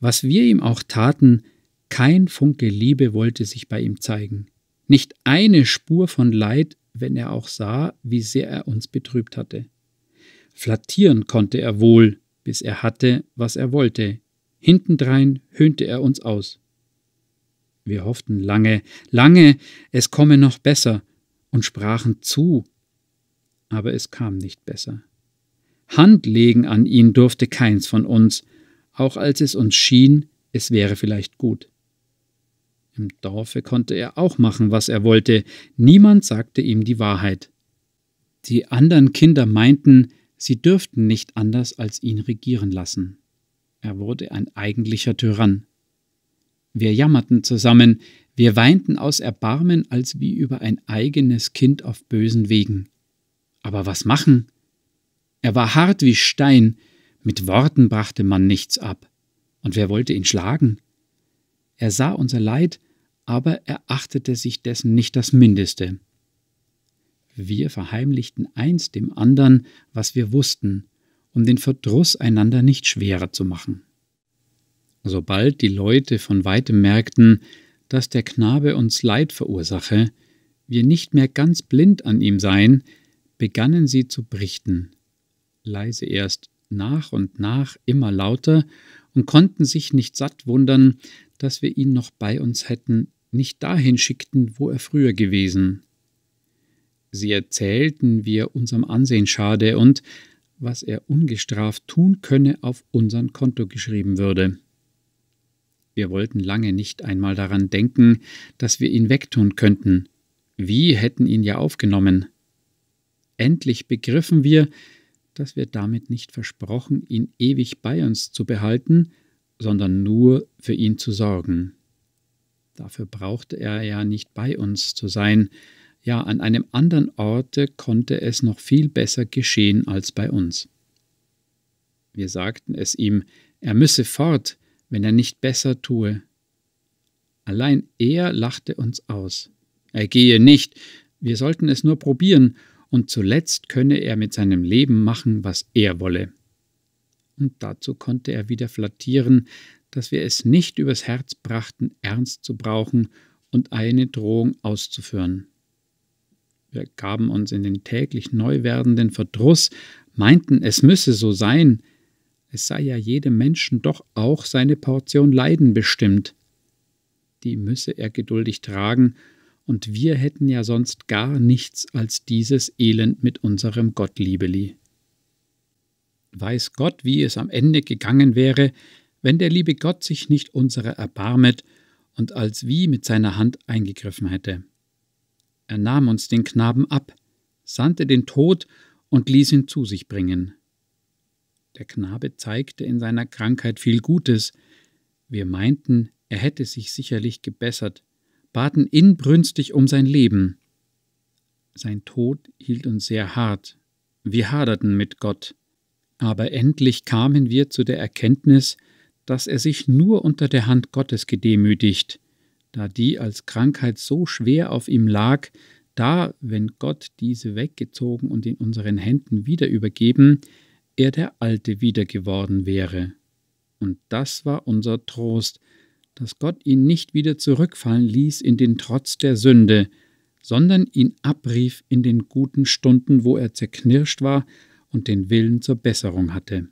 Speaker 1: Was wir ihm auch taten, kein Funke Liebe wollte sich bei ihm zeigen. Nicht eine Spur von Leid, wenn er auch sah, wie sehr er uns betrübt hatte. Flattieren konnte er wohl, bis er hatte, was er wollte. Hintendrein höhnte er uns aus. Wir hofften lange, lange, es komme noch besser und sprachen zu, aber es kam nicht besser. Hand legen an ihn durfte keins von uns, auch als es uns schien, es wäre vielleicht gut. Im Dorfe konnte er auch machen, was er wollte, niemand sagte ihm die Wahrheit. Die anderen Kinder meinten, sie dürften nicht anders als ihn regieren lassen. Er wurde ein eigentlicher Tyrann. Wir jammerten zusammen, wir weinten aus Erbarmen als wie über ein eigenes Kind auf bösen Wegen. Aber was machen? Er war hart wie Stein, mit Worten brachte man nichts ab. Und wer wollte ihn schlagen? Er sah unser Leid, aber er achtete sich dessen nicht das Mindeste. Wir verheimlichten eins dem andern, was wir wussten, um den Verdruss einander nicht schwerer zu machen. Sobald die Leute von weitem merkten, dass der Knabe uns Leid verursache, wir nicht mehr ganz blind an ihm seien, begannen sie zu berichten, leise erst, nach und nach immer lauter, und konnten sich nicht satt wundern, dass wir ihn noch bei uns hätten, nicht dahin schickten, wo er früher gewesen. Sie erzählten, wie er unserem Ansehen schade und was er ungestraft tun könne, auf unseren Konto geschrieben würde. Wir wollten lange nicht einmal daran denken, dass wir ihn wegtun könnten. Wie hätten ihn ja aufgenommen. Endlich begriffen wir, dass wir damit nicht versprochen, ihn ewig bei uns zu behalten, sondern nur für ihn zu sorgen. Dafür brauchte er ja nicht bei uns zu sein, ja an einem anderen Orte konnte es noch viel besser geschehen als bei uns. Wir sagten es ihm, er müsse fort, wenn er nicht besser tue. Allein er lachte uns aus. Er gehe nicht, wir sollten es nur probieren, und zuletzt könne er mit seinem Leben machen, was er wolle. Und dazu konnte er wieder flattieren, dass wir es nicht übers Herz brachten, ernst zu brauchen und eine Drohung auszuführen. Wir gaben uns in den täglich neu werdenden Verdruss, meinten, es müsse so sein, es sei ja jedem Menschen doch auch seine Portion Leiden bestimmt. Die müsse er geduldig tragen, und wir hätten ja sonst gar nichts als dieses Elend mit unserem Gottliebeli. Weiß Gott, wie es am Ende gegangen wäre, wenn der liebe Gott sich nicht unserer erbarmet und als wie mit seiner Hand eingegriffen hätte. Er nahm uns den Knaben ab, sandte den Tod und ließ ihn zu sich bringen. Der Knabe zeigte in seiner Krankheit viel Gutes. Wir meinten, er hätte sich sicherlich gebessert, baten inbrünstig um sein Leben. Sein Tod hielt uns sehr hart. Wir haderten mit Gott. Aber endlich kamen wir zu der Erkenntnis, dass er sich nur unter der Hand Gottes gedemütigt, da die als Krankheit so schwer auf ihm lag, da, wenn Gott diese weggezogen und in unseren Händen wieder übergeben, er der Alte wieder geworden wäre. Und das war unser Trost, dass Gott ihn nicht wieder zurückfallen ließ in den Trotz der Sünde, sondern ihn abrief in den guten Stunden, wo er zerknirscht war und den Willen zur Besserung hatte.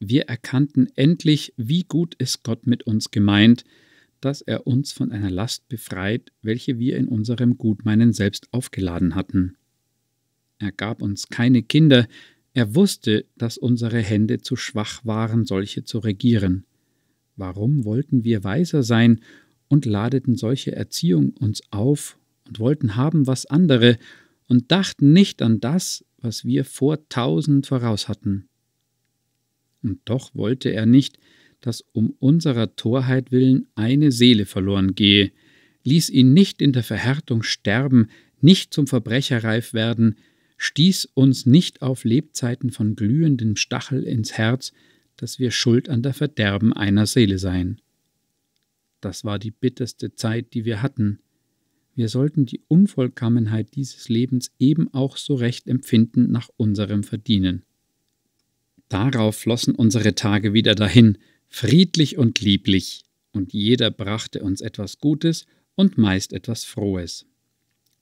Speaker 1: wir erkannten endlich, wie gut es Gott mit uns gemeint, dass er uns von einer Last befreit, welche wir in unserem Gutmeinen selbst aufgeladen hatten. Er gab uns keine Kinder, er wusste, dass unsere Hände zu schwach waren, solche zu regieren. Warum wollten wir weiser sein und ladeten solche Erziehung uns auf und wollten haben, was andere, und dachten nicht an das, was wir vor tausend voraus hatten. Und doch wollte er nicht, dass um unserer Torheit willen eine Seele verloren gehe, ließ ihn nicht in der Verhärtung sterben, nicht zum Verbrecher reif werden, stieß uns nicht auf Lebzeiten von glühendem Stachel ins Herz, dass wir schuld an der Verderben einer Seele seien. Das war die bitterste Zeit, die wir hatten, wir sollten die Unvollkommenheit dieses Lebens eben auch so recht empfinden nach unserem Verdienen. Darauf flossen unsere Tage wieder dahin, friedlich und lieblich, und jeder brachte uns etwas Gutes und meist etwas Frohes.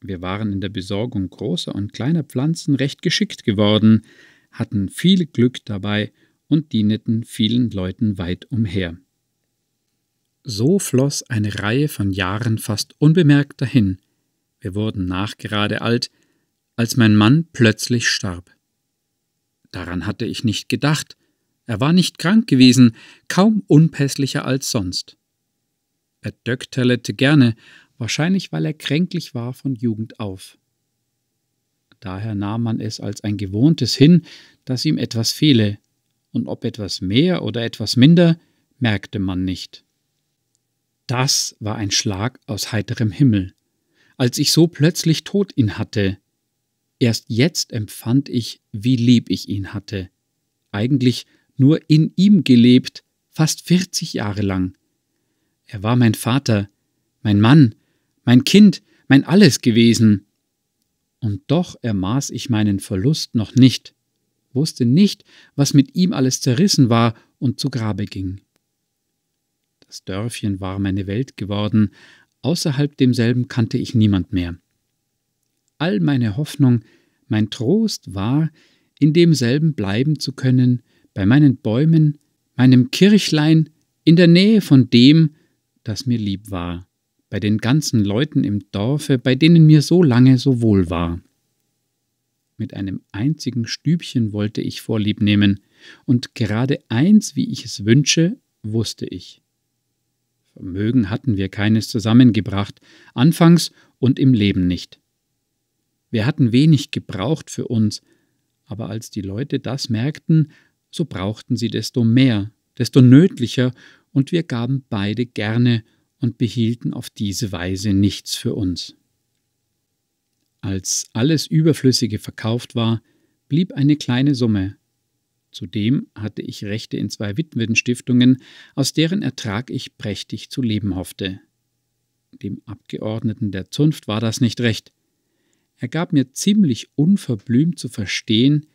Speaker 1: Wir waren in der Besorgung großer und kleiner Pflanzen recht geschickt geworden, hatten viel Glück dabei und dieneten vielen Leuten weit umher. So floss eine Reihe von Jahren fast unbemerkt dahin. Wir wurden nachgerade alt, als mein Mann plötzlich starb. Daran hatte ich nicht gedacht. Er war nicht krank gewesen, kaum unpässlicher als sonst. Er döckterlete gerne, wahrscheinlich weil er kränklich war von Jugend auf. Daher nahm man es als ein gewohntes hin, dass ihm etwas fehle, und ob etwas mehr oder etwas minder, merkte man nicht. Das war ein Schlag aus heiterem Himmel, als ich so plötzlich Tod ihn hatte. Erst jetzt empfand ich, wie lieb ich ihn hatte. Eigentlich nur in ihm gelebt, fast 40 Jahre lang. Er war mein Vater, mein Mann, mein Kind, mein Alles gewesen. Und doch ermaß ich meinen Verlust noch nicht, wusste nicht, was mit ihm alles zerrissen war und zu Grabe ging. Das Dörfchen war meine Welt geworden, außerhalb demselben kannte ich niemand mehr. All meine Hoffnung, mein Trost war, in demselben bleiben zu können, bei meinen Bäumen, meinem Kirchlein, in der Nähe von dem, das mir lieb war, bei den ganzen Leuten im Dorfe, bei denen mir so lange so wohl war. Mit einem einzigen Stübchen wollte ich Vorlieb nehmen, und gerade eins, wie ich es wünsche, wusste ich. Vermögen hatten wir keines zusammengebracht, anfangs und im Leben nicht. Wir hatten wenig gebraucht für uns, aber als die Leute das merkten, so brauchten sie desto mehr, desto nötlicher, und wir gaben beide gerne und behielten auf diese Weise nichts für uns. Als alles Überflüssige verkauft war, blieb eine kleine Summe, Zudem hatte ich Rechte in zwei Witwenstiftungen, aus deren Ertrag ich prächtig zu leben hoffte. Dem Abgeordneten der Zunft war das nicht recht. Er gab mir ziemlich unverblümt zu verstehen,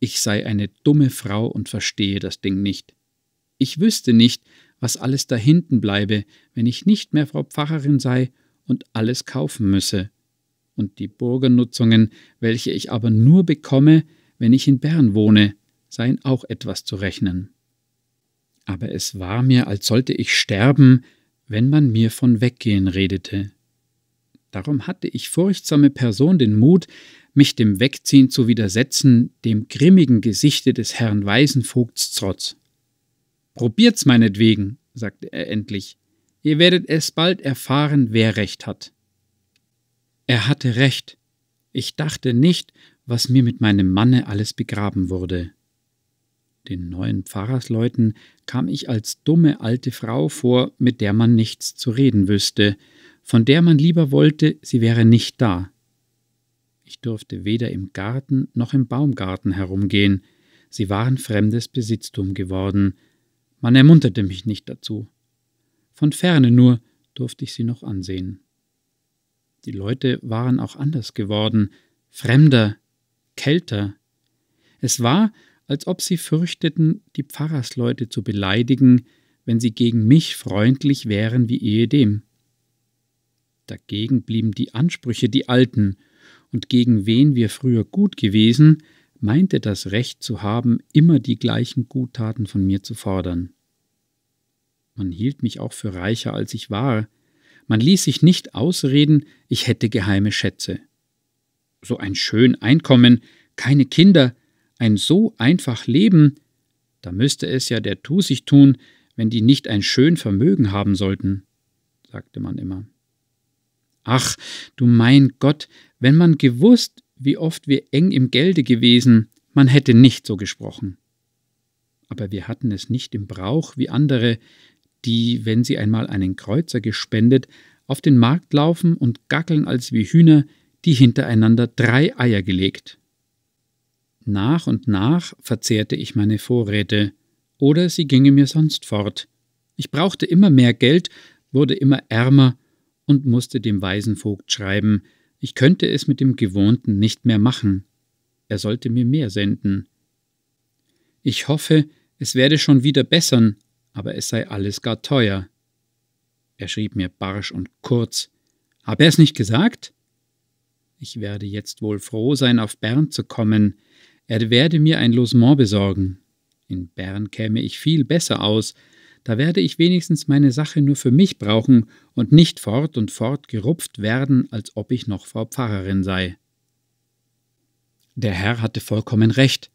Speaker 1: ich sei eine dumme Frau und verstehe das Ding nicht. Ich wüsste nicht, was alles da hinten bleibe, wenn ich nicht mehr Frau Pfarrerin sei und alles kaufen müsse. Und die Burgernutzungen, welche ich aber nur bekomme, wenn ich in Bern wohne, seien auch etwas zu rechnen. Aber es war mir, als sollte ich sterben, wenn man mir von Weggehen redete. Darum hatte ich furchtsame Person den Mut, mich dem Wegziehen zu widersetzen, dem grimmigen Gesichte des Herrn Waisenvogts trotz. Probiert's meinetwegen, sagte er endlich. Ihr werdet es bald erfahren, wer Recht hat. Er hatte Recht. Ich dachte nicht, was mir mit meinem Manne alles begraben wurde. Den neuen Pfarrersleuten kam ich als dumme alte Frau vor, mit der man nichts zu reden wüsste, von der man lieber wollte, sie wäre nicht da. Ich durfte weder im Garten noch im Baumgarten herumgehen, sie waren fremdes Besitztum geworden, man ermunterte mich nicht dazu. Von ferne nur durfte ich sie noch ansehen. Die Leute waren auch anders geworden, fremder, kälter. Es war, als ob sie fürchteten, die Pfarrersleute zu beleidigen, wenn sie gegen mich freundlich wären wie ehedem. Dagegen blieben die Ansprüche die alten, und gegen wen wir früher gut gewesen, meinte das Recht zu haben, immer die gleichen Guttaten von mir zu fordern. Man hielt mich auch für reicher, als ich war. Man ließ sich nicht ausreden, ich hätte geheime Schätze. So ein schön Einkommen, keine Kinder, ein so einfach Leben, da müsste es ja der Tu sich tun, wenn die nicht ein schön Vermögen haben sollten, sagte man immer. Ach, du mein Gott, wenn man gewusst, wie oft wir eng im Gelde gewesen, man hätte nicht so gesprochen. Aber wir hatten es nicht im Brauch wie andere, die, wenn sie einmal einen Kreuzer gespendet, auf den Markt laufen und gackeln als wie Hühner, die hintereinander drei Eier gelegt. Nach und nach verzehrte ich meine Vorräte, oder sie ginge mir sonst fort. Ich brauchte immer mehr Geld, wurde immer ärmer und musste dem Waisenvogt schreiben, ich könnte es mit dem Gewohnten nicht mehr machen. Er sollte mir mehr senden. Ich hoffe, es werde schon wieder bessern, aber es sei alles gar teuer. Er schrieb mir barsch und kurz. Hab er es nicht gesagt? Ich werde jetzt wohl froh sein, auf Bern zu kommen. Er werde mir ein Losement besorgen. In Bern käme ich viel besser aus, da werde ich wenigstens meine Sache nur für mich brauchen und nicht fort und fort gerupft werden, als ob ich noch Frau Pfarrerin sei. Der Herr hatte vollkommen recht.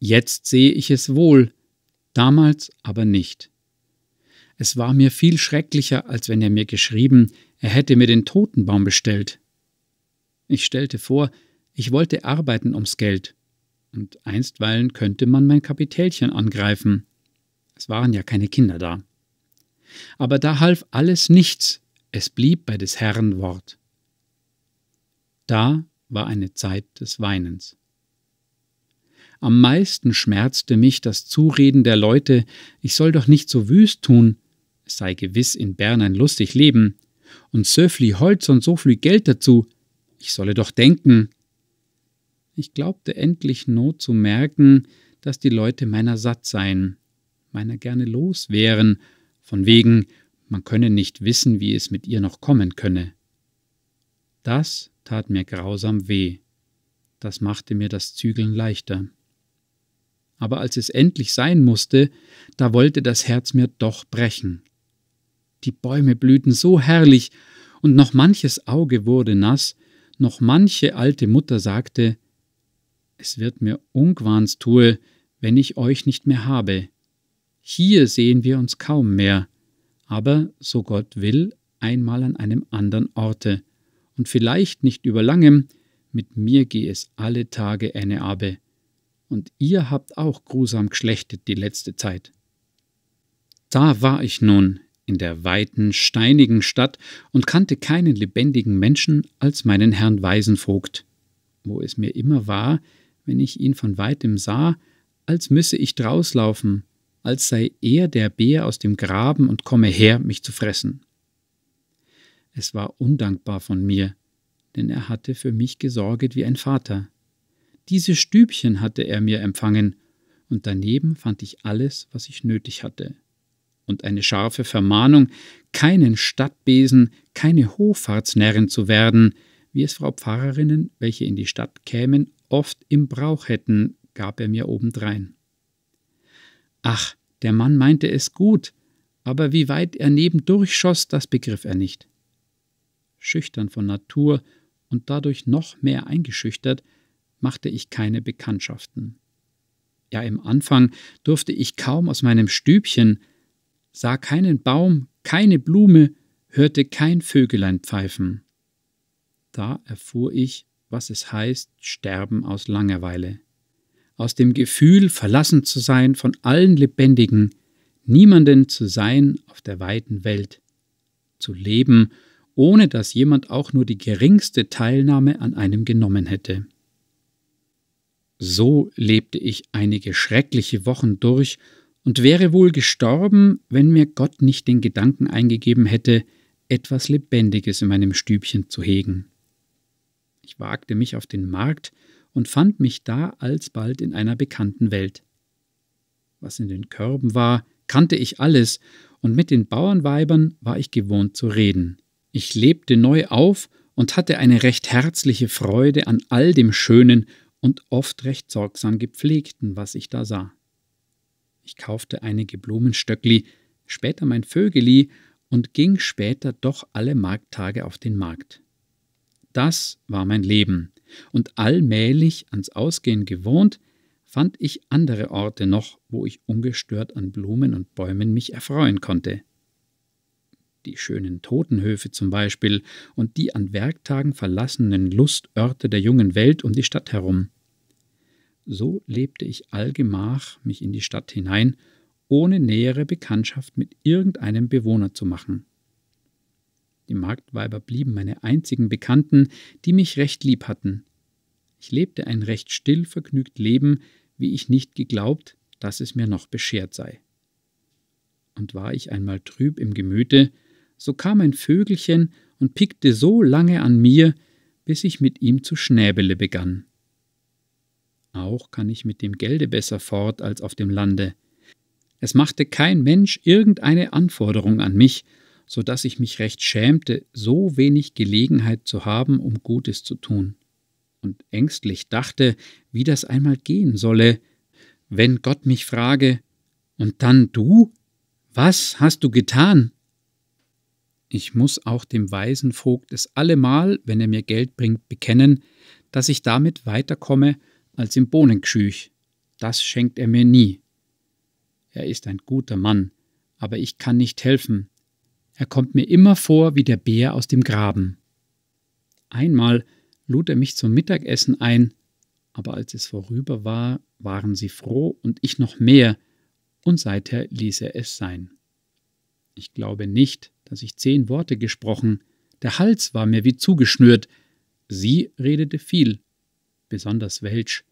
Speaker 1: Jetzt sehe ich es wohl, damals aber nicht. Es war mir viel schrecklicher, als wenn er mir geschrieben, er hätte mir den Totenbaum bestellt. Ich stellte vor, ich wollte arbeiten ums Geld, und einstweilen könnte man mein Kapitälchen angreifen. Es waren ja keine Kinder da. Aber da half alles nichts, es blieb bei des Herrn Wort. Da war eine Zeit des Weinens. Am meisten schmerzte mich das Zureden der Leute, ich soll doch nicht so wüst tun, sei gewiss in Bern ein lustig Leben, und so viel Holz und so viel Geld dazu, ich solle doch denken. Ich glaubte endlich not zu merken, dass die Leute meiner satt seien, meiner gerne los wären, von wegen, man könne nicht wissen, wie es mit ihr noch kommen könne. Das tat mir grausam weh, das machte mir das Zügeln leichter. Aber als es endlich sein musste, da wollte das Herz mir doch brechen. Die Bäume blühten so herrlich, und noch manches Auge wurde nass, noch manche alte Mutter sagte, es wird mir Ungwahns tue, wenn ich euch nicht mehr habe. Hier sehen wir uns kaum mehr, aber, so Gott will, einmal an einem anderen Orte, und vielleicht nicht über langem, mit mir geh es alle Tage eine Abe, und ihr habt auch grusam geschlechtet die letzte Zeit. Da war ich nun in der weiten, steinigen Stadt und kannte keinen lebendigen Menschen als meinen Herrn Waisenvogt, wo es mir immer war, wenn ich ihn von weitem sah, als müsse ich drauslaufen, als sei er der Bär aus dem Graben und komme her, mich zu fressen. Es war undankbar von mir, denn er hatte für mich gesorget wie ein Vater. Diese Stübchen hatte er mir empfangen, und daneben fand ich alles, was ich nötig hatte. Und eine scharfe Vermahnung, keinen Stadtbesen, keine Hochfahrtsnärrin zu werden, wie es Frau Pfarrerinnen, welche in die Stadt kämen, oft im Brauch hätten, gab er mir obendrein. Ach, der Mann meinte es gut, aber wie weit er nebendurch schoss, das begriff er nicht. Schüchtern von Natur und dadurch noch mehr eingeschüchtert, machte ich keine Bekanntschaften. Ja, im Anfang durfte ich kaum aus meinem Stübchen, sah keinen Baum, keine Blume, hörte kein Vögelein pfeifen. Da erfuhr ich, was es heißt, sterben aus Langeweile aus dem Gefühl, verlassen zu sein von allen Lebendigen, niemanden zu sein auf der weiten Welt, zu leben, ohne dass jemand auch nur die geringste Teilnahme an einem genommen hätte. So lebte ich einige schreckliche Wochen durch und wäre wohl gestorben, wenn mir Gott nicht den Gedanken eingegeben hätte, etwas Lebendiges in meinem Stübchen zu hegen. Ich wagte mich auf den Markt und fand mich da alsbald in einer bekannten Welt. Was in den Körben war, kannte ich alles, und mit den Bauernweibern war ich gewohnt zu reden. Ich lebte neu auf und hatte eine recht herzliche Freude an all dem Schönen und oft recht sorgsam gepflegten, was ich da sah. Ich kaufte einige Blumenstöckli, später mein Vögeli und ging später doch alle Markttage auf den Markt. Das war mein Leben, und allmählich ans Ausgehen gewohnt, fand ich andere Orte noch, wo ich ungestört an Blumen und Bäumen mich erfreuen konnte. Die schönen Totenhöfe zum Beispiel und die an Werktagen verlassenen Lustörte der jungen Welt um die Stadt herum. So lebte ich allgemach mich in die Stadt hinein, ohne nähere Bekanntschaft mit irgendeinem Bewohner zu machen. Die Marktweiber blieben meine einzigen Bekannten, die mich recht lieb hatten. Ich lebte ein recht still vergnügt Leben, wie ich nicht geglaubt, dass es mir noch beschert sei. Und war ich einmal trüb im Gemüte, so kam ein Vögelchen und pickte so lange an mir, bis ich mit ihm zu schnäbele begann. Auch kann ich mit dem Gelde besser fort als auf dem Lande. Es machte kein Mensch irgendeine Anforderung an mich, so dass ich mich recht schämte, so wenig Gelegenheit zu haben, um Gutes zu tun, und ängstlich dachte, wie das einmal gehen solle, wenn Gott mich frage, und dann du? Was hast du getan? Ich muss auch dem weisen Vogt es allemal, wenn er mir Geld bringt, bekennen, dass ich damit weiterkomme als im Bohnengeschüch. Das schenkt er mir nie. Er ist ein guter Mann, aber ich kann nicht helfen, er kommt mir immer vor wie der Bär aus dem Graben. Einmal lud er mich zum Mittagessen ein, aber als es vorüber war, waren sie froh und ich noch mehr, und seither ließ er es sein. Ich glaube nicht, dass ich zehn Worte gesprochen, der Hals war mir wie zugeschnürt, sie redete viel, besonders Welsch,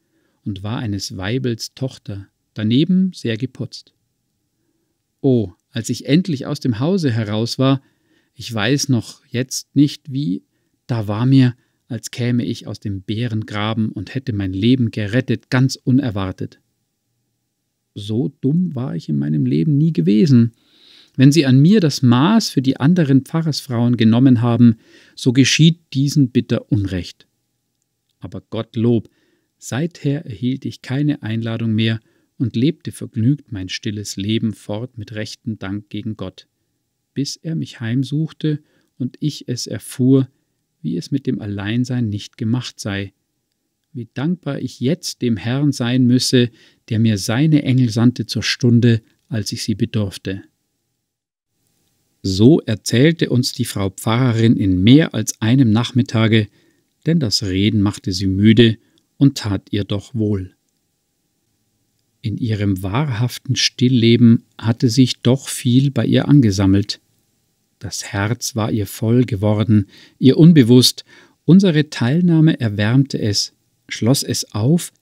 Speaker 1: und war eines Weibels Tochter, daneben sehr geputzt. Oh, als ich endlich aus dem Hause heraus war, ich weiß noch jetzt nicht wie, da war mir, als käme ich aus dem Bärengraben und hätte mein Leben gerettet, ganz unerwartet. So dumm war ich in meinem Leben nie gewesen. Wenn Sie an mir das Maß für die anderen Pfarrersfrauen genommen haben, so geschieht diesen bitter Unrecht. Aber Gottlob, seither erhielt ich keine Einladung mehr und lebte vergnügt mein stilles Leben fort mit rechtem Dank gegen Gott, bis er mich heimsuchte und ich es erfuhr, wie es mit dem Alleinsein nicht gemacht sei, wie dankbar ich jetzt dem Herrn sein müsse, der mir seine Engel sandte zur Stunde, als ich sie bedurfte. So erzählte uns die Frau Pfarrerin in mehr als einem Nachmittage, denn das Reden machte sie müde und tat ihr doch wohl. In ihrem wahrhaften Stillleben hatte sich doch viel bei ihr angesammelt. Das Herz war ihr voll geworden, ihr unbewusst, unsere Teilnahme erwärmte es, schloss es auf,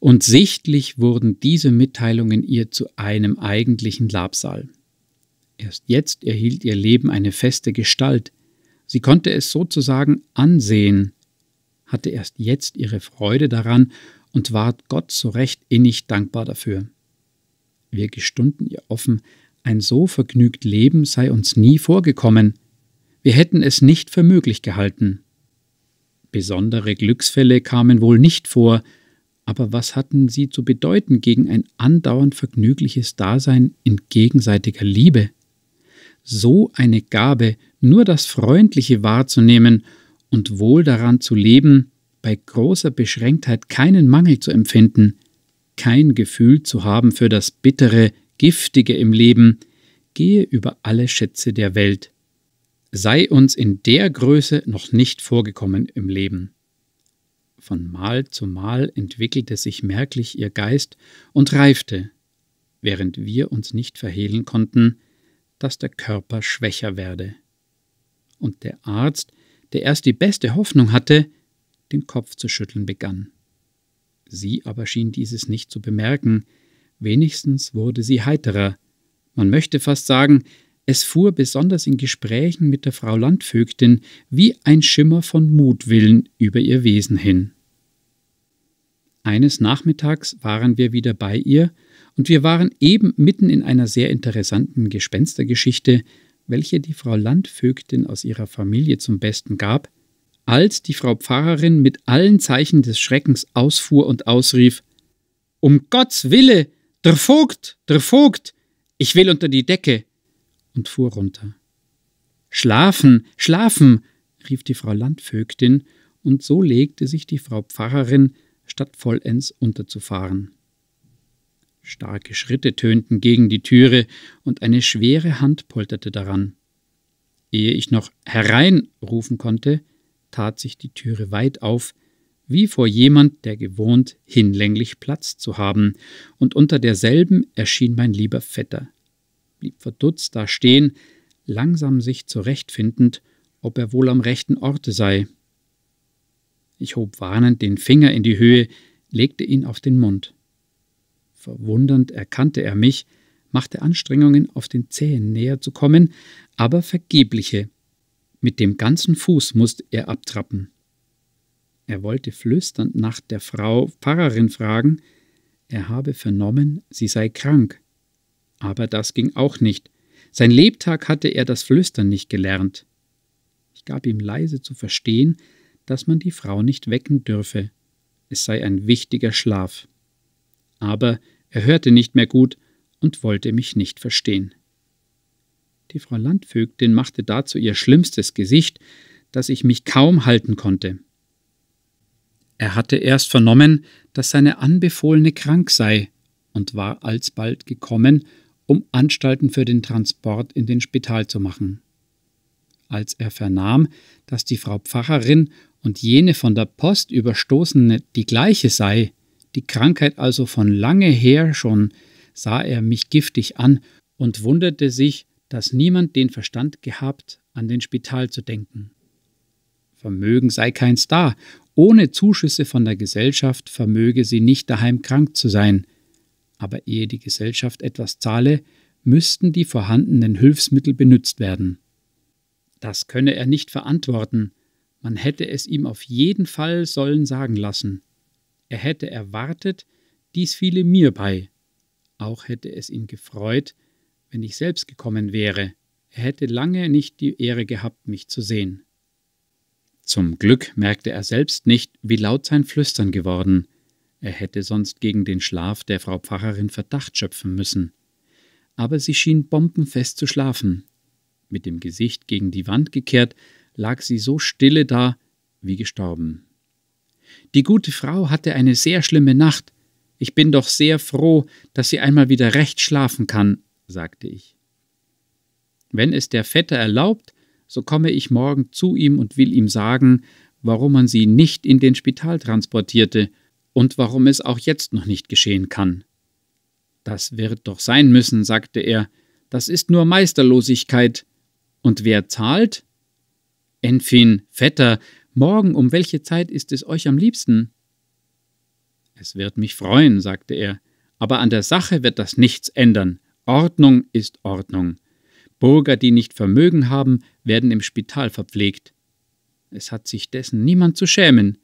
Speaker 1: und sichtlich wurden diese Mitteilungen ihr zu einem eigentlichen Labsal. Erst jetzt erhielt ihr Leben eine feste Gestalt, sie konnte es sozusagen ansehen, hatte erst jetzt ihre Freude daran und ward Gott so recht innig dankbar dafür. Wir gestunden ihr offen, ein so vergnügt Leben sei uns nie vorgekommen. Wir hätten es nicht für möglich gehalten. Besondere Glücksfälle kamen wohl nicht vor, aber was hatten sie zu bedeuten gegen ein andauernd vergnügliches Dasein in gegenseitiger Liebe? So eine Gabe, nur das Freundliche wahrzunehmen und wohl daran zu leben, bei großer Beschränktheit keinen Mangel zu empfinden, kein Gefühl zu haben für das Bittere, Giftige im Leben, gehe über alle Schätze der Welt. Sei uns in der Größe noch nicht vorgekommen im Leben. Von Mal zu Mal entwickelte sich merklich ihr Geist und reifte, während wir uns nicht verhehlen konnten, dass der Körper schwächer werde. Und der Arzt, der erst die beste Hoffnung hatte, den Kopf zu schütteln begann. Sie aber schien dieses nicht zu bemerken, wenigstens wurde sie heiterer. Man möchte fast sagen, es fuhr besonders in Gesprächen mit der Frau Landvögtin wie ein Schimmer von Mutwillen über ihr Wesen hin. Eines Nachmittags waren wir wieder bei ihr, und wir waren eben mitten in einer sehr interessanten Gespenstergeschichte, welche die Frau Landvögtin aus ihrer Familie zum Besten gab, als die Frau Pfarrerin mit allen Zeichen des Schreckens ausfuhr und ausrief Um Gottes Wille, der Vogt, der Vogt, ich will unter die Decke, und fuhr runter. Schlafen, schlafen, rief die Frau Landvögtin, und so legte sich die Frau Pfarrerin, statt vollends unterzufahren. Starke Schritte tönten gegen die Türe, und eine schwere Hand polterte daran. Ehe ich noch herein rufen konnte, tat sich die Türe weit auf, wie vor jemand, der gewohnt, hinlänglich Platz zu haben, und unter derselben erschien mein lieber Vetter, blieb verdutzt da stehen, langsam sich zurechtfindend, ob er wohl am rechten Orte sei. Ich hob warnend den Finger in die Höhe, legte ihn auf den Mund. Verwundernd erkannte er mich, machte Anstrengungen, auf den Zehen näher zu kommen, aber vergebliche. Mit dem ganzen Fuß musste er abtrappen. Er wollte flüsternd nach der Frau Pfarrerin fragen, er habe vernommen, sie sei krank. Aber das ging auch nicht. Sein Lebtag hatte er das Flüstern nicht gelernt. Ich gab ihm leise zu verstehen, dass man die Frau nicht wecken dürfe. Es sei ein wichtiger Schlaf. Aber er hörte nicht mehr gut und wollte mich nicht verstehen. Die Frau Landvögtin machte dazu ihr schlimmstes Gesicht, dass ich mich kaum halten konnte. Er hatte erst vernommen, dass seine Anbefohlene krank sei und war alsbald gekommen, um Anstalten für den Transport in den Spital zu machen. Als er vernahm, dass die Frau Pfarrerin und jene von der Post überstoßene die gleiche sei, die Krankheit also von lange her schon, sah er mich giftig an und wunderte sich, dass niemand den Verstand gehabt, an den Spital zu denken. Vermögen sei keins da, ohne Zuschüsse von der Gesellschaft vermöge sie nicht daheim krank zu sein, aber ehe die Gesellschaft etwas zahle, müssten die vorhandenen Hilfsmittel benützt werden. Das könne er nicht verantworten, man hätte es ihm auf jeden Fall sollen sagen lassen. Er hätte erwartet, dies fiele mir bei. Auch hätte es ihn gefreut, wenn ich selbst gekommen wäre. Er hätte lange nicht die Ehre gehabt, mich zu sehen. Zum Glück merkte er selbst nicht, wie laut sein Flüstern geworden. Er hätte sonst gegen den Schlaf der Frau Pfarrerin Verdacht schöpfen müssen. Aber sie schien bombenfest zu schlafen. Mit dem Gesicht gegen die Wand gekehrt, lag sie so stille da wie gestorben. Die gute Frau hatte eine sehr schlimme Nacht. Ich bin doch sehr froh, dass sie einmal wieder recht schlafen kann, sagte ich. Wenn es der Vetter erlaubt, so komme ich morgen zu ihm und will ihm sagen, warum man sie nicht in den Spital transportierte und warum es auch jetzt noch nicht geschehen kann. Das wird doch sein müssen, sagte er, das ist nur Meisterlosigkeit. Und wer zahlt? Enfin, Vetter, morgen um welche Zeit ist es euch am liebsten? Es wird mich freuen, sagte er, aber an der Sache wird das nichts ändern. Ordnung ist Ordnung. Bürger, die nicht Vermögen haben, werden im Spital verpflegt. Es hat sich dessen niemand zu schämen.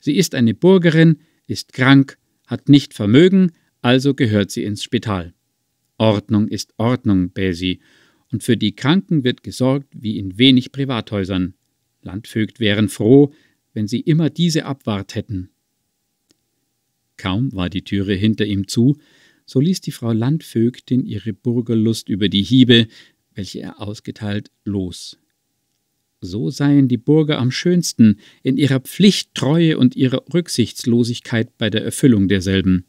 Speaker 1: Sie ist eine Bürgerin, ist krank, hat nicht Vermögen, also gehört sie ins Spital. Ordnung ist Ordnung, Besi, und für die Kranken wird gesorgt wie in wenig Privathäusern. Landvögt wären froh, wenn sie immer diese Abwart hätten. Kaum war die Türe hinter ihm zu, so ließ die Frau Landvögtin ihre Burgerlust über die Hiebe, welche er ausgeteilt, los. So seien die Burger am schönsten in ihrer Pflichttreue und ihrer Rücksichtslosigkeit bei der Erfüllung derselben.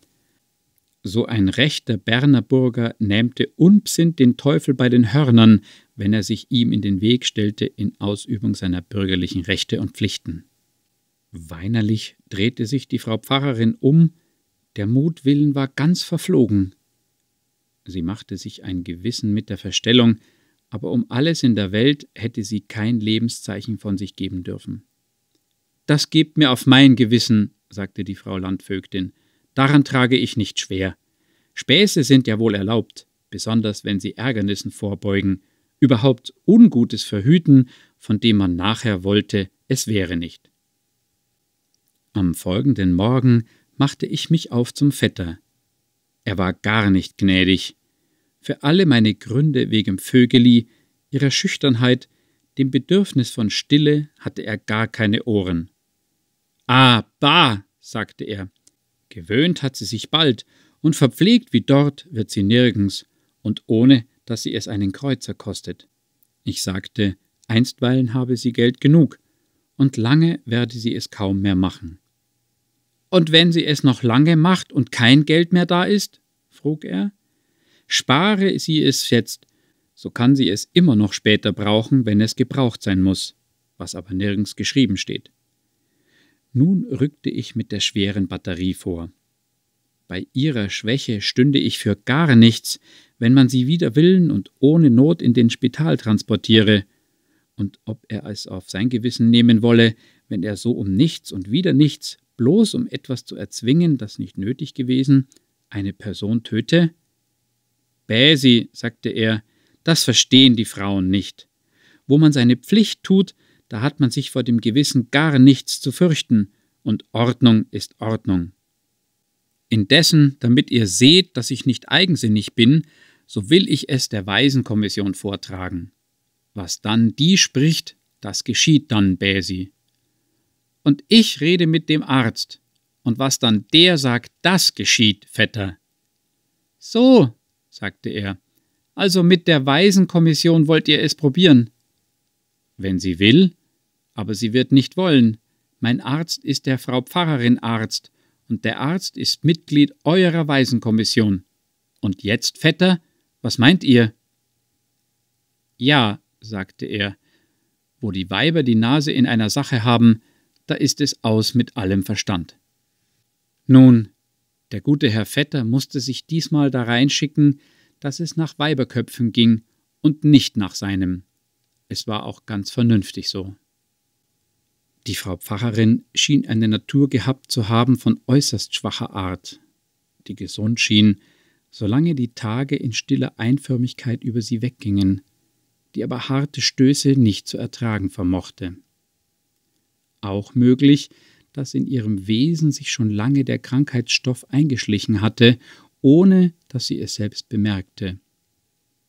Speaker 1: So ein rechter Berner Burger nähmte unbsinnt den Teufel bei den Hörnern, wenn er sich ihm in den Weg stellte in Ausübung seiner bürgerlichen Rechte und Pflichten. Weinerlich drehte sich die Frau Pfarrerin um, der Mutwillen war ganz verflogen. Sie machte sich ein Gewissen mit der Verstellung, aber um alles in der Welt hätte sie kein Lebenszeichen von sich geben dürfen. Das gebt mir auf mein Gewissen, sagte die Frau Landvögtin, daran trage ich nicht schwer. Späße sind ja wohl erlaubt, besonders wenn sie Ärgernissen vorbeugen, überhaupt Ungutes verhüten, von dem man nachher wollte, es wäre nicht. Am folgenden Morgen machte ich mich auf zum Vetter. Er war gar nicht gnädig, für alle meine Gründe wegen Vögeli, ihrer Schüchternheit, Dem Bedürfnis von Stille hatte er gar keine Ohren. Ah, bah, sagte er. Gewöhnt hat sie sich bald, und verpflegt wie dort wird sie nirgends, und ohne, dass sie es einen Kreuzer kostet. Ich sagte, einstweilen habe sie Geld genug, und lange werde sie es kaum mehr machen. Und wenn sie es noch lange macht und kein Geld mehr da ist? frug er. Spare sie es jetzt, so kann sie es immer noch später brauchen, wenn es gebraucht sein muss, was aber nirgends geschrieben steht. Nun rückte ich mit der schweren Batterie vor. Bei ihrer Schwäche stünde ich für gar nichts, wenn man sie wider Willen und ohne Not in den Spital transportiere, und ob er es auf sein Gewissen nehmen wolle, wenn er so um nichts und wieder nichts bloß um etwas zu erzwingen, das nicht nötig gewesen, eine Person töte? Bäsi, sagte er, das verstehen die Frauen nicht. Wo man seine Pflicht tut, da hat man sich vor dem Gewissen gar nichts zu fürchten, und Ordnung ist Ordnung. Indessen, damit ihr seht, dass ich nicht eigensinnig bin, so will ich es der Waisenkommission vortragen. Was dann die spricht, das geschieht dann, Bäsi und ich rede mit dem Arzt. Und was dann der sagt, das geschieht, Vetter. So, sagte er, also mit der Waisenkommission wollt ihr es probieren. Wenn sie will, aber sie wird nicht wollen. Mein Arzt ist der Frau Pfarrerin Arzt, und der Arzt ist Mitglied eurer Waisenkommission. Und jetzt, Vetter, was meint ihr? Ja, sagte er, wo die Weiber die Nase in einer Sache haben, da ist es aus mit allem Verstand. Nun, der gute Herr Vetter musste sich diesmal da reinschicken, dass es nach Weiberköpfen ging und nicht nach seinem. Es war auch ganz vernünftig so. Die Frau Pfarrerin schien eine Natur gehabt zu haben von äußerst schwacher Art, die gesund schien, solange die Tage in stiller Einförmigkeit über sie weggingen, die aber harte Stöße nicht zu ertragen vermochte auch möglich, dass in ihrem Wesen sich schon lange der Krankheitsstoff eingeschlichen hatte, ohne dass sie es selbst bemerkte,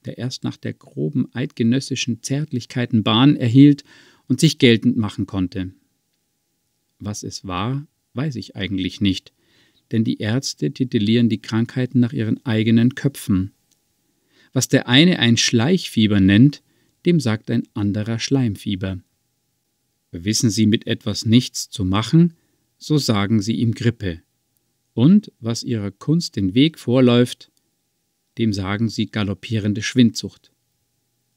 Speaker 1: der erst nach der groben eidgenössischen Zärtlichkeiten Bahn erhielt und sich geltend machen konnte. Was es war, weiß ich eigentlich nicht, denn die Ärzte titulieren die Krankheiten nach ihren eigenen Köpfen. Was der eine ein Schleichfieber nennt, dem sagt ein anderer Schleimfieber. Wissen Sie mit etwas nichts zu machen, so sagen Sie ihm Grippe. Und was Ihrer Kunst den Weg vorläuft, dem sagen Sie galoppierende Schwindsucht.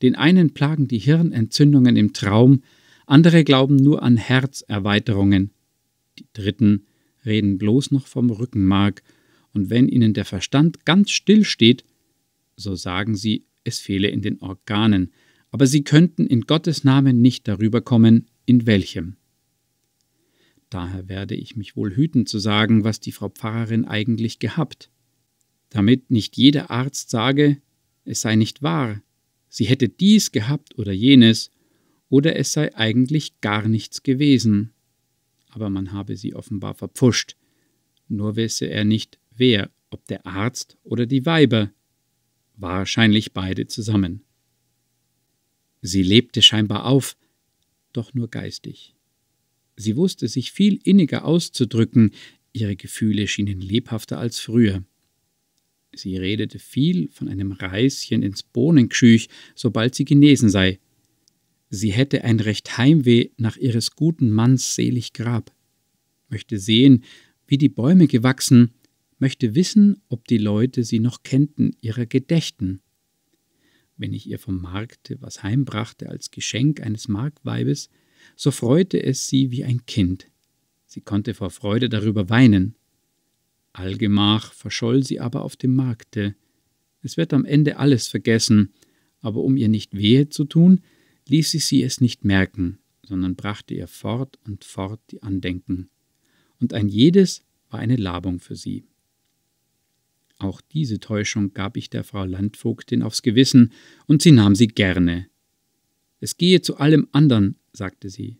Speaker 1: Den einen plagen die Hirnentzündungen im Traum, andere glauben nur an Herzerweiterungen, die dritten reden bloß noch vom Rückenmark, und wenn ihnen der Verstand ganz still steht, so sagen sie, es fehle in den Organen, aber sie könnten in Gottes Namen nicht darüber kommen, in welchem. Daher werde ich mich wohl hüten zu sagen, was die Frau Pfarrerin eigentlich gehabt, damit nicht jeder Arzt sage, es sei nicht wahr, sie hätte dies gehabt oder jenes, oder es sei eigentlich gar nichts gewesen. Aber man habe sie offenbar verpfuscht, nur wisse er nicht, wer, ob der Arzt oder die Weiber, wahrscheinlich beide zusammen. Sie lebte scheinbar auf, doch nur geistig. Sie wusste sich viel inniger auszudrücken, ihre Gefühle schienen lebhafter als früher. Sie redete viel von einem Reischen ins Bohnengeschüch, sobald sie genesen sei. Sie hätte ein recht Heimweh nach ihres guten Manns selig Grab, möchte sehen, wie die Bäume gewachsen, möchte wissen, ob die Leute sie noch kennten, ihrer gedächten wenn ich ihr vom Markte was heimbrachte als Geschenk eines Marktweibes, so freute es sie wie ein Kind. Sie konnte vor Freude darüber weinen. Allgemach verscholl sie aber auf dem Markte. Es wird am Ende alles vergessen, aber um ihr nicht wehe zu tun, ließ sie sie es nicht merken, sondern brachte ihr fort und fort die Andenken. Und ein jedes war eine Labung für sie. Auch diese Täuschung gab ich der Frau Landvogtin aufs Gewissen, und sie nahm sie gerne. Es gehe zu allem andern, sagte sie.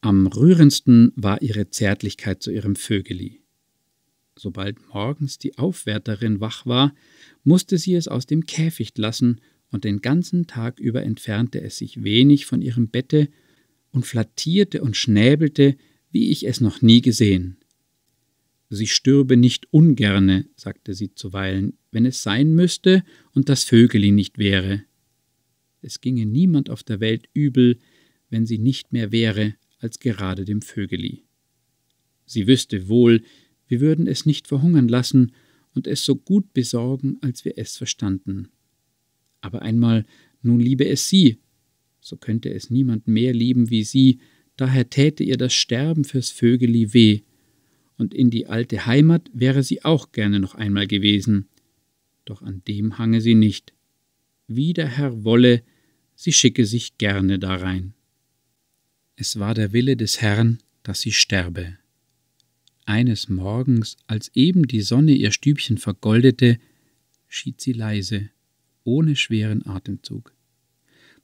Speaker 1: Am rührendsten war ihre Zärtlichkeit zu ihrem Vögeli. Sobald morgens die Aufwärterin wach war, musste sie es aus dem Käfigt lassen und den ganzen Tag über entfernte es sich wenig von ihrem Bette und flattierte und schnäbelte, wie ich es noch nie gesehen. Sie stürbe nicht ungerne, sagte sie zuweilen, wenn es sein müsste und das Vögeli nicht wäre. Es ginge niemand auf der Welt übel, wenn sie nicht mehr wäre als gerade dem Vögeli. Sie wüsste wohl, wir würden es nicht verhungern lassen und es so gut besorgen, als wir es verstanden. Aber einmal, nun liebe es sie, so könnte es niemand mehr lieben wie sie, daher täte ihr das Sterben fürs Vögeli weh, und in die alte Heimat wäre sie auch gerne noch einmal gewesen. Doch an dem hange sie nicht. Wie der Herr wolle, sie schicke sich gerne darein. Es war der Wille des Herrn, dass sie sterbe. Eines Morgens, als eben die Sonne ihr Stübchen vergoldete, schied sie leise, ohne schweren Atemzug.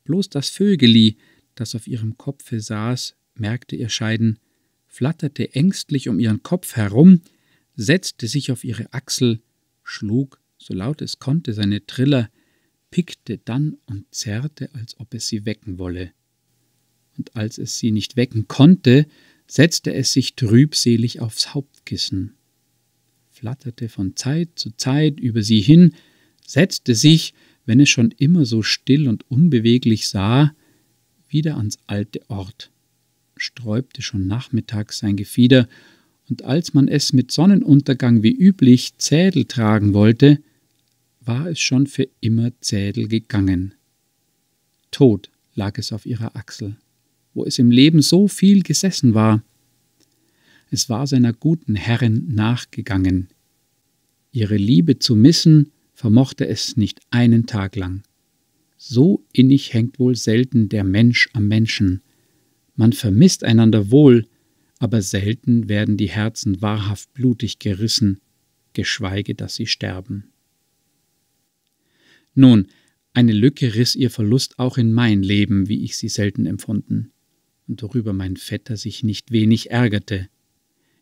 Speaker 1: Bloß das Vögeli, das auf ihrem Kopfe saß, merkte ihr Scheiden, flatterte ängstlich um ihren Kopf herum, setzte sich auf ihre Achsel, schlug, so laut es konnte, seine Triller, pickte dann und zerrte, als ob es sie wecken wolle. Und als es sie nicht wecken konnte, setzte es sich trübselig aufs Hauptkissen, flatterte von Zeit zu Zeit über sie hin, setzte sich, wenn es schon immer so still und unbeweglich sah, wieder ans alte Ort sträubte schon nachmittags sein Gefieder, und als man es mit Sonnenuntergang wie üblich Zädel tragen wollte, war es schon für immer Zädel gegangen. Tot lag es auf ihrer Achsel, wo es im Leben so viel gesessen war. Es war seiner guten Herrin nachgegangen. Ihre Liebe zu missen vermochte es nicht einen Tag lang. So innig hängt wohl selten der Mensch am Menschen, man vermisst einander wohl, aber selten werden die Herzen wahrhaft blutig gerissen, geschweige dass sie sterben. Nun, eine Lücke riss ihr Verlust auch in mein Leben, wie ich sie selten empfunden, und worüber mein Vetter sich nicht wenig ärgerte.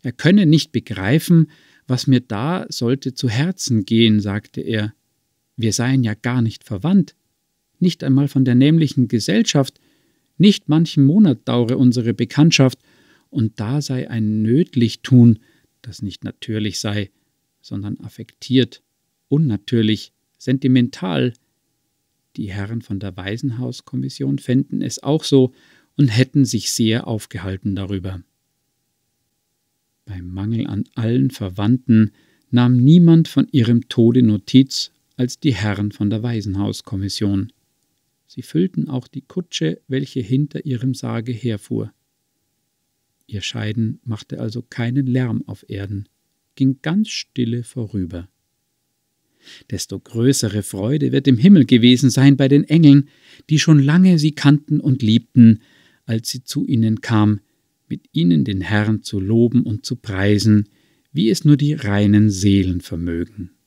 Speaker 1: Er könne nicht begreifen, was mir da sollte zu Herzen gehen, sagte er. Wir seien ja gar nicht verwandt, nicht einmal von der nämlichen Gesellschaft, nicht manchen Monat dauere unsere Bekanntschaft, und da sei ein Nötlichtun, das nicht natürlich sei, sondern affektiert, unnatürlich, sentimental. Die Herren von der Waisenhauskommission fänden es auch so und hätten sich sehr aufgehalten darüber. Beim Mangel an allen Verwandten nahm niemand von ihrem Tode Notiz als die Herren von der Waisenhauskommission. Sie füllten auch die Kutsche, welche hinter ihrem Sarge herfuhr. Ihr Scheiden machte also keinen Lärm auf Erden, ging ganz stille vorüber. Desto größere Freude wird im Himmel gewesen sein bei den Engeln, die schon lange sie kannten und liebten, als sie zu ihnen kam, mit ihnen den Herrn zu loben und zu preisen, wie es nur die reinen Seelen vermögen.